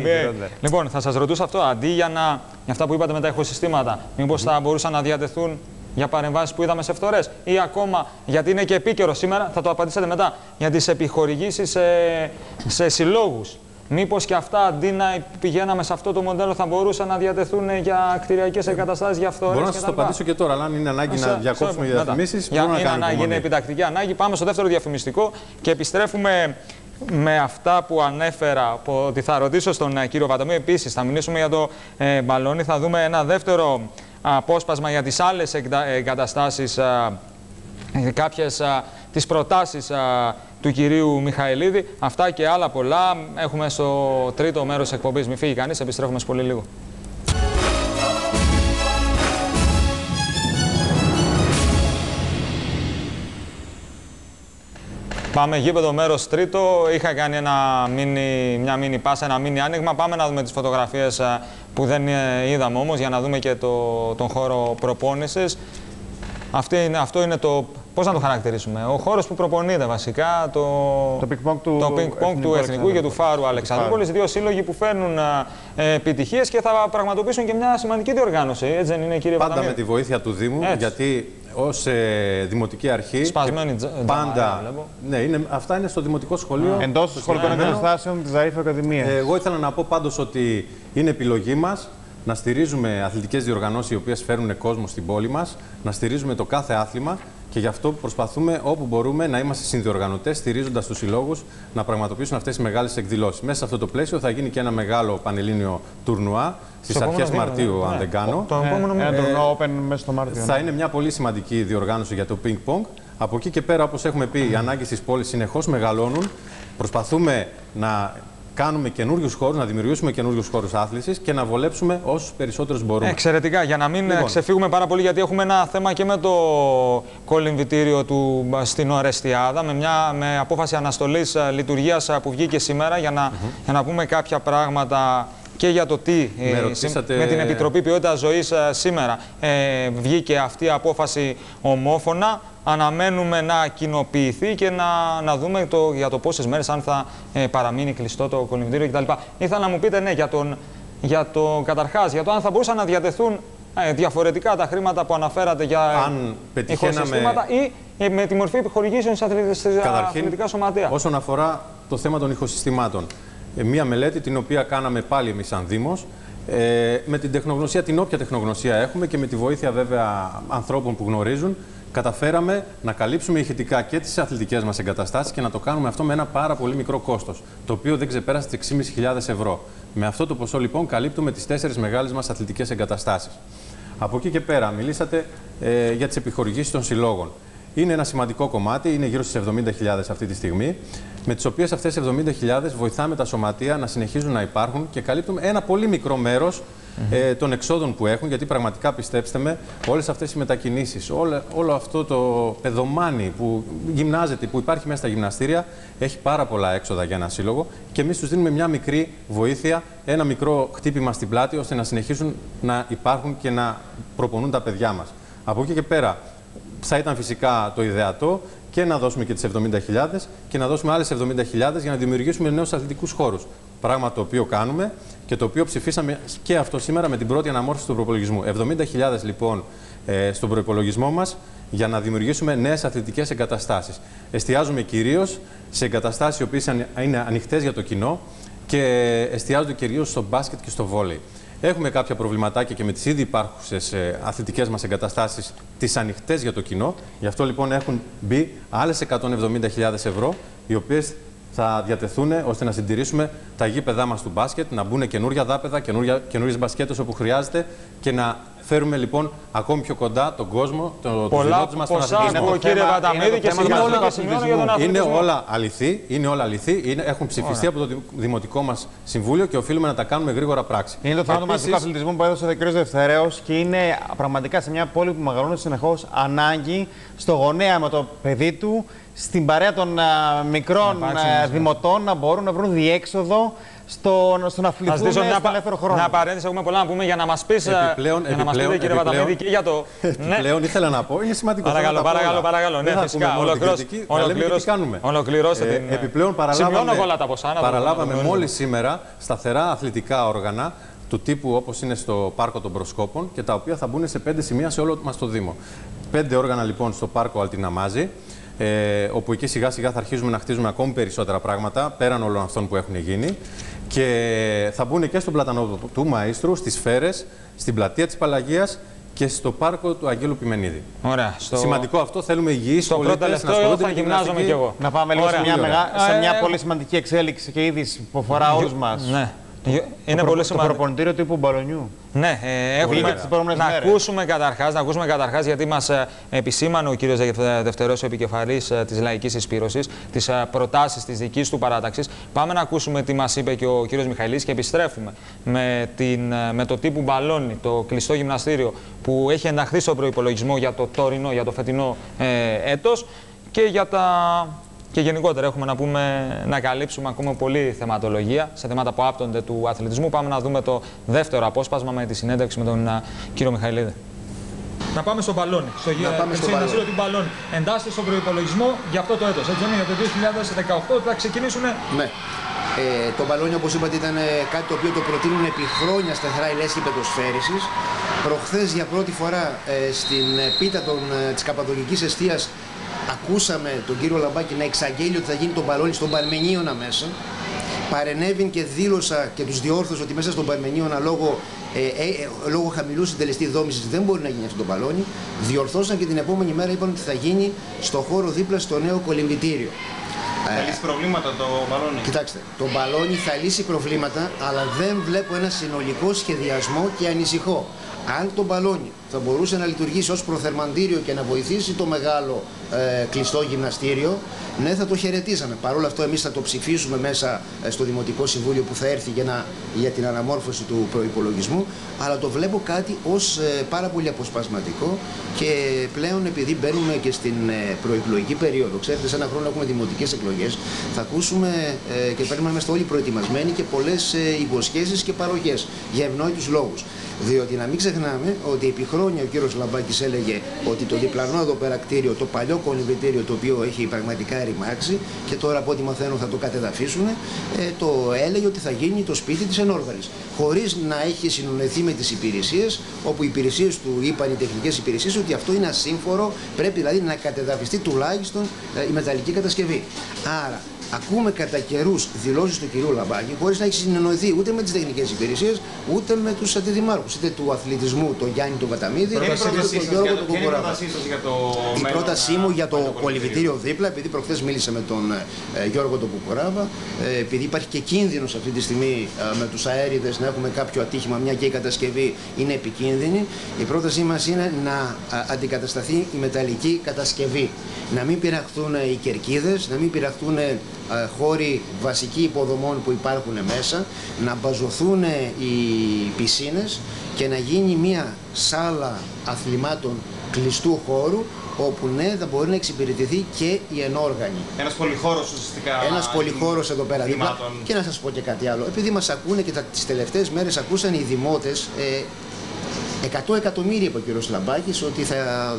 NBA. Λοιπόν, θα σας ρωτούσα αυτό. Αντί για, να, για αυτά που είπατε με τα ηχοσυστήματα, μήπως θα μπορούσαν να διατεθούν για παρεμβάσεις που είδαμε σε φθορές ή ακόμα γιατί είναι και επίκαιρο σήμερα, θα το απαντήσετε μετά, για τις επιχορηγήσεις σε, σε συλλόγους. Μήπως και αυτά αντί να πηγαίναμε σε αυτό το μοντέλο θα μπορούσαν να διατεθούν για κτηριακές εγκαταστάσεις, για αυτό. Μπορώ να σας το απαντήσω και τώρα, αλλά αν είναι ανάγκη να διακόψουμε για διαφημίσεις. Είναι ανάγκη, είναι επιτακτική ανάγκη. Πάμε στο δεύτερο διαφημιστικό και επιστρέφουμε με αυτά που ανέφερα, ότι θα ρωτήσω στον ε, κύριο Βαταμίου. Επίσης, θα μιλήσουμε για το ε, μπαλόνι. Θα δούμε ένα δεύτερο απόσπασμα για τις άλλες εγκαταστάσεις, ε, κάποιες τις προτάσεις του κυρίου Μιχαηλίδη. Αυτά και άλλα πολλά έχουμε στο τρίτο μέρος της εκπομπής. Μην φύγει κανείς, επιστρέφουμε σε πολύ λίγο. Πάμε γήπεδο μέρος τρίτο. Είχα κάνει ένα μίνι, μια μίνι πάσα, ένα μίνι άνοιγμα. Πάμε να δούμε τις φωτογραφίες ε, που δεν ε, είδαμε όμως για να δούμε και το, τον χώρο προπόνησης. Αυτό είναι το. Πώς να το χαρακτηρίσουμε, Ο χώρος που προπονείται βασικά. Το, το ping του, το ping του Εθνικού και του Φάρου Αλεξανδρούπολης. Δύο σύλλογοι που φέρνουν ε, επιτυχίες και θα πραγματοποιήσουν και μια σημαντική διοργάνωση. Έτσι δεν είναι, κύριε Πάντα με τη βοήθεια του Δήμου, γιατί ως ε, δημοτική αρχή. Σπασμένη Πάντα. Ναι, είναι, αυτά είναι στο δημοτικό σχολείο. Εντός των σχολικών εγκαταστάσεων της Ζαρίφα Ακαδημίας. Ε, εγώ ήθελα να πω πάντως ότι είναι επιλογή μας να στηρίζουμε αθλητικές διοργανώσεις οι οποίες φέρουν κόσμο στην πόλη μας, να στηρίζουμε το κάθε άθλημα και γι' αυτό προσπαθούμε όπου μπορούμε να είμαστε συνδιοργανωτές, στηρίζοντας τους συλλόγους να πραγματοποιήσουν αυτές τις μεγάλες εκδηλώσεις. Μέσα σε αυτό το πλαίσιο θα γίνει και ένα μεγάλο πανελλήνιο τουρνουά στις αρχές Μαρτίου, αν ναι. δεν κάνω. Το επόμενο ε, τουρνουά Open μέσα στο Μάρτιο. Θα ναι. είναι μια πολύ σημαντική διοργάνωση για το ping pong. Από εκεί και πέρα, όπως έχουμε πει, οι ανάγκες της πόλης συνεχώς μεγαλώνουν. Προσπαθούμε να κάνουμε καινούριους χώρους, να δημιουργήσουμε καινούριους χώρους άθλησης και να βολέψουμε όσους περισσότερους μπορούμε. Εξαιρετικά. Για να μην λοιπόν. ξεφύγουμε πάρα πολύ, γιατί έχουμε ένα θέμα και με το κολυμβητήριο του στην Ορεστιάδα, με, μια, με απόφαση αναστολής ε, λειτουργίας ε, που βγήκε σήμερα, για να, για να πούμε κάποια πράγματα και για το τι με, με την Επιτροπή Ποιότητας Ζωής σήμερα ε, βγήκε αυτή η απόφαση ομόφωνα αναμένουμε να κοινοποιηθεί και να, να δούμε το, για το πόσες μέρες αν θα ε, παραμείνει κλειστό το κολυμβητήριο κτλ. Ήθελα να μου πείτε, ναι, για, τον, για το καταρχάς, για το αν θα μπορούσαν να διατεθούν ε, διαφορετικά τα χρήματα που αναφέρατε για αν πετυχαίναμε... ή ε, με τη μορφή επιχορηγήσεων στα αθλητικά σωματεία. Όσον αφορά το θέμα των ηχοσυστημάτων, ε, μία μελέτη την οποία κάναμε πάλι εμείς σαν Δήμος, ε, με την τεχνογνωσία, την όποια τεχνογνωσία έχουμε και με τη βοήθεια βέβαια ανθρώπων που γνωρίζουν, καταφέραμε να καλύψουμε ηχητικά και τις αθλητικές μας εγκαταστάσεις και να το κάνουμε αυτό με ένα πάρα πολύ μικρό κόστος, το οποίο δεν ξεπέρασε τις 6.500 ευρώ. Με αυτό το ποσό λοιπόν καλύπτουμε τις τέσσερις μεγάλες μας αθλητικές εγκαταστάσεις. Από εκεί και πέρα, μιλήσατε ε, για τις επιχορηγήσεις των συλλόγων. Είναι ένα σημαντικό κομμάτι, είναι γύρω στις 70.000 αυτή τη στιγμή, με τις οποίες αυτές 70.000 βοηθάμε τα σωματεία να συνεχίζουν να υπάρχουν και καλύπτουμε ένα πολύ μικρό μέρος ε, των εξόδων που έχουν, γιατί πραγματικά πιστέψτε με, όλες αυτές οι μετακινήσεις, όλο, όλο αυτό το πεδομάνι που γυμνάζεται, που υπάρχει μέσα στα γυμναστήρια, έχει πάρα πολλά έξοδα για ένα σύλλογο και εμείς τους δίνουμε μια μικρή βοήθεια, ένα μικρό χτύπημα στην πλάτη, ώστε να συνεχίσουν να υπάρχουν και να προπονούν τα παιδιά μας. Από εκεί και πέρα, θα ήταν φυσικά το ιδεατό και να δώσουμε και τις 70.000 και να δώσουμε άλλες 70.000 για να δημιουργήσουμε νέους αθλητικούς χώρους. Πράγμα το οποίο κάνουμε και το οποίο ψηφίσαμε και αυτό σήμερα με την πρώτη αναμόρφωση του προπολογισμού. 70.000 λοιπόν ε, στον προπολογισμό μας για να δημιουργήσουμε νέες αθλητικές εγκαταστάσεις. Εστιάζουμε κυρίως σε εγκαταστάσεις οι οποίες είναι ανοιχτές για το κοινό και εστιάζονται κυρίως στο μπάσκετ και στο βόλεϊ. Έχουμε κάποια προβληματάκια και με τις ήδη υπάρχουσες ε, αθλητικές μας εγκαταστάσεις, τις ανοιχτές για το κοινό. Γι' αυτό λοιπόν έχουν μπει άλλες 170.000 ευρώ, οι οποίες θα διατεθούν ώστε να συντηρήσουμε τα γήπεδά μας του μπάσκετ, να μπουν καινούργια δάπεδα, καινούριε μπασκέτες όπου χρειάζεται και να φέρουμε λοιπόν ακόμη πιο κοντά τον κόσμο, το, Πολλά μας στον αθλητισμό. κύριε Βαταμίδη, και είναι όλα, είναι όλα αληθή, είναι όλα αληθή, είναι, έχουν ψηφιστεί από το Δημοτικό μας Συμβούλιο και οφείλουμε να τα κάνουμε γρήγορα πράξη. Είναι το θέμα του μαζικού αθλητισμού που έδωσε ο κ. Δευτερέω και είναι πραγματικά σε μια πόλη που μεγαλώνει συνεχώς ανάγκη στο γονέα με το παιδί του στην παρέα των α, μικρών α, δημοτών να μπορούν να βρουν διέξοδο στον, στον αθλητισμό στον ελεύθερο χρόνο. Μια παρένθεση έχουμε πολλά να πούμε για να μας πεις, επιπλέον, για να μας πείτε, κύριε Βαταμίδη, και για το. Επιπλέον, ήθελα να πω, είναι σημαντικό. Παρακαλώ, παρακαλώ, παρακαλώ. Ναι, φυσικά. Ολοκληρώστε ε, την. Επιπλέον, παραλάβαμε μόλις σήμερα σταθερά αθλητικά όργανα του τύπου όπως είναι στο Πάρκο των Προσκόπων και τα οποία θα μπουν σε πέντε σημεία σε όλο μας το Δήμο. Πέντε όργανα λοιπόν στο Πάρκο Αλτιναμάζη ε, όπου εκεί σιγά σιγά θα αρχίζουμε να χτίζουμε ακόμη περισσότερα πράγματα πέραν όλων αυτών που έχουν γίνει. Και θα μπουν και στον πλατανό του Μαΐστρου, στις Σφαίρες, στην πλατεία της Παλαγίας και στο πάρκο του Αγγέλου Πιμενίδη. Ωραία. Στο... Σημαντικό αυτό, θέλουμε υγιείς Στο πολίτες πρώτο να λεπτό ασχολούνται θα με τη γυμνάζομαι γυμναστική. κι εγώ. Να πάμε λίγο σε Ωραία. μια, Πολύ μεγα... ωραία. σε μια Ε, πολύ σημαντική εξέλιξη και είδηση που αφορά όλους μας. Ναι. Είναι το, πολύ το σημαντικό. προπονητήριο τύπου Μπαλονιού. Ναι, ε, έχουμε Βγήκε τις επόμενες να μέρες. ακούσουμε καταρχάς, να ακούσουμε καταρχάς γιατί μας ε, επισήμανε ο κύριος Δευτε- Δευτερός, ο επικεφαλής ε, της Λαϊκής Εισπύρωσης, τις ε, προτάσεις της δικής του παράταξης. Πάμε να ακούσουμε τι μας είπε και ο κύριος Μιχαηλής και επιστρέφουμε με, την, ε, με το τύπου μπαλόνι, το κλειστό γυμναστήριο που έχει ενταχθεί στον προϋπολογισμό για το τωρινό, για το φετινό ε, έτος και για τα και γενικότερα έχουμε να, πούμε, να καλύψουμε ακόμα πολλή θεματολογία σε θέματα που άπτονται του αθλητισμού. Πάμε να δούμε το δεύτερο απόσπασμα με τη συνέντευξη με τον α, κύριο Μιχαηλίδη. Να πάμε στο μπαλόνι. Στο Να πάμε στο μπαλόνι. του μπαλόνι. Εντάσσεται στον προπολογισμό για αυτό το έτος. Έτσι είναι για το 2018 θα ξεκινήσουν. Ναι. Ε, το μπαλόνι, όπως είπατε, ήταν ε, κάτι το οποίο το προτείνουν επί χρόνια σταθερά οι λέσχοι πετοσφαίρησης. Προχθές για πρώτη φορά ε, στην ε, πίτα των, ε, της Καπαδοκικής Εστίας ακούσαμε τον κύριο Λαμπάκη να εξαγγέλει ότι θα γίνει το μπαλόνι στον Παρμενίωνα μέσα. Παρενέβην και δήλωσα και τους διόρθωσα ότι μέσα στον Παρμενίωνα λόγω, ε, ε, ε, λόγω χαμηλού συντελεστή δόμησης δεν μπορεί να γίνει αυτό το μπαλόνι. Διορθώσαν και την επόμενη μέρα είπαν ότι θα γίνει στο χώρο δίπλα στο νέο κολυμπητήριο. Θα λύσει προβλήματα το μπαλόνι. Κοιτάξτε, το μπαλόνι θα λύσει προβλήματα, αλλά δεν βλέπω ένα συνολικό σχεδιασμό και ανησυχώ. Αν το μπαλόνι θα μπορούσε να λειτουργήσει ως προθερμαντήριο και να βοηθήσει το μεγάλο ε, κλειστό γυμναστήριο, ναι θα το χαιρετίζαμε. Παρ' όλο αυτό εμείς θα το ψηφίσουμε μέσα ε, στο Δημοτικό Συμβούλιο που θα έρθει για, να, για την αναμόρφωση του προϋπολογισμού, αλλά το βλέπω κάτι ως ε, πάρα πολύ αποσπασματικό και πλέον επειδή μπαίνουμε και στην ε, προεκλογική περίοδο, ξέρετε σε ένα χρόνο έχουμε δημοτικές εκλογές, θα ακούσουμε ε, και πρέπει να είμαστε όλοι προετοιμασμένοι και πολλές ε, υποσχέσεις και παροχές για ευνόητους λόγους. Διότι να μην ξεχνάμε ότι επί χρόνια ο κύριος Λαμπάκης έλεγε ότι το διπλανό εδώ πέρα κτίριο, το παλιό κολυμπητήριο το οποίο έχει πραγματικά ρημάξει και τώρα από ό,τι μαθαίνω θα το κατεδαφίσουν, ε, το έλεγε ότι θα γίνει το σπίτι της ενόργανης. Χωρίς να έχει συνονεθεί με τις υπηρεσίες, όπου οι υπηρεσίες του είπαν οι τεχνικές υπηρεσίες ότι αυτό είναι ασύμφορο, πρέπει δηλαδή να κατεδαφιστεί τουλάχιστον ε, η μεταλλική κατασκευή. Άρα ακούμε κατά καιρούς δηλώσεις του κυρίου Λαμπάκη, χωρίς να έχει συνεννοηθεί ούτε με τις τεχνικές υπηρεσίες, ούτε με τους αντιδημάρχους, είτε του αθλητισμού, τον Γιάννη τον Καταμίδη, Ποια είναι η είτε πρότασή τον σας Γιώργο για- τον ποια είναι η Κουκουράβα. πρότασή σας για το Η μέλλον, πρότασή α, μου για το με κολυβητήριο δίπλα, επειδή προχθές μίλησα με τον ε, Γιώργο τον Κουκουράβα, ε, επειδή υπάρχει και κίνδυνος αυτή τη στιγμή ε, με τους αέριδες να έχουμε κάποιο ατύχημα, μια και η κατασκευή είναι επικίνδυνη, η πρότασή μας είναι να α, αντικατασταθεί η μεταλλική κατασκευή. Να μην πειραχτούν ε, οι κερκίδες, να μην πειραχτούν ε, χώροι βασικοί υποδομών που υπάρχουν μέσα, να μπαζωθούν ε, οι πισίνες και να γίνει μια σάλα αθλημάτων κλειστού χώρου όπου ναι θα μπορεί να εξυπηρετηθεί και η ενόργανη. Ένας πολυχώρος ουσιαστικά. Ένας πολυχώρος εδώ πέρα δίπλα. χρημάτων. Και να σας πω και κάτι άλλο. Επειδή μας ακούνε και τις τελευταίες μέρες ακούσαν οι δημότες. Ε, 100 εκατομμύρια είπε ο κ. Λαμπάκης ότι θα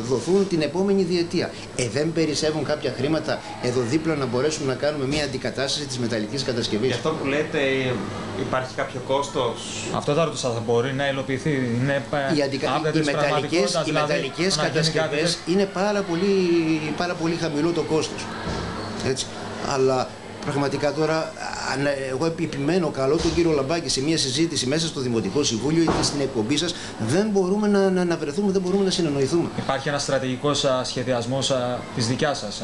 δοθούν την επόμενη διετία. Ε, δεν περισσεύουν κάποια χρήματα εδώ δίπλα να μπορέσουμε να κάνουμε μια αντικατάσταση της μεταλλικής κατασκευής. Γι' αυτό που λέτε υπάρχει κάποιο κόστος; Αυτό θα ρωτούσα, θα μπορεί να υλοποιηθεί. Είναι Οι, αντικα... οι μεταλλικές, οι μεταλλικές κατασκευές είναι πάρα πολύ, πάρα πολύ χαμηλό το κόστος. Έτσι. Αλλά πραγματικά τώρα, αν, εγώ επιμένω καλό τον κύριο Λαμπάκη σε μια συζήτηση μέσα στο Δημοτικό Συμβούλιο ή στην εκπομπή σας, δεν μπορούμε να, να, να βρεθούμε, δεν μπορούμε να συνεννοηθούμε. Υπάρχει ένας στρατηγικός σχεδιασμός της δικιάς σας.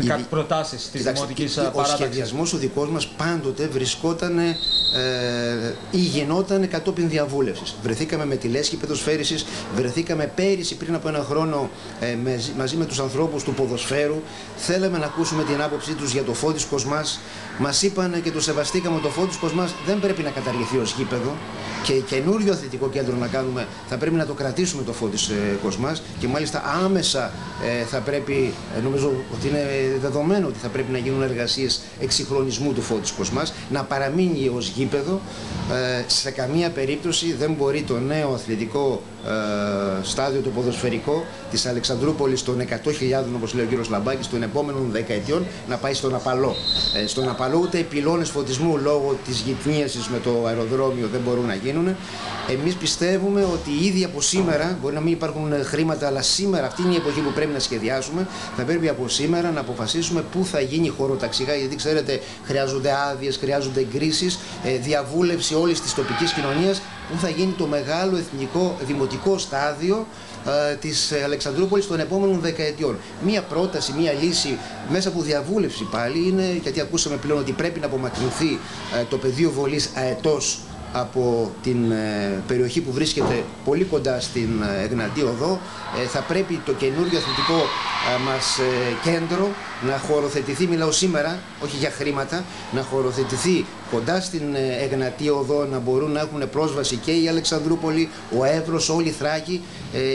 Η Κάτι δι- προτάσεις της Κοιτάξτε, δημοτικής ο παράταξης; σχεδιασμός ο δικός μας πάντοτε βρισκόταν ε, ή γινόταν κατόπιν διαβούλευσης. Βρεθήκαμε με τη λέσχη πεδοσφαίρισης, βρεθήκαμε πέρυσι πριν από ένα χρόνο ε, με- μαζί με τους ανθρώπους του ποδοσφαίρου. Θέλαμε να ακούσουμε την άποψή τους για το Φώτης Κοσμάς. Μας είπαν και το σεβαστήκαμε το Φώτης Κοσμάς δεν πρέπει να καταργηθεί ως γήπεδο και καινούριο αθλητικό κέντρο να κάνουμε θα πρέπει να το κρατήσουμε το Φώτης ε, Κοσμάς και μάλιστα άμεσα ε, θα πρέπει, ε, νομίζω ότι είναι δεδομένο ότι θα πρέπει να γίνουν εργασίες εξυγχρονισμού του Φώτης Κοσμάς, να παραμείνει ως γήπεδο. Ε, σε καμία περίπτωση δεν μπορεί το νέο αθλητικό ε, στάδιο το ποδοσφαιρικό της Αλεξανδρούπολης των 100.000 όπως λέει ο κύριος Λαμπάκης των επόμενων δεκαετιών να πάει στον Απαλό. Ε, στον Απαλό ούτε οι πυλώνες φωτισμού λόγω της γυτνίασης με το αεροδρόμιο δεν μπορούν να γίνουν. Εμείς πιστεύουμε ότι ήδη από σήμερα, μπορεί να μην υπάρχουν ε, χρήματα, αλλά σήμερα αυτή είναι η εποχή που πρέπει να σχεδιάσουμε. Θα πρέπει από σήμερα να αποφασίσουμε πού θα γίνει χωροταξικά, γιατί ξέρετε χρειάζονται άδειες, χρειάζονται εγκρίσεις. Ε, ε, διαβούλευση όλης της τοπικής κοινωνίας που θα γίνει το μεγάλο εθνικό δημοτικό στάδιο ε, της Αλεξανδρούπολης των επόμενων δεκαετιών. Μία πρόταση, μία λύση μέσα από διαβούλευση πάλι είναι, γιατί ακούσαμε πλέον ότι πρέπει να απομακρυνθεί ε, το πεδίο βολής αετός από την ε, περιοχή που βρίσκεται πολύ κοντά στην ε, Εγνατή Οδό. Ε, θα πρέπει το καινούργιο αθλητικό μας κέντρο να χωροθετηθεί, μιλάω σήμερα, όχι για χρήματα, να χωροθετηθεί κοντά στην Εγνατή Οδό, να μπορούν να έχουν πρόσβαση και η Αλεξανδρούπολη, ο Εύρος, όλη η Θράκη.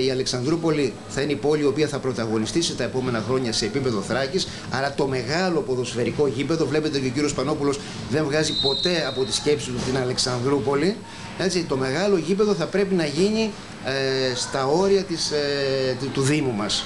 Η Αλεξανδρούπολη θα είναι η πόλη η οποία θα πρωταγωνιστήσει τα επόμενα χρόνια σε επίπεδο Θράκης, άρα το μεγάλο ποδοσφαιρικό γήπεδο, βλέπετε και ο κύριος Πανόπουλος δεν βγάζει ποτέ από τη σκέψη του την Αλεξανδρούπολη, έτσι, το μεγάλο γήπεδο θα πρέπει να γίνει ε, στα όρια της, ε, του, Δήμου μας.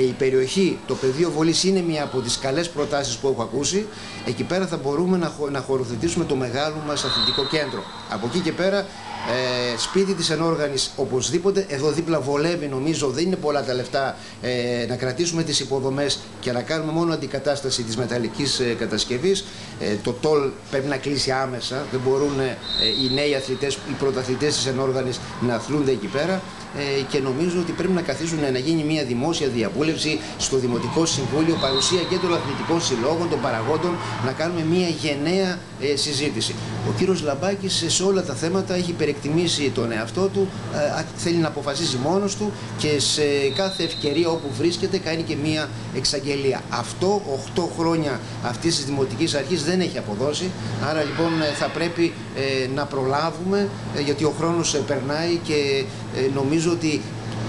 Ε, η περιοχή, το πεδίο βολής είναι μια από τις καλές προτάσεις που έχω ακούσει. Εκεί πέρα θα μπορούμε να, να χωροθετήσουμε το μεγάλο μας αθλητικό κέντρο. Από εκεί και πέρα ε, σπίτι της ενόργανης οπωσδήποτε. Εδώ δίπλα βολεύει νομίζω, δεν είναι πολλά τα λεφτά ε, να κρατήσουμε τις υποδομές και να κάνουμε μόνο αντικατάσταση της μεταλλικής ε, κατασκευής. Ε, το τόλ πρέπει να κλείσει άμεσα, δεν μπορούν ε, οι νέοι αθλητές, οι πρωταθλητές της ενόργανης να αθλούνται εκεί πέρα ε, και νομίζω ότι πρέπει να καθίσουν να γίνει μια δημόσια διαβούλευση στο Δημοτικό Συμβούλιο, παρουσία και των αθλητικών συλλόγων, των παραγόντων, να κάνουμε μια γενναία ε, συζήτηση. Ο κύριος Λαμπάκης σε όλα τα θέματα έχει υπερεκτιμήσει τον εαυτό του, ε, θέλει να αποφασίζει μόνος του και σε κάθε ευκαιρία όπου βρίσκεται κάνει και μια εξαγγελία. Αυτό 8 χρόνια αυτής της Δημοτικής Αρχής δεν έχει αποδώσει, άρα λοιπόν θα πρέπει να προλάβουμε γιατί ο χρόνος περνάει και νομίζω νομίζω ότι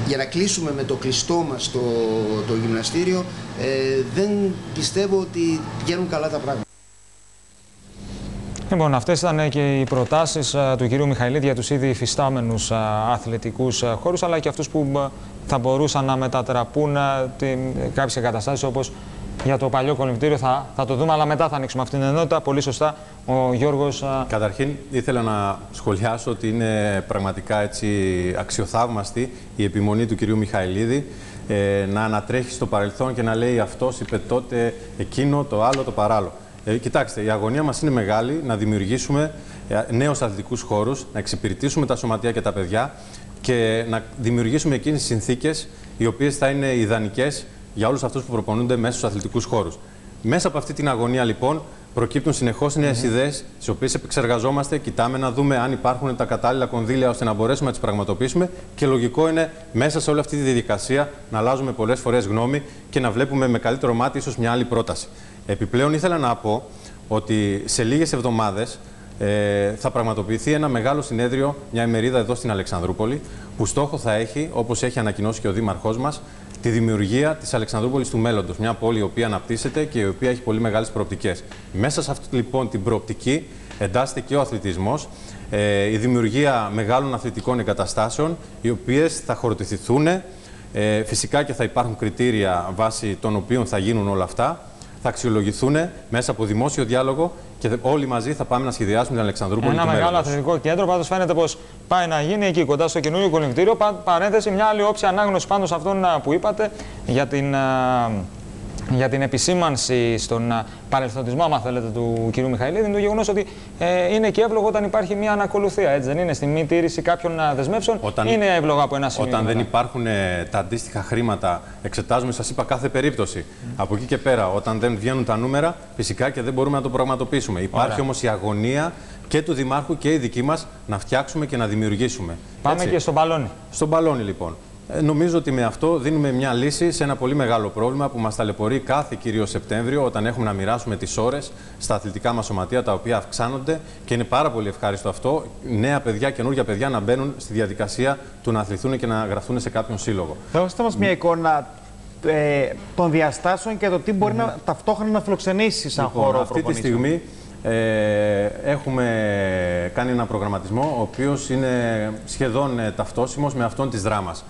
για να κλείσουμε με το κλειστό μας το, το γυμναστήριο ε, δεν πιστεύω ότι βγαίνουν καλά τα πράγματα. Λοιπόν, αυτές ήταν και οι προτάσεις ε, του κυρίου Μιχαηλίδη για τους ήδη υφιστάμενους ε, αθλητικούς χώρους, αλλά και αυτούς που θα μπορούσαν να μετατραπούν κάποιες εγκαταστάσεις όπως για το παλιό κολυμπτήριο θα, θα το δούμε, αλλά μετά θα ανοίξουμε αυτήν την ενότητα. Πολύ σωστά ο Γιώργος... Καταρχήν ήθελα να σχολιάσω ότι είναι πραγματικά έτσι αξιοθαύμαστη η επιμονή του κυρίου Μιχαηλίδη ε, να ανατρέχει στο παρελθόν και να λέει αυτός είπε τότε εκείνο, το άλλο, το παράλληλο. Ε, κοιτάξτε, η αγωνία μας είναι μεγάλη να δημιουργήσουμε ε, νέους αθλητικούς χώρους, να εξυπηρετήσουμε τα σωματεία και τα παιδιά και να δημιουργήσουμε εκείνες τις συνθήκες οι οποίες θα είναι ιδανικές για όλους αυτούς που προπονούνται μέσα στους αθλητικούς χώρους. Μέσα από αυτή την αγωνία, λοιπόν, προκύπτουν συνεχώς νέες mm -hmm. ιδέες, τις οποίες επεξεργαζόμαστε, κοιτάμε να δούμε αν υπάρχουν τα κατάλληλα κονδύλια ώστε να μπορέσουμε να τις πραγματοποιήσουμε. Και λογικό είναι μέσα σε όλη αυτή τη διαδικασία να αλλάζουμε πολλές φορές γνώμη και να βλέπουμε με καλύτερο μάτι ίσως μια άλλη πρόταση. Επιπλέον, ήθελα να πω ότι σε λίγες εβδομάδες ε, θα πραγματοποιηθεί ένα μεγάλο συνέδριο, μια ημερίδα εδώ στην Αλεξανδρούπολη, που στόχο θα έχει, όπως έχει ανακοινώσει και ο Δήμαρχός μας, τη δημιουργία της Αλεξανδρούπολης του μέλλοντος. Μια πόλη η οποία αναπτύσσεται και η οποία έχει πολύ μεγάλες προοπτικές. Μέσα σε αυτή λοιπόν την προοπτική εντάσσεται και ο αθλητισμός, ε, η δημιουργία μεγάλων αθλητικών εγκαταστάσεων, οι οποίες θα χωροτηθηθούν. Ε, φυσικά και θα υπάρχουν κριτήρια βάσει των οποίων θα γίνουν όλα αυτά θα αξιολογηθούν μέσα από δημόσιο διάλογο και όλοι μαζί θα πάμε να σχεδιάσουμε την Αλεξανδρούπολη. Ένα μεγάλο αθλητικό κέντρο, πάντως φαίνεται πως πάει να γίνει εκεί κοντά στο καινούριο κολυμπτήριο. Παρένθεση, μια άλλη όψη ανάγνωση πάνω σε αυτόν που είπατε για την για την επισήμανση στον παρελθοντισμό, άμα θέλετε, του κ. Μιχαηλίδη, είναι το γεγονός ότι ε, είναι και εύλογο όταν υπάρχει μια ανακολουθία. Έτσι δεν είναι στη μη τήρηση κάποιων δεσμεύσεων. Όταν, είναι εύλογο από ένα σημείο. Όταν δεν υπάρχουν ε, τα αντίστοιχα χρήματα, εξετάζουμε, σας είπα, κάθε περίπτωση. Από εκεί και πέρα, όταν δεν βγαίνουν τα νούμερα, φυσικά και δεν μπορούμε να το πραγματοποιήσουμε. Υπάρχει όμως η αγωνία και του Δημάρχου και η δική μας να φτιάξουμε και να δημιουργήσουμε. Πάμε Έτσι. και στον μπαλόνι. Στον μπαλόνι, λοιπόν. Ε, νομίζω ότι με αυτό δίνουμε μια λύση σε ένα πολύ μεγάλο πρόβλημα που μας ταλαιπωρεί κάθε κυρίως Σεπτέμβριο, όταν έχουμε να μοιράσουμε τις ώρες στα αθλητικά μας σωματεία τα οποία αυξάνονται και είναι πάρα πολύ ευχάριστο αυτό. Νέα παιδιά, καινούργια παιδιά να μπαίνουν στη διαδικασία του να αθληθούν και να γραφτούν σε κάποιον σύλλογο. Δώστε μας μια εικόνα ε, των διαστάσεων και το τι μπορεί να, ταυτόχρονα να φιλοξενήσει σαν λοιπόν, χώρο. Αυτή τη στιγμή ε, έχουμε κάνει ένα προγραμματισμό ο οποίος είναι σχεδόν ε, ταυτόσιμος με αυτόν της δράμας.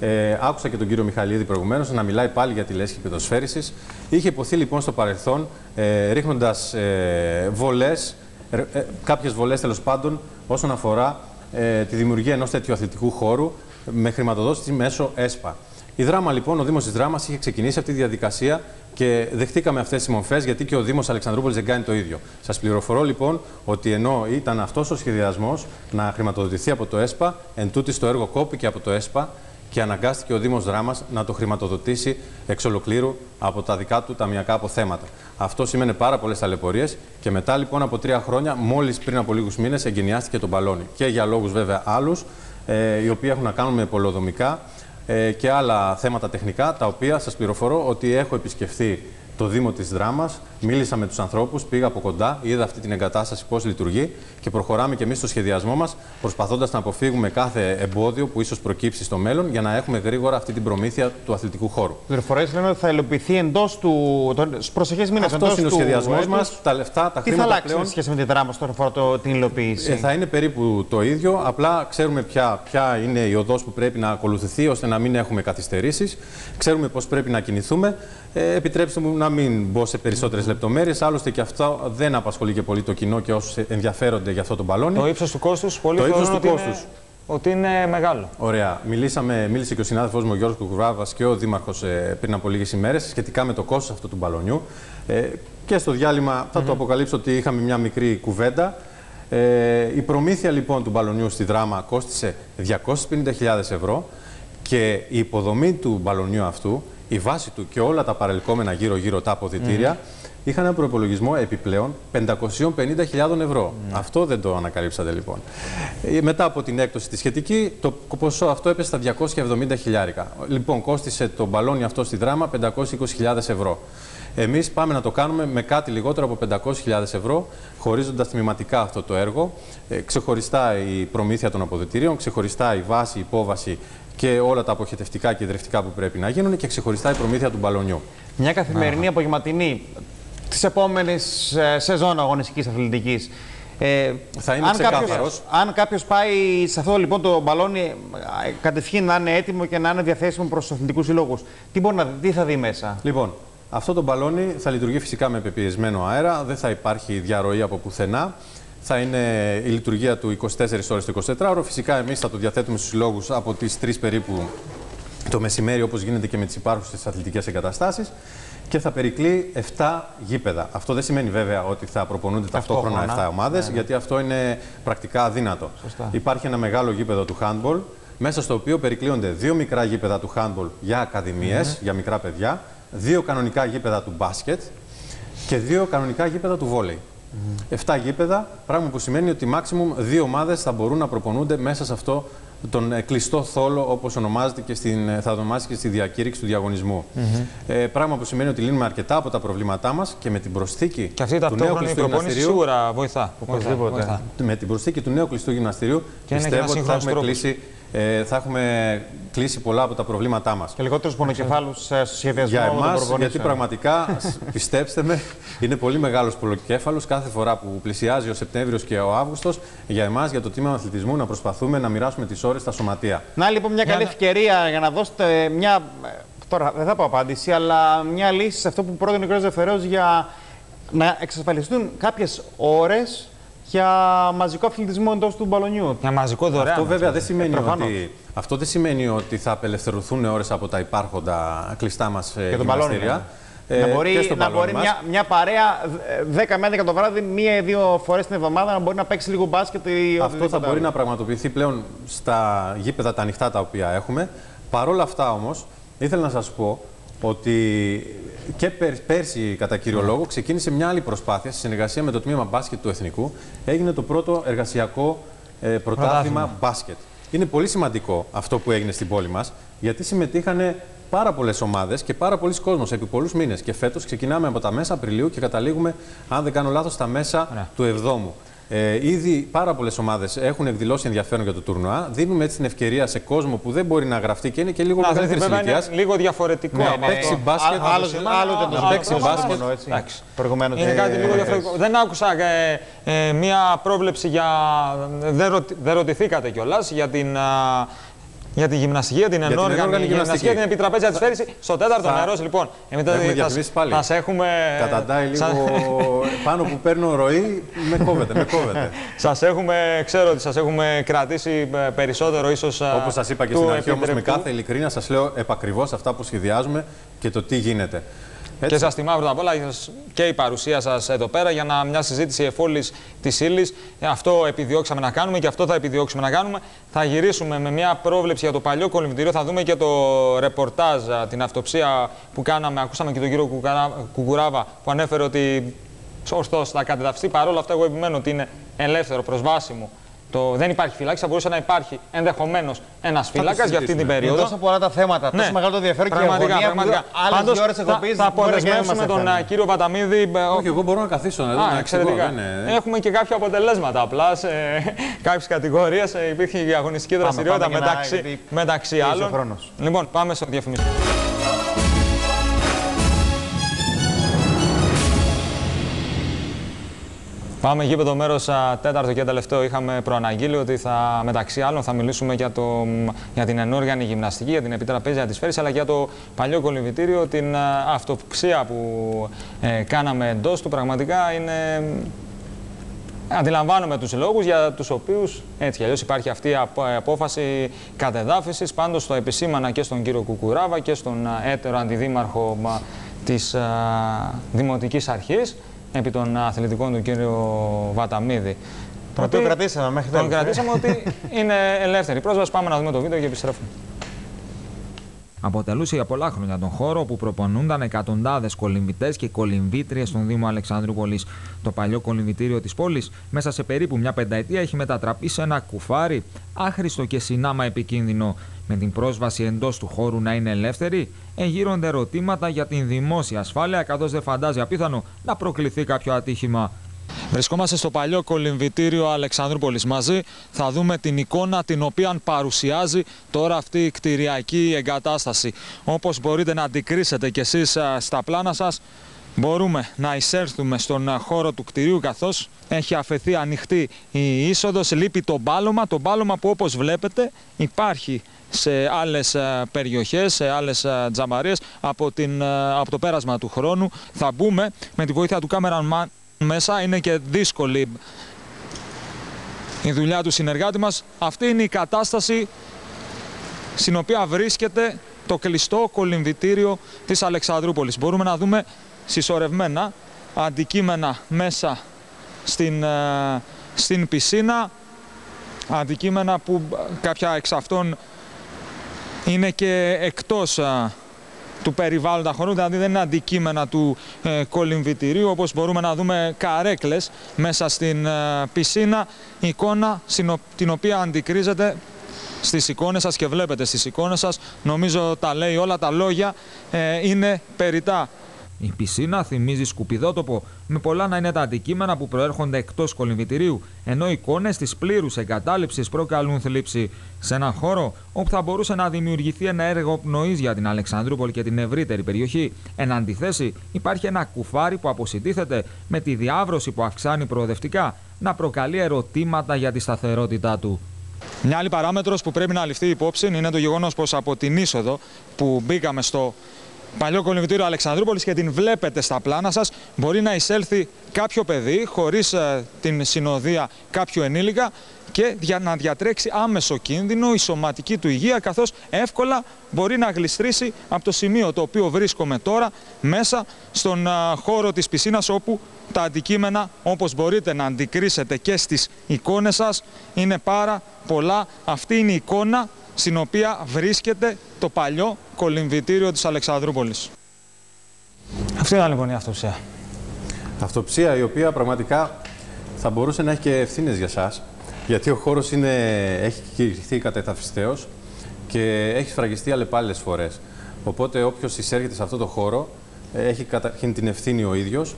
Ε, άκουσα και τον κύριο Μιχαλίδη προηγουμένως να μιλάει πάλι για τη λέσχη πεδοσφαίριση. Είχε υποθεί λοιπόν στο παρελθόν ε, ρίχνοντας ε, βολές, ε, ε κάποιες βολές τέλος πάντων, όσον αφορά ε, τη δημιουργία ενός τέτοιου αθλητικού χώρου με χρηματοδότηση μέσω ΕΣΠΑ. Η Δράμα λοιπόν, ο Δήμος της Δράμας είχε ξεκινήσει αυτή τη διαδικασία και δεχτήκαμε αυτές τις μορφές γιατί και ο Δήμος Αλεξανδρούπολης δεν κάνει το ίδιο. Σας πληροφορώ λοιπόν ότι ενώ ήταν αυτός ο σχεδιασμός να χρηματοδοτηθεί από το ΕΣΠΑ, εν τούτη το έργο κόπηκε από το ΕΣΠΑ και αναγκάστηκε ο Δήμος Δράμας να το χρηματοδοτήσει εξ ολοκλήρου από τα δικά του ταμιακά αποθέματα. Αυτό σημαίνει πάρα πολλές ταλαιπωρίες και μετά λοιπόν από τρία χρόνια, μόλις πριν από λίγους μήνες, εγκαινιάστηκε το μπαλόνι. Και για λόγους βέβαια άλλους, ε, οι οποίοι έχουν να κάνουν με πολεοδομικά ε, και άλλα θέματα τεχνικά, τα οποία σας πληροφορώ ότι έχω επισκεφθεί το Δήμο της Δράμας, μίλησα με τους ανθρώπους, πήγα από κοντά, είδα αυτή την εγκατάσταση πώς λειτουργεί και προχωράμε και εμείς στο σχεδιασμό μας, προσπαθώντας να αποφύγουμε κάθε εμπόδιο που ίσως προκύψει στο μέλλον για να έχουμε γρήγορα αυτή την προμήθεια του αθλητικού χώρου. Πληροφορίες λένε ότι θα υλοποιηθεί εντός του. στου προσεχεί μήνες. Αυτός είναι ο σχεδιασμός μας. Τα λεφτά, τα Τι θα χρήματα αλλάξει πλέον. σε σχέση με τη δράμα στον αφορά το- την υλοποίηση; Ε, θα είναι περίπου το ίδιο, απλά ξέρουμε ποια, ποια είναι η οδός που πρέπει να ακολουθηθεί ώστε να μην έχουμε καθυστερήσεις. Ξέρουμε πώς πρέπει να κινηθούμε. Ε, επιτρέψτε μου να μην μπω σε περισσότερες λεπτομέρειες, άλλωστε και αυτό δεν απασχολεί και πολύ το κοινό και όσους ενδιαφέρονται για αυτό το μπαλόνι. Το ύψος του κόστους πολύ Το θεωρούν ύψος του ότι είναι- κόστους. Ότι είναι μεγάλο. Ωραία. Μιλήσαμε, μίλησε και ο συνάδελφός μου ο Γιώργος Κουκουράβας και ο Δήμαρχος ε, πριν από λίγες ημέρες σχετικά με το κόστος αυτού του μπαλονιού. Ε, και στο διάλειμμα θα το αποκαλύψω ότι είχαμε μια μικρή κουβέντα. Ε, η προμήθεια λοιπόν του μπαλονιού στη δράμα κόστησε 250.000 ευρώ και η υποδομή του μπαλονιού αυτού, η βάση του και όλα τα παρελκόμενα γύρω-γύρω τα αποδητήρια είχαν ένα προπολογισμό επιπλέον 550.000 ευρώ. Αυτό δεν το ανακαλύψατε λοιπόν. Ε, Μετά από την έκπτωση τη σχετική, το ποσό αυτό έπεσε στα 270 χιλιάρικα. Λοιπόν, κόστησε το μπαλόνι αυτό στη δράμα 520.000 ευρώ. Εμείς πάμε να το κάνουμε με κάτι λιγότερο από 500.000 ευρώ, χωρίζοντας τμηματικά αυτό το έργο. Ε, ξεχωριστά η προμήθεια των αποδητηρίων, ξεχωριστά η βάση, η υπόβαση και όλα τα αποχετευτικά και ιδρυτικά που πρέπει να γίνουν και ξεχωριστά η προμήθεια του μπαλονιού. Μια καθημερινή απογευματινή της επόμενης σεζόν αγωνιστικής αθλητικής. Ε, Θα είναι αν κάποιος, ξεκάθαρος. αν κάποιος πάει σε αυτό λοιπόν το μπαλόνι, ε, κατευθείαν να είναι έτοιμο και να είναι διαθέσιμο προς τους αθλητικούς συλλόγους, τι, μπορεί να δει, τι θα δει μέσα; Λοιπόν, αυτό το μπαλόνι θα λειτουργεί φυσικά με πεπιεσμένο αέρα, δεν θα υπάρχει διαρροή από πουθενά. Θα είναι η λειτουργία του 24 ώρες το 24ωρο. Φυσικά εμείς θα το διαθέτουμε στους συλλόγους από τις 3 περίπου το μεσημέρι, όπως γίνεται και με τις υπάρχουσες αθλητικές εγκαταστάσεις. Και θα περικλεί 7 γήπεδα. Αυτό δεν σημαίνει βέβαια ότι θα προπονούνται ταυτόχρονα 7 Ταυτόχρονα. ομάδες, γιατί αυτό είναι πρακτικά αδύνατο. Υπάρχει ένα μεγάλο γήπεδο του handball, μέσα στο οποίο περικλείονται δύο μικρά γήπεδα του handball για ακαδημίες, για μικρά παιδιά, δύο κανονικά γήπεδα του μπάσκετ και δύο κανονικά γήπεδα του βόλεϊ. Εφτά γήπεδα, πράγμα που σημαίνει ότι maximum δύο ομάδες θα μπορούν να προπονούνται μέσα σε αυτό τον ε, κλειστό θόλο, όπως ονομάζεται και στην, ε, θα ονομάσει και στη διακήρυξη του διαγωνισμού. Ε, πράγμα που σημαίνει ότι λύνουμε αρκετά από τα προβλήματά μας και με την προσθήκη Και αυτή η του νέου ταυτόχρονη κλειστού προπόνηση γυμναστηρίου σίγουρα βοηθά. βοηθά, Οπωσδήποτε. βοηθά. με την προσθήκη του νέου κλειστού γυμναστηρίου Και είναι και πιστεύω ένας ότι θα σύγχρονος έχουμε, τρόπος. κλείσει, ε, θα έχουμε κλείσει πολλά από τα προβλήματά μας. Και λιγότερους πονοκεφάλους στο σχεδιασμό Για των εμάς, προπονήσεων. γιατί πραγματικά, σ- πιστέψτε με, είναι πολύ μεγάλος πολλοκέφαλο κάθε φορά που πλησιάζει ο Σεπτέμβριος και ο Αύγουστος. Για εμάς, για το τμήμα αθλητισμού, να προσπαθούμε να μοιράσουμε τις ώρες στα σωματεία. Να λοιπόν μια καλή να- ευκαιρία για να δώσετε μια. ε, Τώρα δεν θα πω απάντηση, αλλά μια λύση σε αυτό που πρότεινε ο κ. Δευτερέως για να εξασφαλιστούν κάποιες ώρες για μαζικό αθλητισμό εντός του μπαλονιού. Για μαζικό δωρεάν. Αυτό βέβαια δεν σημαίνει, προφανώς. ότι, αυτό δεν σημαίνει ότι θα απελευθερωθούν ώρες από τα υπάρχοντα κλειστά μας Για τον μπαλόνι, γυμναστήρια. να Ε, μπορεί, και στο να μπαλόνι μπορεί μας. μια, μια παρέα ε, 10 με 11 το βράδυ, μία ή δύο φορές την εβδομάδα να μπορεί να παίξει λίγο μπάσκετ ή Αυτό θα οτιδήποτε μπορεί άλλο. να πραγματοποιηθεί πλέον στα γήπεδα τα ανοιχτά τα οποία έχουμε. Παρ' όλα αυτά όμως, ήθελα να σας πω ότι και πέρ- πέρσι, κατά κύριο λόγο, ξεκίνησε μια άλλη προσπάθεια στη συνεργασία με το τμήμα μπάσκετ του Εθνικού. Έγινε το πρώτο εργασιακό ε, πρωτάθλημα μπάσκετ. Είναι πολύ σημαντικό αυτό που έγινε στην πόλη μας, γιατί συμμετείχαν πάρα πολλές ομάδες και πάρα πολλοί κόσμος επί πολλούς μήνες. Και φέτος ξεκινάμε από τα μέσα Απριλίου και καταλήγουμε, αν δεν κάνω λάθος, στα μέσα Ωραία. του 7ου. Ε, ήδη πάρα πολλές ομάδες έχουν εκδηλώσει ενδιαφέρον για το τουρνουά. Δίνουμε έτσι την ευκαιρία σε κόσμο που δεν μπορεί να γραφτεί και είναι και λίγο Να, μεγαλύτερης δηλαδή, βέβαια ηλικίας. είναι λίγο διαφορετικό. Ναι, από να αυτό. παίξει μπάσκετ. Άλλο- άλλος- Σήμερα, άλλος ήταν το άλλο παίξει πράγμα. μπάσκετ. μόνο, έτσι. Εντάξει. Προηγουμένως, Είναι ε, κάτι λίγο ε, διαφορετικό. Δεν άκουσα ε, ε, μία πρόβλεψη για. Δεν, ρωτη- δεν ρωτηθήκατε κιόλας για την. Α, Για τη γυμναστική, για την την ενόργανη ενόργανη γυμναστική, για την γυμναστική. επιτραπέζια της φέρηση. Στο τέταρτο Θα- μέρος, λοιπόν. Εμείς Θα έχουμε θα, διαφημίσεις πάλι. θα σε έχουμε. Καταντάει λίγο σαν- πάνω που παίρνω ροή, με κόβεται, με κόβεται. Σας έχουμε, ξέρω ότι σας έχουμε κρατήσει ε, περισσότερο ίσως α, Όπως σας είπα και του στην αρχή, όμως με επιτρεπτού. κάθε ειλικρίνεια σας λέω επακριβώς αυτά που σχεδιάζουμε και το τι γίνεται. Και Έτσι. σας τιμά πρώτα απ' όλα και η παρουσία σας εδώ πέρα για να μια συζήτηση εφόλης της ύλης. Αυτό επιδιώξαμε να κάνουμε και αυτό θα επιδιώξουμε να κάνουμε. Θα γυρίσουμε με μια πρόβλεψη για το παλιό κολυμβητήριο. Θα δούμε και το ρεπορτάζ, α, την αυτοψία που κάναμε. Ακούσαμε και τον κύριο Κουκαρά- Κουκουράβα που ανέφερε ότι ορθώ θα κατεδαφιστεί. Παρ' όλα αυτά, εγώ επιμένω ότι είναι ελεύθερο, προσβάσιμο. Το, δεν υπάρχει φυλάξη, θα μπορούσε να υπάρχει ενδεχομένως ένας φύλακας για αυτή την συζητήσουμε. Είναι περίοδο. τόσο πολλά τα θέματα, τόσο Ναι. μεγάλο το ενδιαφέρον και η Πραγματικά, αγωνία πραγματικά. που άλλες Πάντως, δύο ώρες θα- εκπομπής θα μπορεί να μην μας αποδεσμεύσουμε τον έφτανε. α, κύριο Παταμίδη. ε, ο- Όχι, εγώ μπορώ να καθίσω να δω. Α, να εξηγώ, εξαιρετικά. δεν είναι- Έχουμε και κάποια αποτελέσματα. Απλάς σε κάποιες κατηγορίες υπήρχε και αγωνιστική δραστηριότητα πάμε και να- μεταξύ, γιατί μεταξύ πίεσε ο άλλων. χρόνος. Λοιπόν, πάμε στο διαφημιστικό. Πάμε γήπεδο μέρος τέταρτο και τελευταίο. Είχαμε προαναγγείλει ότι θα, μεταξύ άλλων θα μιλήσουμε για, το, για την ενόργανη γυμναστική, για την επιτραπέζια της φέρηση, αλλά και για το παλιό κολυμβητήριο, την α, αυτοψία που ε, κάναμε εντός του. Πραγματικά είναι Αντιλαμβάνομαι τους λόγους για τους οποίους έτσι κι αλλιώς υπάρχει αυτή η απο- απόφαση κατεδάφισης. Πάντως το επισήμανα και στον κύριο Κουκουράβα και στον α, έτερο αντιδήμαρχο μα, της α, Δημοτικής Αρχής επί των αθλητικών του κύριο Βαταμίδη. Τον οποίο Ότι- κρατήσαμε μέχρι Τον τέλους, ε. κρατήσαμε ότι είναι ελεύθερη πρόσβαση. Πάμε να δούμε το βίντεο και επιστρέφουμε. Αποτελούσε για πολλά χρόνια τον χώρο όπου προπονούνταν εκατοντάδες κολυμβητές και κολυμβήτριες στον Δήμο Αλεξανδρούπολη. Το παλιό κολυμβητήριο της πόλης, μέσα σε περίπου μια πενταετία, έχει μετατραπεί σε ένα κουφάρι άχρηστο και συνάμα επικίνδυνο. Με την πρόσβαση εντός του χώρου να είναι ελεύθερη, εγείρονται ερωτήματα για την δημόσια ασφάλεια, καθώς δεν φαντάζει απίθανο να προκληθεί κάποιο ατύχημα. Βρισκόμαστε στο παλιό κολυμβητήριο Αλεξανδρούπολης μαζί. Θα δούμε την εικόνα την οποία παρουσιάζει τώρα αυτή η κτηριακή εγκατάσταση. Όπως μπορείτε να αντικρίσετε κι εσείς α, στα πλάνα σας, μπορούμε να εισέλθουμε στον α, χώρο του κτηρίου καθώς έχει αφαιθεί ανοιχτή η είσοδος, λείπει το μπάλωμα, το μπάλωμα που όπως βλέπετε υπάρχει σε άλλες α, περιοχές, σε άλλες α, τζαμαρίες από, την, α, από το πέρασμα του χρόνου. Θα μπούμε με τη βοήθεια του κάμεραμαν μέσα, είναι και δύσκολη η δουλειά του συνεργάτη μας. Αυτή είναι η κατάσταση στην οποία βρίσκεται το κλειστό κολυμβητήριο της Αλεξανδρούπολης. Μπορούμε να δούμε συσσωρευμένα αντικείμενα μέσα στην, ε, στην πισίνα, αντικείμενα που ε, κάποια εξ αυτών είναι και εκτός ε, του περιβάλλοντα χώρου, δηλαδή δεν είναι αντικείμενα του ε, κολυμβητηρίου, όπως μπορούμε να δούμε καρέκλες μέσα στην ε, πισίνα, εικόνα συνο- την οποία αντικρίζεται στις εικόνες σας και βλέπετε στις εικόνες σας, νομίζω τα λέει όλα τα λόγια, ε, είναι περιτά. Η πισίνα θυμίζει σκουπιδότοπο, με πολλά να είναι τα αντικείμενα που προέρχονται εκτός κολυμβητηρίου, ενώ οι εικόνες της πλήρους εγκατάλειψης προκαλούν θλίψη. Σε έναν χώρο όπου θα μπορούσε να δημιουργηθεί ένα έργο πνοής για την Αλεξανδρούπολη και την ευρύτερη περιοχή, εν αντιθέσει υπάρχει ένα κουφάρι που αποσυντίθεται με τη διάβρωση που αυξάνει προοδευτικά να προκαλεί ερωτήματα για τη σταθερότητά του. Μια άλλη παράμετρος που πρέπει να ληφθεί υπόψη είναι το γεγονός πως από την είσοδο που μπήκαμε στο παλιό κολυμβητήριο Αλεξανδρούπολης και την βλέπετε στα πλάνα σας μπορεί να εισέλθει κάποιο παιδί χωρίς ε, την συνοδεία κάποιου ενήλικα και δια, να διατρέξει άμεσο κίνδυνο η σωματική του υγεία καθώς εύκολα μπορεί να γλιστρήσει από το σημείο το οποίο βρίσκομαι τώρα μέσα στον α, χώρο της πισίνας όπου τα αντικείμενα όπως μπορείτε να αντικρίσετε και στις εικόνες σας είναι πάρα πολλά. Αυτή είναι η εικόνα στην οποία βρίσκεται το παλιό κολυμβητήριο της Αλεξανδρούπολης. Αυτή ήταν λοιπόν η αυτοψία. Αυτοψία η οποία πραγματικά θα μπορούσε να έχει και ευθύνες για εσά. Γιατί ο χώρος έχει κηρυχθεί κατεταφιστέως και έχει σφραγιστεί αλλεπάλληλες φορές. Οπότε όποιος εισέρχεται σε αυτό το χώρο ε, έχει καταρχήν την ευθύνη ο ίδιος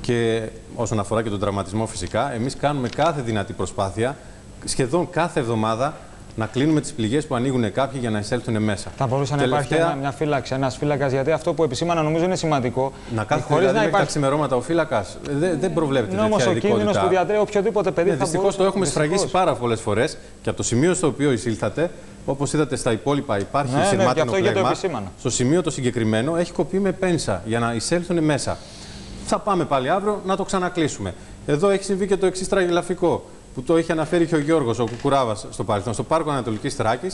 και όσον αφορά και τον τραυματισμό φυσικά, εμείς κάνουμε κάθε δυνατή προσπάθεια σχεδόν κάθε εβδομάδα να κλείνουμε τις πληγές που ανοίγουν κάποιοι για να εισέλθουν μέσα. Θα μπορούσε να υπάρχει Τελευταία- ένα, μια φύλαξη, ένας φύλακας, γιατί αυτό που επισήμανα νομίζω είναι σημαντικό. Να κάθεται Χωρίς δηλαδή να μέχρι τα υπάρχει. ξημερώματα ο φύλακας. Δεν, δεν προβλέπεται Είναι όμω τέτοια ο κίνδυνος ειδικότητα. που διατρέχει οποιοδήποτε παιδί. Ναι, θα Δυστυχώς μπορούσε- το έχουμε δυστυχώς. σφραγίσει πάρα πολλές φορές και από το σημείο στο οποίο εισήλθατε Όπως είδατε στα υπόλοιπα, υπάρχει Ναι, ναι, σειρμάτινο γι' αυτό και το πλέγμα. επισήμανα. Στο σημείο το συγκεκριμένο έχει κοπεί με πένσα για να εισέλθουν μέσα. Θα πάμε πάλι αύριο να το ξανακλείσουμε. Εδώ έχει συμβεί και το εξής τραγελαφικό που το είχε αναφέρει και ο Γιώργος, ο Κουκουράβας στο παρελθόν, στο πάρκο Ανατολικής Τράκη.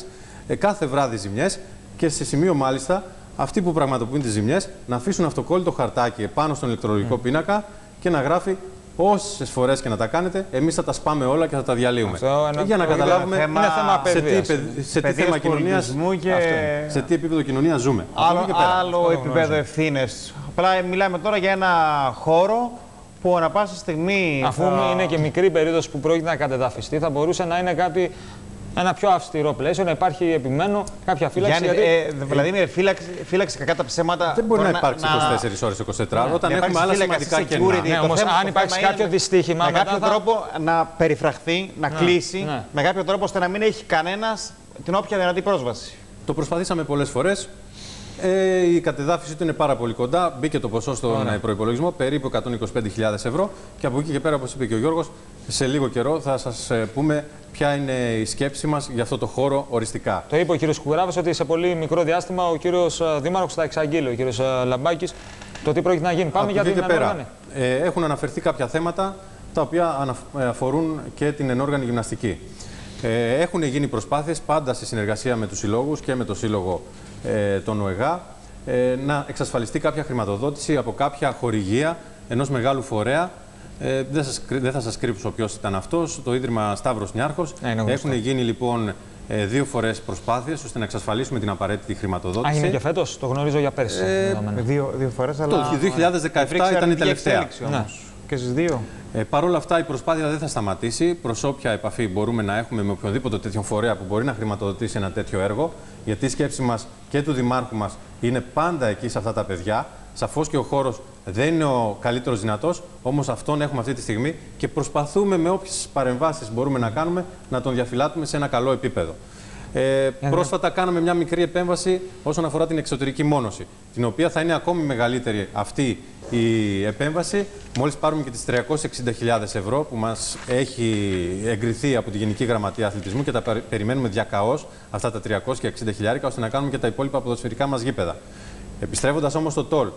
Ε, κάθε βράδυ ζημιές και σε σημείο μάλιστα αυτοί που πραγματοποιούν τις ζημιές να αφήσουν αυτοκόλλητο χαρτάκι επάνω στον ηλεκτρολογικό πίνακα και να γράφει όσες φορές και να τα κάνετε, εμείς θα τα σπάμε όλα και θα τα διαλύουμε. Αυτό είναι- Ε, για να είναι καταλάβουμε θέμα- είναι θέμα σε τι, παιδείας. επε- σε τι Παιδείας θέμα κοινωνία, πολιτισμού και- σε τι επίπεδο κοινωνίας ζούμε. Από Άλλο, εκεί και πέρα. άλλο επίπεδο ευθύνες. Απλά μιλάμε τώρα για ένα χώρο που ανα πάσα στιγμή. Αφού θα- είναι και μικρή περίοδος που πρόκειται να κατεδαφιστεί, θα μπορούσε να είναι κάτι, ένα πιο αυστηρό πλαίσιο, να υπάρχει επιμένω κάποια φύλαξη. Γιάννη, γιατί... ε, Βλαδίμηρ, φύλαξη, φύλαξη κακά τα ψέματα. Δεν μπορεί να τώρα υπάρξει 24 ώρες 24 ώρα όταν να έχουμε υπάρξει άλλα φύλακας σημαντικά security. κενά. Ναι, Το όμως θέμα- αν το υπάρξει θέμα κάποιο είναι δυστύχημα, Με μετά κάποιο θα- τρόπο να περιφραχθεί, να κλείσει, ναι. με κάποιο τρόπο ώστε να μην έχει κανένας την όποια δυνατή πρόσβαση. Το προσπαθήσαμε πολλές φορές. Ε, η κατεδάφιση του είναι πάρα πολύ κοντά. Μπήκε το ποσό στον ε, προπολογισμό, περίπου 125.000 ευρώ. Και από εκεί και πέρα, όπως είπε και ο Γιώργος, σε λίγο καιρό θα σας πούμε ποια είναι η σκέψη μας για αυτό το χώρο οριστικά. Το είπε ο κύριος Κουκουράβα ότι σε πολύ μικρό διάστημα ο κύριος Δήμαρχος θα εξαγγείλει, ο κύριος Λαμπάκης, το τι πρόκειται να γίνει. Πάμε Από για εκεί την και πέρα, ανόργανη. ε, έχουν αναφερθεί κάποια θέματα τα οποία αναφ- ε, αφορούν και την ενόργανη γυμναστική. Ε, έχουν γίνει προσπάθειες πάντα σε συνεργασία με τους συλλόγους και με το σύλλογο ε, των ΟΕΓΑ ε, να εξασφαλιστεί κάποια χρηματοδότηση από κάποια χορηγία ενός μεγάλου φορέα. Ε, δεν, σας, κρύ- δεν θα σας κρύψω ποιος ήταν αυτός, το Ίδρυμα Σταύρος Νιάρχος. Ναι, είναι γνωστό. Έχουν γίνει λοιπόν ε, δύο φορές προσπάθειες ώστε να εξασφαλίσουμε την απαραίτητη χρηματοδότηση. Α, είναι και φέτος, το γνωρίζω για πέρσι. δεδομένα. Δύο, δύο φορές, Το αλλά. 2017 ήταν η τελευταία. Ναι. Και στις δύο. Ε, Παρ' όλα αυτά, η προσπάθεια δεν θα σταματήσει. Προς όποια επαφή μπορούμε να έχουμε με οποιοδήποτε τέτοιο φορέα που μπορεί να χρηματοδοτήσει ένα τέτοιο έργο, γιατί η σκέψη μας και του Δημάρχου μας είναι πάντα εκεί σε αυτά τα παιδιά. Σαφώς και ο χώρος δεν είναι ο καλύτερος δυνατός, όμως αυτόν έχουμε αυτή τη στιγμή και προσπαθούμε με όποιες παρεμβάσεις μπορούμε να κάνουμε να τον διαφυλάτουμε σε ένα καλό επίπεδο. Ε, πρόσφατα κάναμε μια μικρή επέμβαση όσον αφορά την εξωτερική μόνωση, την οποία θα είναι ακόμη μεγαλύτερη αυτή η επέμβαση, μόλις πάρουμε και τις 360.000 ευρώ που μας έχει εγκριθεί από τη Γενική Γραμματεία Αθλητισμού και τα περι- περιμένουμε διακαώς αυτά τα 360.000 ώστε να κάνουμε και τα υπόλοιπα ποδοσφαιρικά μας γήπεδα. Επιστρέφοντας όμως στο ΤΟΛ,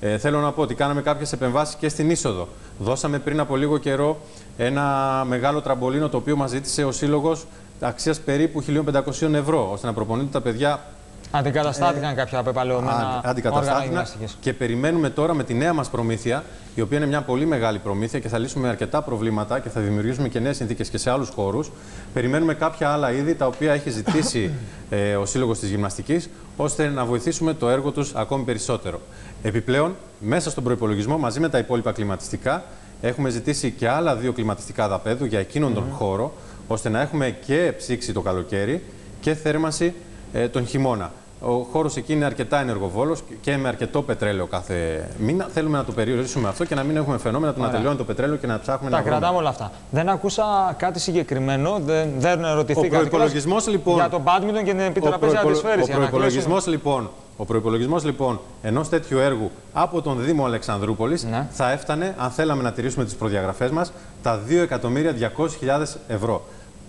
ε, θέλω να πω ότι κάναμε κάποιες επεμβάσεις και στην είσοδο. Δώσαμε πριν από λίγο καιρό ένα μεγάλο τραμπολίνο το οποίο μας ζήτησε ο Σύλλογος αξίας περίπου 1.500 ευρώ, ώστε να προπονούνται τα παιδιά Αντικαταστάθηκαν κάποια απεπαλαιωμένα αντι- όργανα αντικαταστάθηκαν γυμναστικής. και περιμένουμε τώρα με τη νέα μας προμήθεια, η οποία είναι μια πολύ μεγάλη προμήθεια και θα λύσουμε αρκετά προβλήματα και θα δημιουργήσουμε και νέες συνθήκες και σε άλλους χώρους. Περιμένουμε κάποια άλλα είδη τα οποία έχει ζητήσει ε, ο Σύλλογος της Γυμναστικής, ώστε να βοηθήσουμε το έργο τους ακόμη περισσότερο. Επιπλέον, μέσα στον προπολογισμό, μαζί με τα υπόλοιπα κλιματιστικά, έχουμε ζητήσει και άλλα δύο κλιματιστικά δαπέδου για εκείνον τον χώρο, ώστε να έχουμε και ψήξη το καλοκαίρι και θέρμανση ε, τον χειμώνα. Ο χώρος εκεί είναι αρκετά ενεργοβόλος και με αρκετό πετρέλαιο κάθε μήνα. Θέλουμε να το περιορίσουμε αυτό και να μην έχουμε φαινόμενα του να Ωραία. τελειώνει το πετρέλαιο και να ψάχνουμε Τα να βρούμε. κρατάμε όλα αυτά. Δεν άκουσα κάτι συγκεκριμένο, δεν, δεν Ο ρωτηθήκατε. προπολογισμό λοιπόν. Για τον μπάντμιντον και την Ο, επιτραπέζια προϋπολο- αντισφαίρηση. ο για να προϋπολογισμός, κλείσουμε. λοιπόν, ο προϋπολογισμός, λοιπόν ενός τέτοιου έργου από τον Δήμο Αλεξανδρούπολης Ναι. θα έφτανε, αν θέλαμε να τηρήσουμε τις προδιαγραφές μας, τα 2.200.000 ευρώ.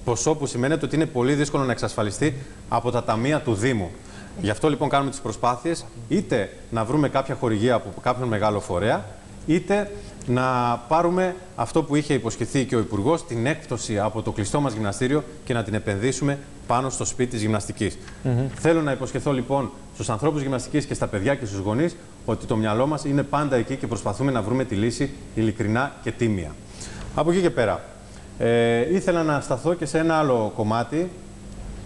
Ποσό που σημαίνει ότι είναι πολύ δύσκολο να εξασφαλιστεί από τα ταμεία του Δήμου. Γι' αυτό λοιπόν κάνουμε τις προσπάθειες είτε να βρούμε κάποια χορηγία από κάποιον μεγάλο φορέα, είτε να πάρουμε αυτό που είχε υποσχεθεί και ο Υπουργός, την έκπτωση από το κλειστό μας γυμναστήριο και να την επενδύσουμε πάνω στο σπίτι της γυμναστικη Θέλω να υποσχεθώ λοιπόν στους ανθρώπους γυμναστικής και στα παιδιά και στους γονείς ότι το μυαλό μας είναι πάντα εκεί και προσπαθούμε να βρούμε τη λύση ειλικρινά και τίμια. Από εκεί και πέρα. Ε, ήθελα να σταθώ και σε ένα άλλο κομμάτι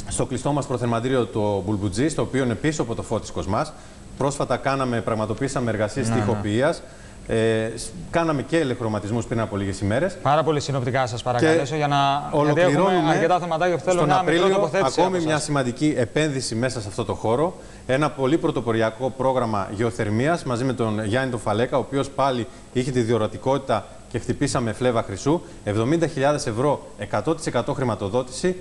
στο κλειστό μας προθερμαντήριο το Μπουλμπουτζής, το οποίο είναι πίσω από το φώτης Κοσμάς. Πρόσφατα κάναμε, πραγματοποίησαμε εργασίες Ναι, ναι. τοιχοποιίας. Ε, σ- κάναμε και ελεχρωματισμούς πριν από λίγες ημέρες. Πάρα πολύ συνοπτικά σας παρακαλέσω για να. Γιατί Ολοκληρώνουμε έχουμε αρκετά θεματάκια που θέλω στον μια μικρή Απρίλιο τοποθέτηση. ακόμη από μια σας. σημαντική επένδυση μέσα σε αυτό το χώρο. Ένα πολύ πρωτοποριακό πρόγραμμα γεωθερμίας μαζί με τον Γιάννη τον Φαλέκα, ο οποίος πάλι είχε τη διορατικότητα και χτυπήσαμε φλέβα χρυσού. 70.000 ευρώ, 100% χρηματοδότηση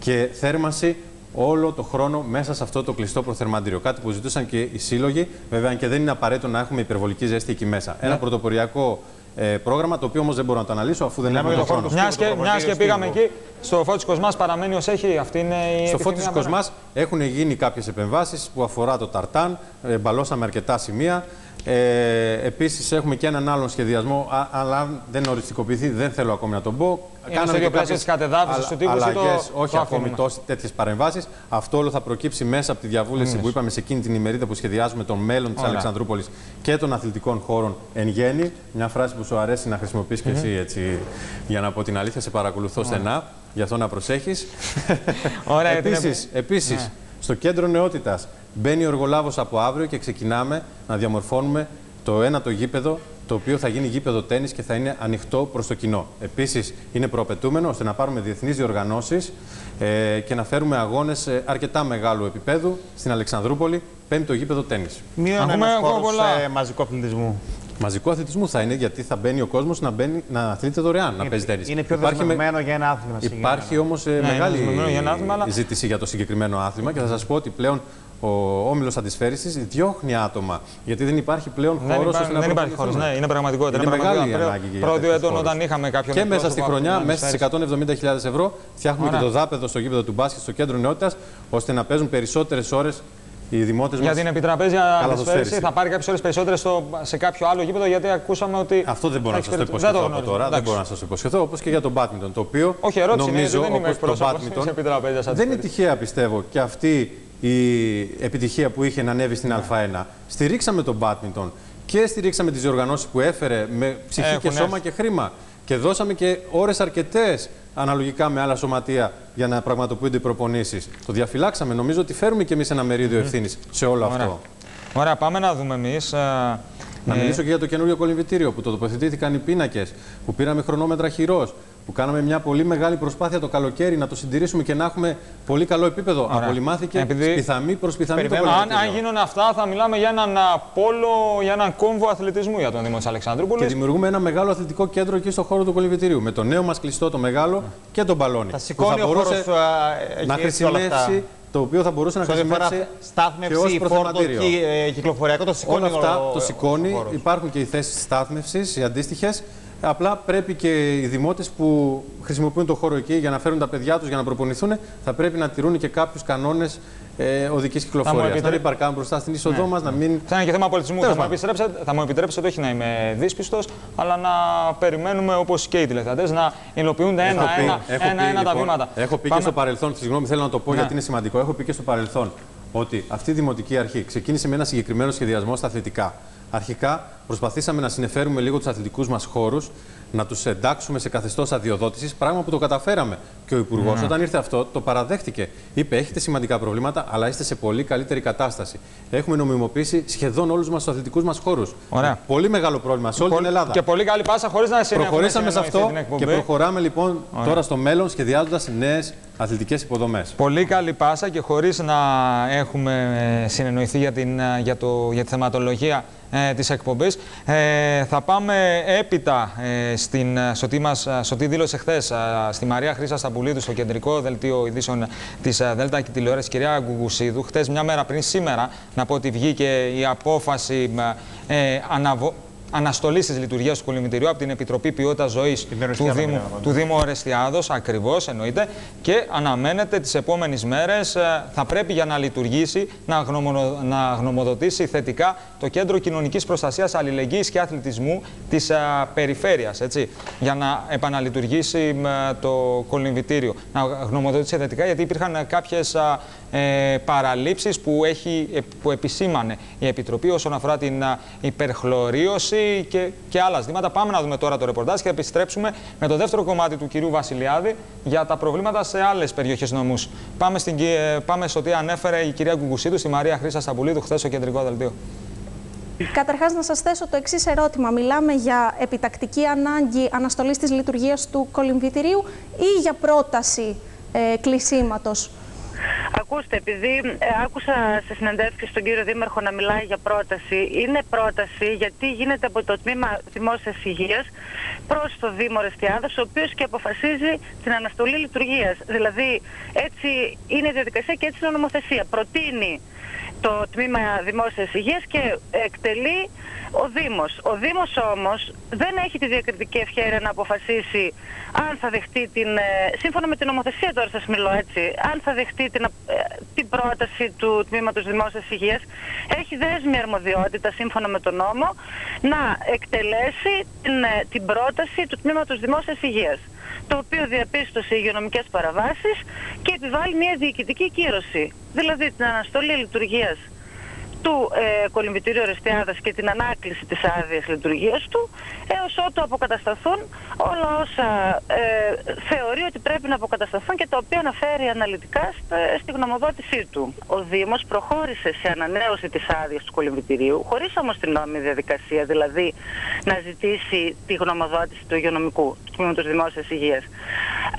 και θέρμανση όλο το χρόνο μέσα σε αυτό το κλειστό προθερμαντήριο. Κάτι που ζητούσαν και οι σύλλογοι, βέβαια, αν και δεν είναι απαραίτητο να έχουμε υπερβολική ζέστη εκεί μέσα. Ένα πρωτοποριακό ε, πρόγραμμα, το οποίο όμως δεν μπορώ να το αναλύσω αφού δεν έχουμε για τον το χώρο χρόνο. του Μιας και, μιας και πήγαμε εκεί, στο Φώτης Κοσμάς παραμένει ως έχει. Αυτή είναι η Στο Φώτη επιθυμία Κοσμά έχουν γίνει κάποιες επεμβάσεις που αφορά το ταρτάν. Ε, μπαλώσαμε αρκετά σημεία. Ε, Επίσης, έχουμε και έναν άλλον σχεδιασμό, α- αλλά αν δεν οριστικοποιηθεί, δεν θέλω ακόμη να τον πω. Είναι στο ίδιο πλαίσιο της κατεδάφισης του τύπου ή το- αλλαγές, όχι το ακόμη αφήνουμε; τέτοιες παρεμβάσεις. Αυτό όλο θα προκύψει μέσα από τη διαβούλευση που είπαμε σε εκείνη την ημερίδα που σχεδιάζουμε το μέλλον της Ωραία. Αλεξανδρούπολης και των αθλητικών χώρων εν γέννη. Μια φράση που σου αρέσει να χρησιμοποιείς και εσύ έτσι. Για να πω την αλήθεια, σε παρακολουθώ στενά. Γι' αυτό να προσέχεις. Ωραία, γιατί είναι- Επίσης, επίσης Ναι. στο κέντρο νεότητας μπαίνει ο εργολάβος από αύριο και ξεκινάμε να διαμορφώνουμε το ένα το γήπεδο το οποίο θα γίνει γήπεδο τέννις και θα είναι ανοιχτό προς το κοινό. Επίσης, είναι προαπαιτούμενο ώστε να πάρουμε διεθνείς διοργανώσεις ε, και να φέρουμε αγώνες ε, αρκετά μεγάλου επίπεδου στην Αλεξανδρούπολη, πέμπτο γήπεδο τέννις. Μείον Έχουμε ένα εγώ χώρο πολλά. ε, μαζικού αθλητισμού. Μαζικό αθλητισμό θα είναι γιατί θα μπαίνει ο κόσμος να, μπαίνει, να αθλείται δωρεάν, να παίζει τέννις. Είναι πιο Υπάρχει με- δεσμευμένο για ένα άθλημα. συγκεκριμένα. Υπάρχει όμω είναι μεγάλη δεσμευμένο για ένα άθλημα, αλλά- ζήτηση για το συγκεκριμένο άθλημα και θα σας πω ότι πλέον ο όμιλος Αντισφαίρισης διώχνει άτομα. Γιατί δεν υπάρχει πλέον Δεν, χώρος υπά- ώστε να δεν υπάρχει χώρος. προπονηθούν. Ναι, είναι πραγματικότητα. Είναι μεγάλη η πραγματικότητα. ανάγκη για Πρώτο τέτοιους έτον χώρους. όταν είχαμε κάποιον. Και μέσα στη εκπρόσωπο χρονιά, από την μέσα στις Αντισφαίρισης. 170.000 ευρώ, φτιάχνουμε Ωραία. και το δάπεδο στο γήπεδο του μπάσκετ στο κέντρο νεότητας, ώστε να παίζουν περισσότερες ώρες οι δημότες μας. Για την επιτραπέζια αντισφαίριση Καλαθοσφαίριση. θα πάρει κάποιες ώρες περισσότερες σε κάποιο άλλο γήπεδο γιατί ακούσαμε ότι. Αυτό δεν μπορώ θα να σας το εξυπηρετεί- υποσχεθώ το από γνωρίζω. τώρα. Δεν Εντάξει. μπορώ να σας το υποσχεθώ. Όπως και για τον badminton. Το οποίο Όχι, ερώτηση είναι, νομίζω δεν είμαι όπως το εκπρόσωπος badminton της επιτραπέζιας δεν είναι αντισφαίρισης. τυχαία πιστεύω και αυτή η επιτυχία που είχε να ανέβει στην Α1. Στηρίξαμε τον badminton και στηρίξαμε τις διοργανώσεις που έφερε με ψυχή Έχουν και σώμα έρθει. και χρήμα. Και δώσαμε και ώρες αρκετές αναλογικά με άλλα σωματεία για να πραγματοποιούνται οι προπονήσεις. Το διαφυλάξαμε. Νομίζω ότι φέρουμε κι εμείς ένα μερίδιο ευθύνης σε όλο Ωραία. αυτό. Ωραία, πάμε να δούμε εμείς. Να μιλήσω και για το καινούριο κολυμβητήριο που το τοποθετήθηκαν οι πίνακες, που πήραμε χρονόμετρα χειρός, που κάναμε μια πολύ μεγάλη προσπάθεια το καλοκαίρι να το συντηρήσουμε και να έχουμε πολύ καλό επίπεδο. Ωραία. Απολυμάθηκε Επειδή- πιθαμή προ πιθαμή το Περιμένω. Αν, κολυμβητήριο. αν γίνουν αυτά, θα μιλάμε για έναν α, πόλο, για έναν κόμβο αθλητισμού για τον Δήμος τη Και Αλεξανδρούπολη. δημιουργούμε ένα μεγάλο αθλητικό κέντρο εκεί στο χώρο του κολυμβητηρίου. Με το νέο μας κλειστό, το μεγάλο και τον μπαλόνι. Θα που σηκώνει ο μπορούσε χώρος, α, να εκεί όλα αυτά. χρησιμεύσει, το οποίο θα μπορούσε να Σε ό,τι αφορά χρησιμεύσει και ως στάθμευση, φόρτο, προθεματήριο. κυ- ε, κυκλοφοριακό, το σηκώνει Όλα αυτά ο- το ο σηκώνει. χώρος. Υπάρχουν και οι θέσεις στάθμευσης, οι αντίστοιχες. Απλά πρέπει και οι δημότες που χρησιμοποιούν το χώρο εκεί για να φέρουν τα παιδιά τους για να προπονηθούν, θα πρέπει να τηρούν και κάποιους κανόνες ε, οδικής κυκλοφορίας. Να επιτρέ- μην παρκάρουν μπροστά στην είσοδό μας, να μην. Θα είναι και θέμα πολιτισμού. Τέλος Θα μου, πάντων. επιτρέψετε, θα μου επιτρέψετε όχι να είμαι δύσπιστος, αλλά να περιμένουμε όπως και οι τηλεθεατές να υλοποιούνται Έχω ένα-ένα πει- ένα, έχω ένα, πει, ένα τα λοιπόν, βήματα. Έχω πει και Πάμε- στο παρελθόν, συγγνώμη, θέλω να το πω Ναι. γιατί είναι σημαντικό. Έχω πει και στο παρελθόν ότι αυτή η δημοτική αρχή ξεκίνησε με ένα συγκεκριμένο σχεδιασμό στα αθλητικά. Αρχικά προσπαθήσαμε να συνεφέρουμε λίγο τους αθλητικούς μας χώρους, να τους εντάξουμε σε καθεστώς αδειοδότησης, πράγμα που το καταφέραμε. Και ο Υπουργός, Ναι. όταν ήρθε αυτό, το παραδέχτηκε. Είπε: Έχετε σημαντικά προβλήματα, αλλά είστε σε πολύ καλύτερη κατάσταση. Έχουμε νομιμοποιήσει σχεδόν όλους μας τους αθλητικούς μας χώρους. Ωραία. Πολύ μεγάλο πρόβλημα σε όλη την Ελλάδα. Και πολύ καλή πάσα χωρίς να συνεχίσουμε. Προχωρήσαμε σε αυτό την εκπομπή. και προχωράμε λοιπόν τώρα στο μέλλον σχεδιάζοντας νέες αθλητικές υποδομές. Πολύ καλή πάσα και χωρίς να έχουμε ε, συνεννοηθεί για, την, ε, για, το, για τη θεματολογία ε, της εκπομπής. Ε, θα πάμε έπειτα ε, στην, ε, στο, τι μας, ε, στο τι δήλωσε χθες στη Μαρία Χρύσα Σταμπουλίδου στο κεντρικό δελτίο ειδήσεων της ε, Δέλτα και τηλεόραση κυρία Γκουγκουσίδου. Χθες μια μέρα πριν σήμερα, να πω ότι βγήκε η απόφαση ε, αναβο, αναστολής της λειτουργίας του κολυμβητηρίου από την Επιτροπή Ποιότητας Ζωής του, Ορεστιάδο, Δήμου, μιλάμε, του Δήμου Ορεστιάδος, ακριβώς εννοείται, και αναμένεται τις επόμενες μέρες θα πρέπει για να λειτουργήσει να, γνωμονο- να γνωμοδοτήσει θετικά το Κέντρο Κοινωνικής Προστασίας Αλληλεγγύης και Αθλητισμού της περιφέρειας. Για να επαναλειτουργήσει μ, το κολυμβητήριο. Να γνωμοδοτήσει θετικά γιατί υπήρχαν κάποιες ε, παραλήψεις που, έχει, ε, που επισήμανε η Επιτροπή όσον αφορά την α, υπερχλωρίωση και, και άλλα ζητήματα. Πάμε να δούμε τώρα το ρεπορτάζ και θα επιστρέψουμε με το δεύτερο κομμάτι του κυρίου Βασιλιάδη για τα προβλήματα σε άλλες περιοχές νομούς. Πάμε, στην, κυ- ε, πάμε στο τι ανέφερε η κυρία Γκουγκουσίδου στη Μαρία Χρύσα Σταμπουλίδου χθες στο κεντρικό δελτίο. Καταρχάς, να σας θέσω το εξής ερώτημα. Μιλάμε για επιτακτική ανάγκη αναστολής της λειτουργίας του κολυμβητηρίου ή για πρόταση ε, κλεισίματος; Ακούστε, επειδή ε, άκουσα σε συνεντεύξει τον κύριο Δήμαρχο να μιλάει για πρόταση, είναι πρόταση γιατί γίνεται από το Τμήμα Δημόσιας Υγείας προς το Δήμο Ρεστιάδος, ο οποίος και αποφασίζει την αναστολή λειτουργίας. Δηλαδή, έτσι είναι η διαδικασία και έτσι είναι η νομοθεσία. Προτείνει το Τμήμα Δημόσιας Υγείας και εκτελεί ο Δήμος. Ο Δήμος όμως δεν έχει τη διακριτική ευχαίρεια να αποφασίσει αν θα δεχτεί την, ε, σύμφωνα με την νομοθεσία τώρα σας μιλώ έτσι, αν θα δεχτεί την, ε, την πρόταση του Τμήματος Δημόσιας Υγείας. Έχει δέσμη αρμοδιότητα σύμφωνα με τον νόμο να εκτελέσει την, ε, την πρόταση του Τμήματος Δημόσιας Υγείας το οποίο διαπίστωσε υγειονομικές παραβάσεις και επιβάλλει μια διοικητική κύρωση, δηλαδή την αναστολή λειτουργίας του ε, κολυμβητήριου Ρεστιάδας και την ανάκληση της άδειας λειτουργίας του έως ότου αποκατασταθούν όλα όσα ε, θεωρεί ότι πρέπει να αποκατασταθούν και τα οποία αναφέρει αναλυτικά στη γνωμοδότησή του. Ο Δήμος προχώρησε σε ανανέωση της άδειας του κολυμβητηρίου χωρίς όμως την νόμιμη διαδικασία, δηλαδή να ζητήσει τη γνωμοδότηση του υγειονομικού, του Τμήματος Δημόσιας Υγείας.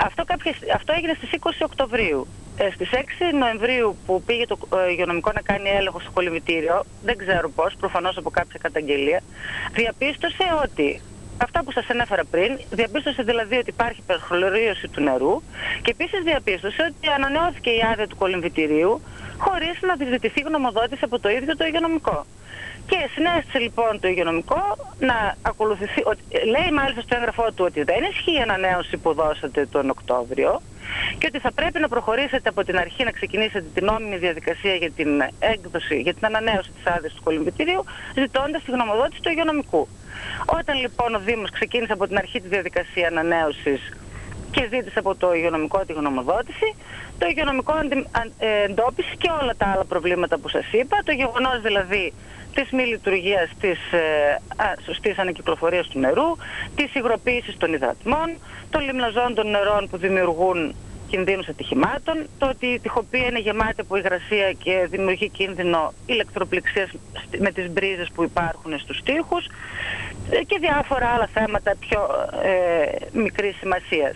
Αυτό, κάποιες, αυτό έγινε στις 20 Οκτωβρίου. Ε, στις 6 Νοεμβρίου που πήγε το ε, υγειονομικό να κάνει έλεγχο στο κολυμβητήριο, δεν ξέρω πώς, προφανώς από κάποια καταγγελία, διαπίστωσε ότι αυτά που σας ανέφερα πριν, διαπίστωσε δηλαδή ότι υπάρχει υπερχλωρίωση του νερού και επίσης διαπίστωσε ότι ανανεώθηκε η άδεια του κολυμβητηρίου χωρίς να διζητηθεί γνωμοδότηση από το ίδιο το υγειονομικό. Και συνέστησε λοιπόν το υγειονομικό να ακολουθηθεί, ότι, λέει μάλιστα στο έγγραφό του ότι δεν ισχύει η ανανέωση που δώσατε τον Οκτώβριο και ότι θα πρέπει να προχωρήσετε από την αρχή να ξεκινήσετε την νόμιμη διαδικασία για την έκδοση, για την ανανέωση της άδειας του κολυμβητηρίου, ζητώντας τη γνωμοδότηση του υγειονομικού. Όταν λοιπόν ο Δήμος ξεκίνησε από την αρχή τη διαδικασία ανανέωσης και ζήτησε από το υγειονομικό τη γνωμοδότηση, το υγειονομικό ε, εντόπισε και όλα τα άλλα προβλήματα που σας είπα, το γεγονός δηλαδή της μη λειτουργίας της ε, σωστής ανακυκλοφορίας του νερού, της υγροποίησης των υδατμών, των λιμναζών των νερών που δημιουργούν κινδύνους ατυχημάτων, το ότι η τυχοποίηση είναι γεμάτη από υγρασία και δημιουργεί κίνδυνο ηλεκτροπληξίας με τις μπρίζες που υπάρχουν στους τοίχους ε, και διάφορα άλλα θέματα πιο ε, μικρής σημασίας.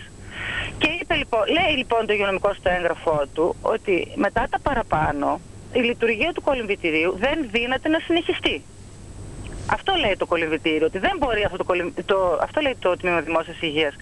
Και είπε, λοιπόν, λέει λοιπόν το υγειονομικό στο έγγραφό του ότι μετά τα παραπάνω η λειτουργία του κολυμβητηρίου δεν δύναται να συνεχιστεί. Αυτό λέει το κολυμβητήριο, ότι δεν μπορεί αυτό το, το... αυτό λέει το Τμήμα Δημόσιας Υγείας.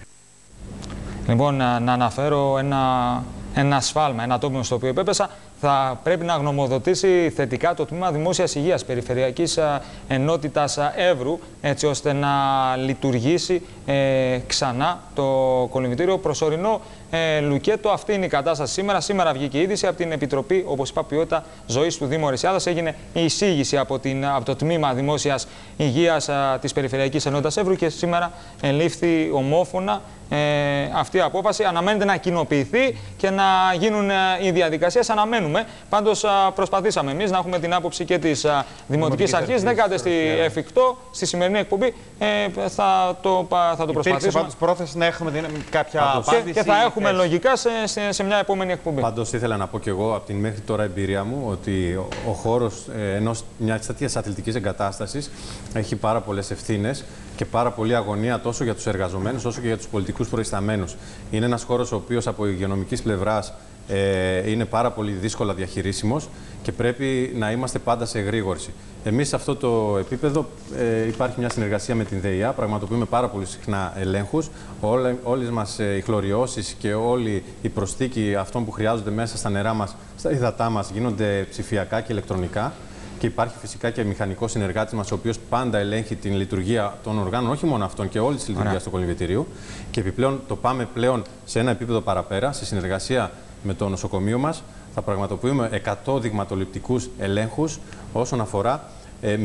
Λοιπόν, να, να αναφέρω ένα, ένα σφάλμα, ένα τόπιο στο οποίο επέπεσα θα πρέπει να γνωμοδοτήσει θετικά το Τμήμα Δημόσιας Υγείας Περιφερειακής Ενότητας Εύρου, έτσι ώστε να λειτουργήσει ε, ξανά το κολυμβητήριο προσωρινό ε, Λουκέτο. Αυτή είναι η κατάσταση σήμερα. Σήμερα βγήκε η είδηση από την Επιτροπή, όπως είπα, Ποιότητα Ζωής του Δήμου Ρεσιάδα. Έγινε η εισήγηση από, την, από το Τμήμα Δημόσιας Υγείας της Περιφερειακής Ενότητας Εύρου και σήμερα ελήφθη ομόφωνα ε, αυτή η απόφαση. Αναμένεται να κοινοποιηθεί και να γίνουν ε, οι διαδικασίες. Αναμένουμε. Πάντως, προσπαθήσαμε εμείς να έχουμε την άποψη και της Δημοτικής Αρχής. Δεν κατέστη εφικτό στη σημερινή εκπομπή. Ε, θα το, θα το προσπαθήσουμε. Υπήρξε πάντως πρόθεση να έχουμε κάποια απάντηση. Και, θα έχουμε λογικά σε, σε, σε, μια επόμενη εκπομπή. Πάντως, ήθελα να πω και εγώ από την μέχρι τώρα εμπειρία μου ότι ο, ο χώρος ε, ενός μια τέτοια αθλητικής εγκατάστασης έχει πάρα πολλές ευθύνες και πάρα πολλή αγωνία τόσο για τους εργαζομένους όσο και για τους πολιτικούς προϊσταμένους. Είναι ένας χώρος ο οποίος από υγειονομικής πλευράς ε, είναι πάρα πολύ δύσκολα διαχειρίσιμος και πρέπει να είμαστε πάντα σε εγρήγορση. Εμείς σε αυτό το επίπεδο ε, υπάρχει μια συνεργασία με την ΔΕΙΑ, πραγματοποιούμε πάρα πολύ συχνά ελέγχους. Όλε μας ε, οι χλωριώσεις και όλη η προστίκη αυτών που χρειάζονται μέσα στα νερά μας, στα υδατά μας, γίνονται ψηφιακά και ηλεκτρονικά και υπάρχει φυσικά και μηχανικός συνεργάτης μας, ο οποίος πάντα ελέγχει την λειτουργία των οργάνων, όχι μόνο αυτών και όλης της λειτουργίας του κολυμβητηρίου. Και επιπλέον το πάμε πλέον σε ένα επίπεδο παραπέρα, σε συνεργασία με το νοσοκομείο μας. Θα πραγματοποιούμε 100 δειγματοληπτικούς ελέγχους όσον αφορά ε,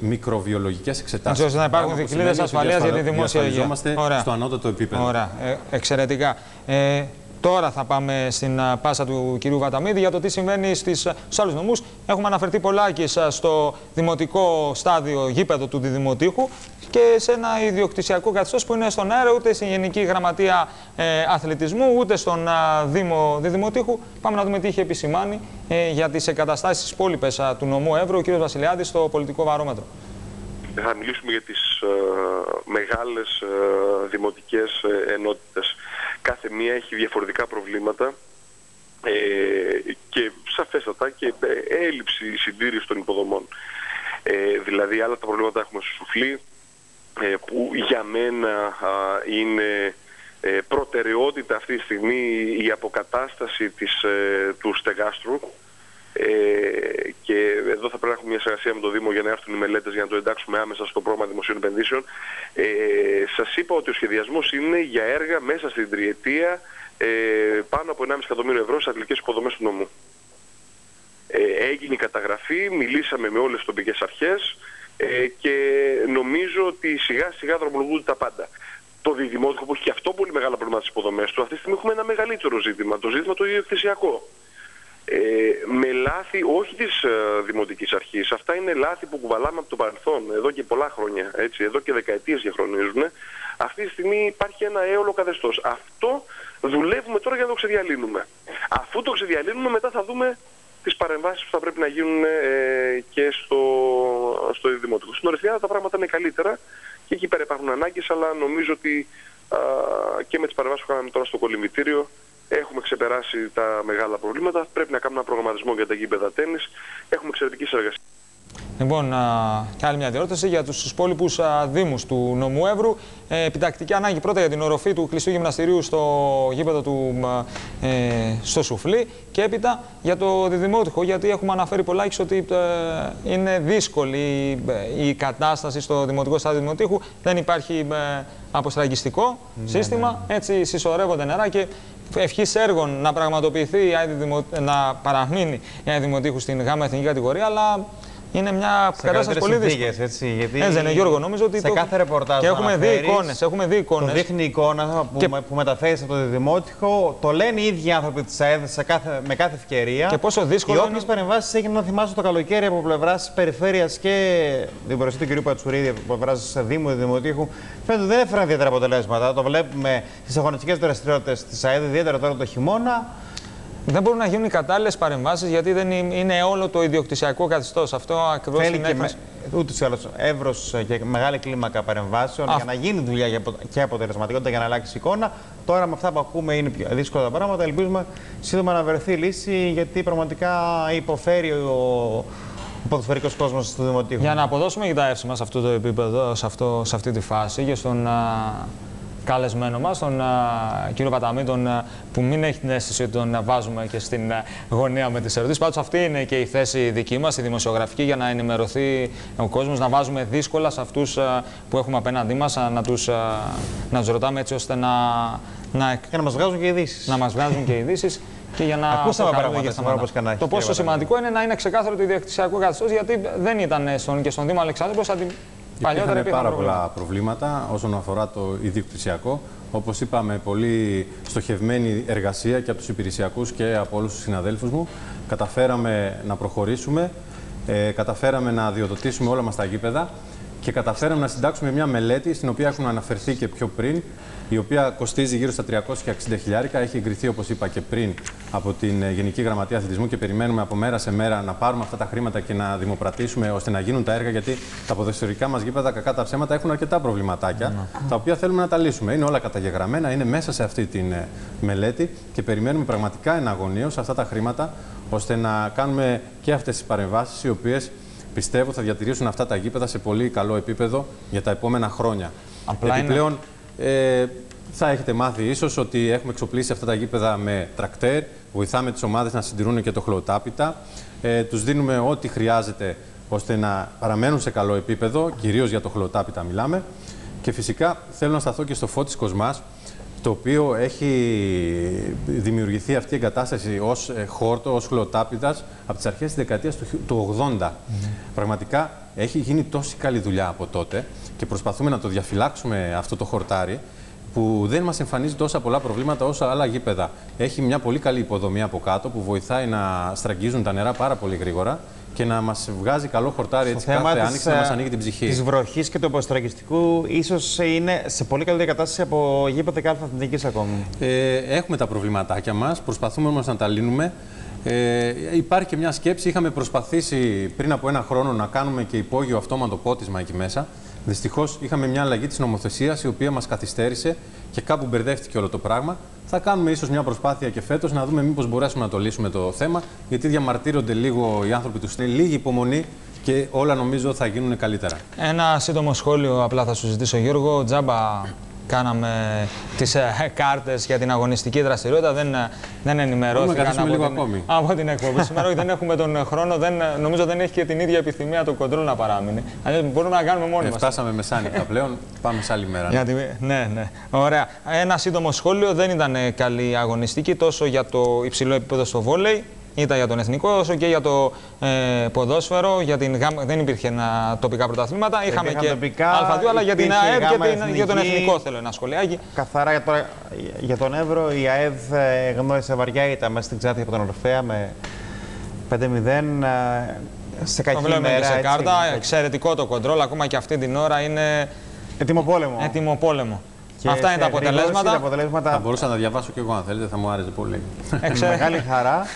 μικροβιολογικές εξετάσεις. ώστε να υπάρχουν δικλείδες ασφαλείας για τη δημόσια υγεία. στο ανώτατο επίπεδο. Ωραία. Ε, εξαιρετικά. Ε, Τώρα θα πάμε στην πάσα του κυρίου Βαταμίδη για το τι συμβαίνει στις, στους άλλους νομούς. Έχουμε αναφερθεί πολλάκι στο δημοτικό στάδιο γήπεδο του Διδημοτήχου και σε ένα ιδιοκτησιακό καθεστώς που είναι στον αέρα, ούτε στην Γενική Γραμματεία ε, Αθλητισμού, ούτε στον α, Δήμο Διδημοτήχου. Πάμε να δούμε τι είχε επισημάνει ε, για τις εγκαταστάσεις τη υπόλοιπε του νομού Εύρω ο κ. Βασιλιάδης στο πολιτικό βαρόμετρο. Θα μιλήσουμε για τις ε, μεγάλες ε, δημοτικές ε, ενότητες κάθε μία έχει διαφορετικά προβλήματα ε, και σαφέστατα και ε, έλλειψη συντήρησης των υποδομών. Ε, δηλαδή άλλα τα προβλήματα έχουμε στο σουφλί ε, που για μένα είναι προτεραιότητα αυτή τη στιγμή η αποκατάσταση της, του στεγάστρου και εδώ θα πρέπει να έχουμε μια συνεργασία με το Δήμο για να έρθουν οι μελέτες για να το εντάξουμε άμεσα στο πρόγραμμα δημοσίων επενδύσεων. Ε, σας είπα ότι ο σχεδιασμός είναι για έργα μέσα στην τριετία ε, πάνω από 1,5 εκατομμύριο ευρώ σε αθλητικές υποδομές του νομού. Ε, έγινε η καταγραφή, μιλήσαμε με όλες τις τοπικές αρχές ε, και νομίζω ότι σιγά σιγά δρομολογούνται τα πάντα. Το διδημότυχο που έχει και αυτό πολύ μεγάλα προβλήματα στις υποδομές του, αυτή τη στιγμή έχουμε ένα μεγαλύτερο ζήτημα, το ζήτημα το ιδιοκτησιακό. Ε, με λάθη όχι της ε, Δημοτικής Αρχής. Αυτά είναι λάθη που κουβαλάμε από το παρελθόν, εδώ και πολλά χρόνια, έτσι, εδώ και δεκαετίες διαχρονίζουν. Αυτή τη στιγμή υπάρχει ένα έολο καθεστώς. Αυτό δουλεύουμε τώρα για να το ξεδιαλύνουμε. Αφού το ξεδιαλύνουμε μετά θα δούμε τις παρεμβάσεις που θα πρέπει να γίνουν ε, και στο, στο Δημοτικό. Στην Ορυθιάδα τα πράγματα είναι καλύτερα και εκεί πέρα υπάρχουν ανάγκες, αλλά νομίζω ότι α, και με τις παρεμβάσεις που κάναμε τώρα στο κολυμβητήριο έχουμε ξεπεράσει τα μεγάλα προβλήματα. Πρέπει να κάνουμε ένα προγραμματισμό για τα γήπεδα τέννις. Έχουμε εξαιρετική συνεργασία. Λοιπόν, και άλλη μια διόρθωση για τους υπόλοιπους Δήμους του νομού Εύρου. Ε, επιτακτική ανάγκη πρώτα για την οροφή του κλειστού γυμναστηρίου στο γήπεδο του ε, στο Σουφλί και έπειτα για το διδημότυχο, γιατί έχουμε αναφέρει πολλά ότι ε, είναι δύσκολη ε, η κατάσταση στο δημοτικό στάδιο δημοτήχου. Δεν υπάρχει ε, αποστραγγιστικό ναι, σύστημα, ναι. έτσι συσσωρεύονται νερά και ευχής έργων να πραγματοποιηθεί, να παραμείνει η Δημοτήχου στην γάμα εθνική κατηγορία, αλλά είναι μια σε κατάσταση πολύ δύσκολη. Έτσι, γιατί έτσι είναι, Γιώργο, νομίζω ότι. Σε το... κάθε ρεπορτάζ. Και έχουμε δει εικόνες. Έχουμε δει εικόνες. Το δείχνει η εικόνα που, και... που μεταφέρει από το Δημότυχο. Το λένε οι ίδιοι άνθρωποι της ΑΕΔ κάθε... με κάθε ευκαιρία. Και πόσο δύσκολο. Και όποιες παρεμβάσεις έγιναν να θυμάσαι το καλοκαίρι από πλευράς περιφέρειας και την προστασία του κ. Πατσουρίδη από πλευράς Δήμου και Δημοτήχου. Φαίνεται ότι δεν έφεραν ιδιαίτερα αποτελέσματα. Το βλέπουμε στις αγωνιστικές δραστηριότητες της ΑΕΔ, ιδιαίτερα τώρα το χειμώνα. Δεν μπορούν να γίνουν οι κατάλληλες παρεμβάσεις γιατί δεν είναι όλο το ιδιοκτησιακό καθεστώς. Αυτό ακριβώς είναι. Και με, ούτως ή άλλως εύρος και μεγάλη κλίμακα παρεμβάσεων για να γίνει δουλειά και αποτελεσματικότητα για να αλλάξει εικόνα. Τώρα με αυτά που ακούμε είναι πιο δύσκολα τα πράγματα. Ελπίζουμε σύντομα να βρεθεί λύση γιατί πραγματικά υποφέρει ο, ο ποδοσφαιρικός κόσμος του Δημοτικού. Για να αποδώσουμε και τα εύσημα σε αυτό το επίπεδο, σε, αυτό, σε αυτή τη φάση και στον καλεσμένο μας, τον κύριο Παταμή, τον, που μην έχει την αίσθηση ότι τον βάζουμε και στην γωνία με τις ερωτήσεις. Πάντως αυτή είναι και η θέση δική μας, η δημοσιογραφική, για να ενημερωθεί ο κόσμος, να βάζουμε δύσκολα σε αυτούς που έχουμε απέναντί μας, να τους, να τους ρωτάμε έτσι ώστε να... Να, και να μας βγάζουν και ειδήσεις. Να μας βγάζουν και ειδήσεις. Και για να Ακούσαμε πράγματα Το πόσο σημαντικό είναι να είναι ξεκάθαρο το ιδιοκτησιακό καθεστώς, γιατί δεν ήταν στον, και στον Δήμο Αλεξάνδρου Παλιότερα υπήρχαν πάρα πολλά προβλήματα όσον αφορά το ιδιοκτησιακό. Όπως είπαμε, πολύ στοχευμένη εργασία και από τους υπηρεσιακούς και από όλους τους συναδέλφους μου. Καταφέραμε να προχωρήσουμε, ε, καταφέραμε να διοδοτήσουμε όλα μας τα γήπεδα και καταφέραμε να συντάξουμε μια μελέτη στην οποία έχουμε αναφερθεί και πιο πριν, η οποία κοστίζει γύρω στα 360 χιλιάρικα. Έχει εγκριθεί, όπως είπα και πριν, από την ε, Γενική Γραμματεία Αθλητισμού και περιμένουμε από μέρα σε μέρα να πάρουμε αυτά τα χρήματα και να δημοπρατήσουμε ώστε να γίνουν τα έργα. Γιατί τα ποδοσφαιρικά μας γήπεδα, κακά τα ψέματα, έχουν αρκετά προβληματάκια, ναι. τα οποία θέλουμε να τα λύσουμε. Είναι όλα καταγεγραμμένα, είναι μέσα σε αυτή τη ε, μελέτη και περιμένουμε πραγματικά εναγωνίω αυτά τα χρήματα ώστε να κάνουμε και αυτές τις παρεμβάσεις, οι οποίες πιστεύω θα διατηρήσουν αυτά τα γήπεδα σε πολύ καλό επίπεδο για τα επόμενα χρόνια. Απλά Επιπλέον, ε, θα έχετε μάθει ίσως ότι έχουμε εξοπλίσει αυτά τα γήπεδα με τρακτέρ. Βοηθάμε τις ομάδες να συντηρούν και το χλωτάπιτα. Ε, τους δίνουμε ό,τι χρειάζεται ώστε να παραμένουν σε καλό επίπεδο, κυρίως για το χλωτάπιτα μιλάμε. Και φυσικά θέλω να σταθώ και στο φώτι Κοσμάς, το οποίο έχει δημιουργηθεί αυτή η εγκατάσταση ως ε, χόρτο, ως χλωτάπιδας από τις αρχές της δεκαετίας του 80. Πραγματικά έχει γίνει τόση καλή δουλειά από τότε και προσπαθούμε να το διαφυλάξουμε αυτό το χορτάρι που δεν μας εμφανίζει τόσα πολλά προβλήματα όσο άλλα γήπεδα. Έχει μια πολύ καλή υποδομή από κάτω που βοηθάει να στραγγίζουν τα νερά πάρα πολύ γρήγορα και να μας βγάζει καλό χορτάρι έτσι κάθε άνοιξη να μας ανοίγει την ψυχή. Της βροχής και του αποστραγγιστικού, ίσως είναι σε πολύ καλή κατάσταση από γήπεδα και αλφαθητική ακόμη. Ε, έχουμε τα προβληματάκια μας, προσπαθούμε όμως να τα λύνουμε. Ε, υπάρχει και μια σκέψη. Είχαμε προσπαθήσει πριν από ένα χρόνο να κάνουμε και υπόγειο αυτόματο πότισμα εκεί μέσα. Δυστυχώς είχαμε μια αλλαγή της νομοθεσίας η οποία μας καθυστέρησε και κάπου μπερδεύτηκε όλο το πράγμα. Θα κάνουμε ίσως μια προσπάθεια και φέτος να δούμε μήπως μπορέσουμε να το λύσουμε το θέμα. Γιατί διαμαρτύρονται λίγο οι άνθρωποι τους ΣΝΕ, λίγη υπομονή και όλα νομίζω θα γίνουν καλύτερα. Ένα σύντομο σχόλιο απλά θα σου ζητήσω, Γιώργο. Τζάμπα κάναμε τις ε, κάρτες για την αγωνιστική δραστηριότητα. Δεν, ε, δεν ενημερώθηκαν καθίσουμε από, λίγο την, ακόμη. από την εκπομπή. Σήμερα όχι, δεν έχουμε τον χρόνο, δεν, ε, νομίζω δεν έχει και την ίδια επιθυμία του κοντρόλ να παράμεινε. Αλλιώς μπορούμε να κάνουμε μόνοι Ε, μας. φτάσαμε μεσάνυχτα πλέον. Πάμε σε άλλη μέρα. Γιατί, ναι, ναι. Ωραία. Ένα σύντομο σχόλιο. Δεν ήταν ε, καλή αγωνιστική τόσο για το υψηλό επίπεδο στο βόλεϊ, ήταν για τον εθνικό, όσο και για το ε, ποδόσφαιρο. Για την γάμα, δεν υπήρχε ένα, τοπικά πρωταθλήματα. Είχαμε υπήρχαν και τοπικά, Α2, αλλά για την υπήρχε η ΑΕΔ και γάμα την- για τον εθνική. εθνικό θέλω ένα σχολιάκι. Καθαρά για, το, για τον Εύρο, η ΑΕΔ ε, γνώρισε βαριά ήταν μέσα στην Ξάτη από τον Ορφέα με 5-0 ε, σε Το κακή βλέπουμε και ημέρα. σε έτσι. κάρτα. Εξαιρετικό το κοντρόλ. Ακόμα και αυτή την ώρα είναι Έτοιμο πόλεμο. έτοιμο πόλεμο. Και Αυτά είναι τα σε γρήγορση, αποτελέσματα. Τα αποτελέσματα Θα μπορούσα να διαβάσω κι εγώ αν θέλετε, θα μου άρεσε πολύ. με Εξαιρε- μεγάλη χαρά.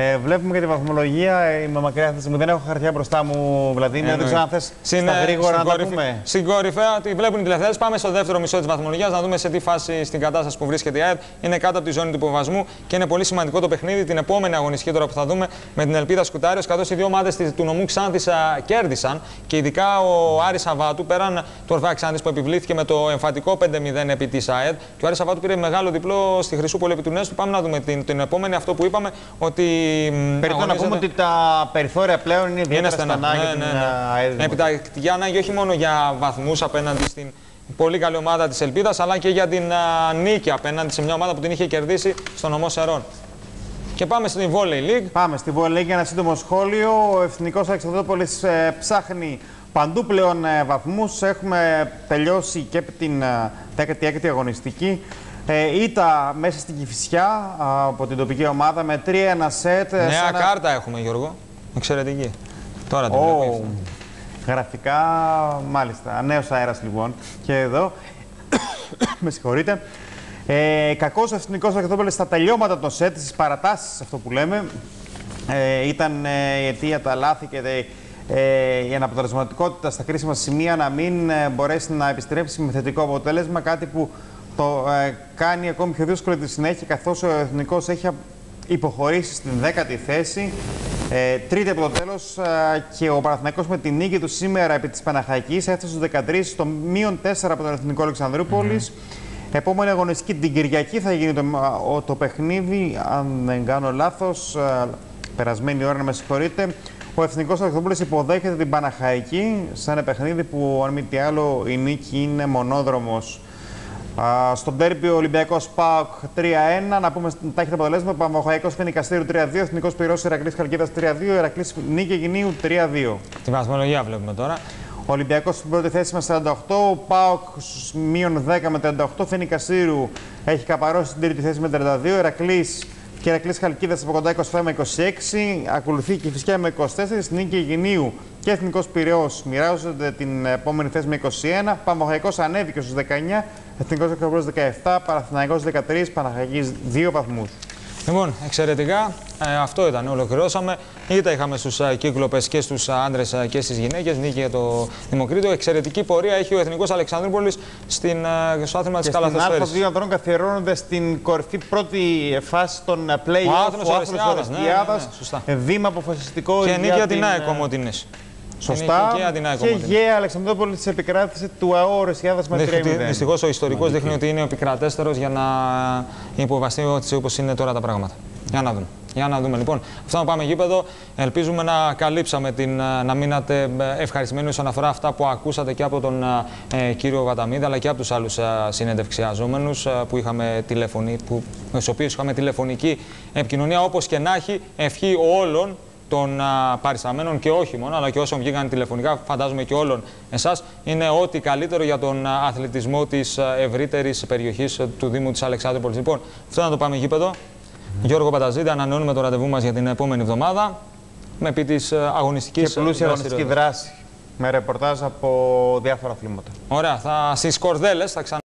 Ε, βλέπουμε και τη βαθμολογία. Ε, Είμαι μακριά αυτή τη στιγμή. Δεν έχω χαρτιά μπροστά μου, Βλαδίμir. Δεν ξέρω αν θε Στην, στα ε, γρήγορα στην να τα κορυφή- πούμε. Στην κορυφαία τη βλέπουν οι τηλεθεατές. Πάμε στο δεύτερο μισό της βαθμολογίας να δούμε σε τι φάση στην κατάσταση που βρίσκεται η ΑΕΔ. Είναι κάτω από τη ζώνη του υποβασμού και είναι πολύ σημαντικό το παιχνίδι. Την επόμενη αγωνιστική τώρα που θα δούμε με την Ελπίδα Σκουτάριος. Καθώς οι δύο ομάδες του νομού Ξάνθης κέρδισαν και ειδικά ο Άρης Σαββάτου πέραν του Ορφέα Ξάνθης που επιβλήθηκε με το εμφατικό 5-0 επί της ΑΕΔ. Και ο Άρης Σαββάτου πήρε μεγάλο διπλό στη Χρυσούπολη επί του Νέστου. Πάμε να δούμε την, την επόμενη αυτό που είπαμε ότι. Μ, Περιττό να πούμε αγωνίζεται- ότι τα περιθώρια πλέον είναι είναι ιδιαίτερα στενά. στενά για Ναι, την ναι, ναι. ε, ΑΕΔ. Επιτακτική ανάγκη όχι μόνο για βαθμούς απέναντι στην πολύ καλή ομάδα της Ελπίδας, αλλά και για την α, νίκη απέναντι σε μια ομάδα που την είχε κερδίσει στο νομό Σερών. Και πάμε στην Volley League. Πάμε στη Βόλη για ένα σύντομο σχόλιο. Ο Εθνικός Αλεξανδρόπολης ε, ψάχνει παντού πλέον ε, βαθμούς. Έχουμε τελειώσει και την ε, 16η αγωνιστική. Ε, Ήτα μέσα στην Κηφισιά α, από την τοπική ομάδα με 3-1 σετ. ε, σε Νέα ένα- κάρτα έχουμε, Γιώργο. Εξαιρετική. Τώρα την Ω, βλέπω. γραφικά, μάλιστα. Νέος αέρας λοιπόν. Και εδώ. με συγχωρείτε. Ε, Κακός εθνικός Αλεξανδρόπολη στα τελειώματα των σετ, στις παρατάσεις, αυτό που λέμε. Ε, ήταν ε, η αιτία τα λάθη και δε, ε, η αναποτελεσματικότητα στα κρίσιμα σημεία να μην ε, μπορέσει να επιστρέψει με θετικό αποτέλεσμα. Κάτι που το ε, κάνει ακόμη πιο δύσκολη τη συνέχεια, καθώς ο εθνικός έχει α- υποχωρήσει στην 10η θέση. Ε, τρίτη από το τέλος και ο Παναθηναϊκός με την νίκη του σήμερα επί της Παναχαϊκής έφτασε στους 13, στο μείον 4 από τον Εθνικό Αλεξανδρούπολης. Επόμενη αγωνιστική την Κυριακή θα γίνει το, ο- το παιχνίδι, αν δεν κάνω λάθος, α, περασμένη ώρα να με συγχωρείτε. Ο Εθνικός Αλεξανδρούπολης υποδέχεται την Παναχαϊκή σε ένα παιχνίδι που, αν μη τι άλλο, η νίκη είναι μονόδρομος. Α, στον τέρμπι ο Ολυμπιακός ΠΑΟΚ 3-1. Να πούμε τα έχετε αποτελέσματα. Παμοχαϊκός Φένη Καστήρου 3-2. Εθνικός Πυρός Ηρακλής Χαλκίδας 3-2. Ηρακλής Νίκη Γινίου 3-2. Τη βαθμολογία βλέπουμε τώρα. Ο Ολυμπιακός στην πρώτη θέση με 48. Ο ΠΑΟΚ στους μείον 10 με 38. Φένη Καστήρου έχει καπαρώσει στην τρίτη θέση με 32. Ηρακλής και Ηρακλής Χαλκίδας από κοντά 27 με 26. Ακολουθεί και η Φυσιά με 24. Νίκη Γινίου και Εθνικός Πυραιός μοιράζονται την επόμενη θέση με 21. Παμοχαϊκός ανέβηκε στους 19. Εθνικός Εκπρός 17. Παναθηναϊκός 13. Παναχαϊκής 2 βαθμούς. Λοιπόν, εξαιρετικά. Ε, αυτό ήταν. Ολοκληρώσαμε. Είτε είχαμε στους κύκλοπες και στους άντρες και στις γυναίκες. Νίκη για το Δημοκρίτο. Εξαιρετική πορεία έχει ο Εθνικός Αλεξανδρούπολης στην, ε, στο άθλημα της Και στην καλαθοσφαίρηση. Α2 ανδρών καθιερώνονται στην κορυφή πρώτη φάση των play-off. Ο Άθλος Ορεστιάδας, ναι, ναι, ναι, σωστά. Ε, Βήμα αποφασιστικό Και για νίκη για την την, ΑΕΚ ε, Ομοτινής. Σωστά. Και, την ΑΕΚ Και Ομοτινής. γέα Αλεξανδρόπολη της επικράτηση του ΑΟ Ρεσιάδα με 3-0. Δυστυχώς ο ιστορικός δείχνει ότι είναι ο επικρατέστερος για να υποβαστεί όπως είναι τώρα τα πράγματα. Για να δούμε. Για να δούμε λοιπόν. Αυτό να πάμε γήπεδο. Ελπίζουμε να καλύψαμε την, να μείνατε ευχαριστημένοι όσον αφορά αυτά που ακούσατε και από τον ε, κύριο Βαταμίδη αλλά και από τους άλλους ε, συνεντευξιαζόμενους που είχαμε τηλεφωνή, που, με τους οποίους είχαμε τηλεφωνική επικοινωνία. Όπως και να έχει, ευχή όλων των α, παρισταμένων και όχι μόνο, αλλά και όσων βγήκαν τηλεφωνικά, φαντάζομαι και όλων εσάς, είναι ό,τι καλύτερο για τον α, αθλητισμό της ευρύτερης περιοχής του Δήμου της Αλεξάνδρουπολη. Λοιπόν, αυτό να το πάμε γήπεδο. Γιώργο Παταζίδη, ανανεώνουμε το ραντεβού μας για την επόμενη εβδομάδα με επί της αγωνιστικής Και πλούσια αγωνιστική δράση. Με ρεπορτάζ από διάφορα αθλήματα. Ωραία, θα στις κορδέλες θα ξανα.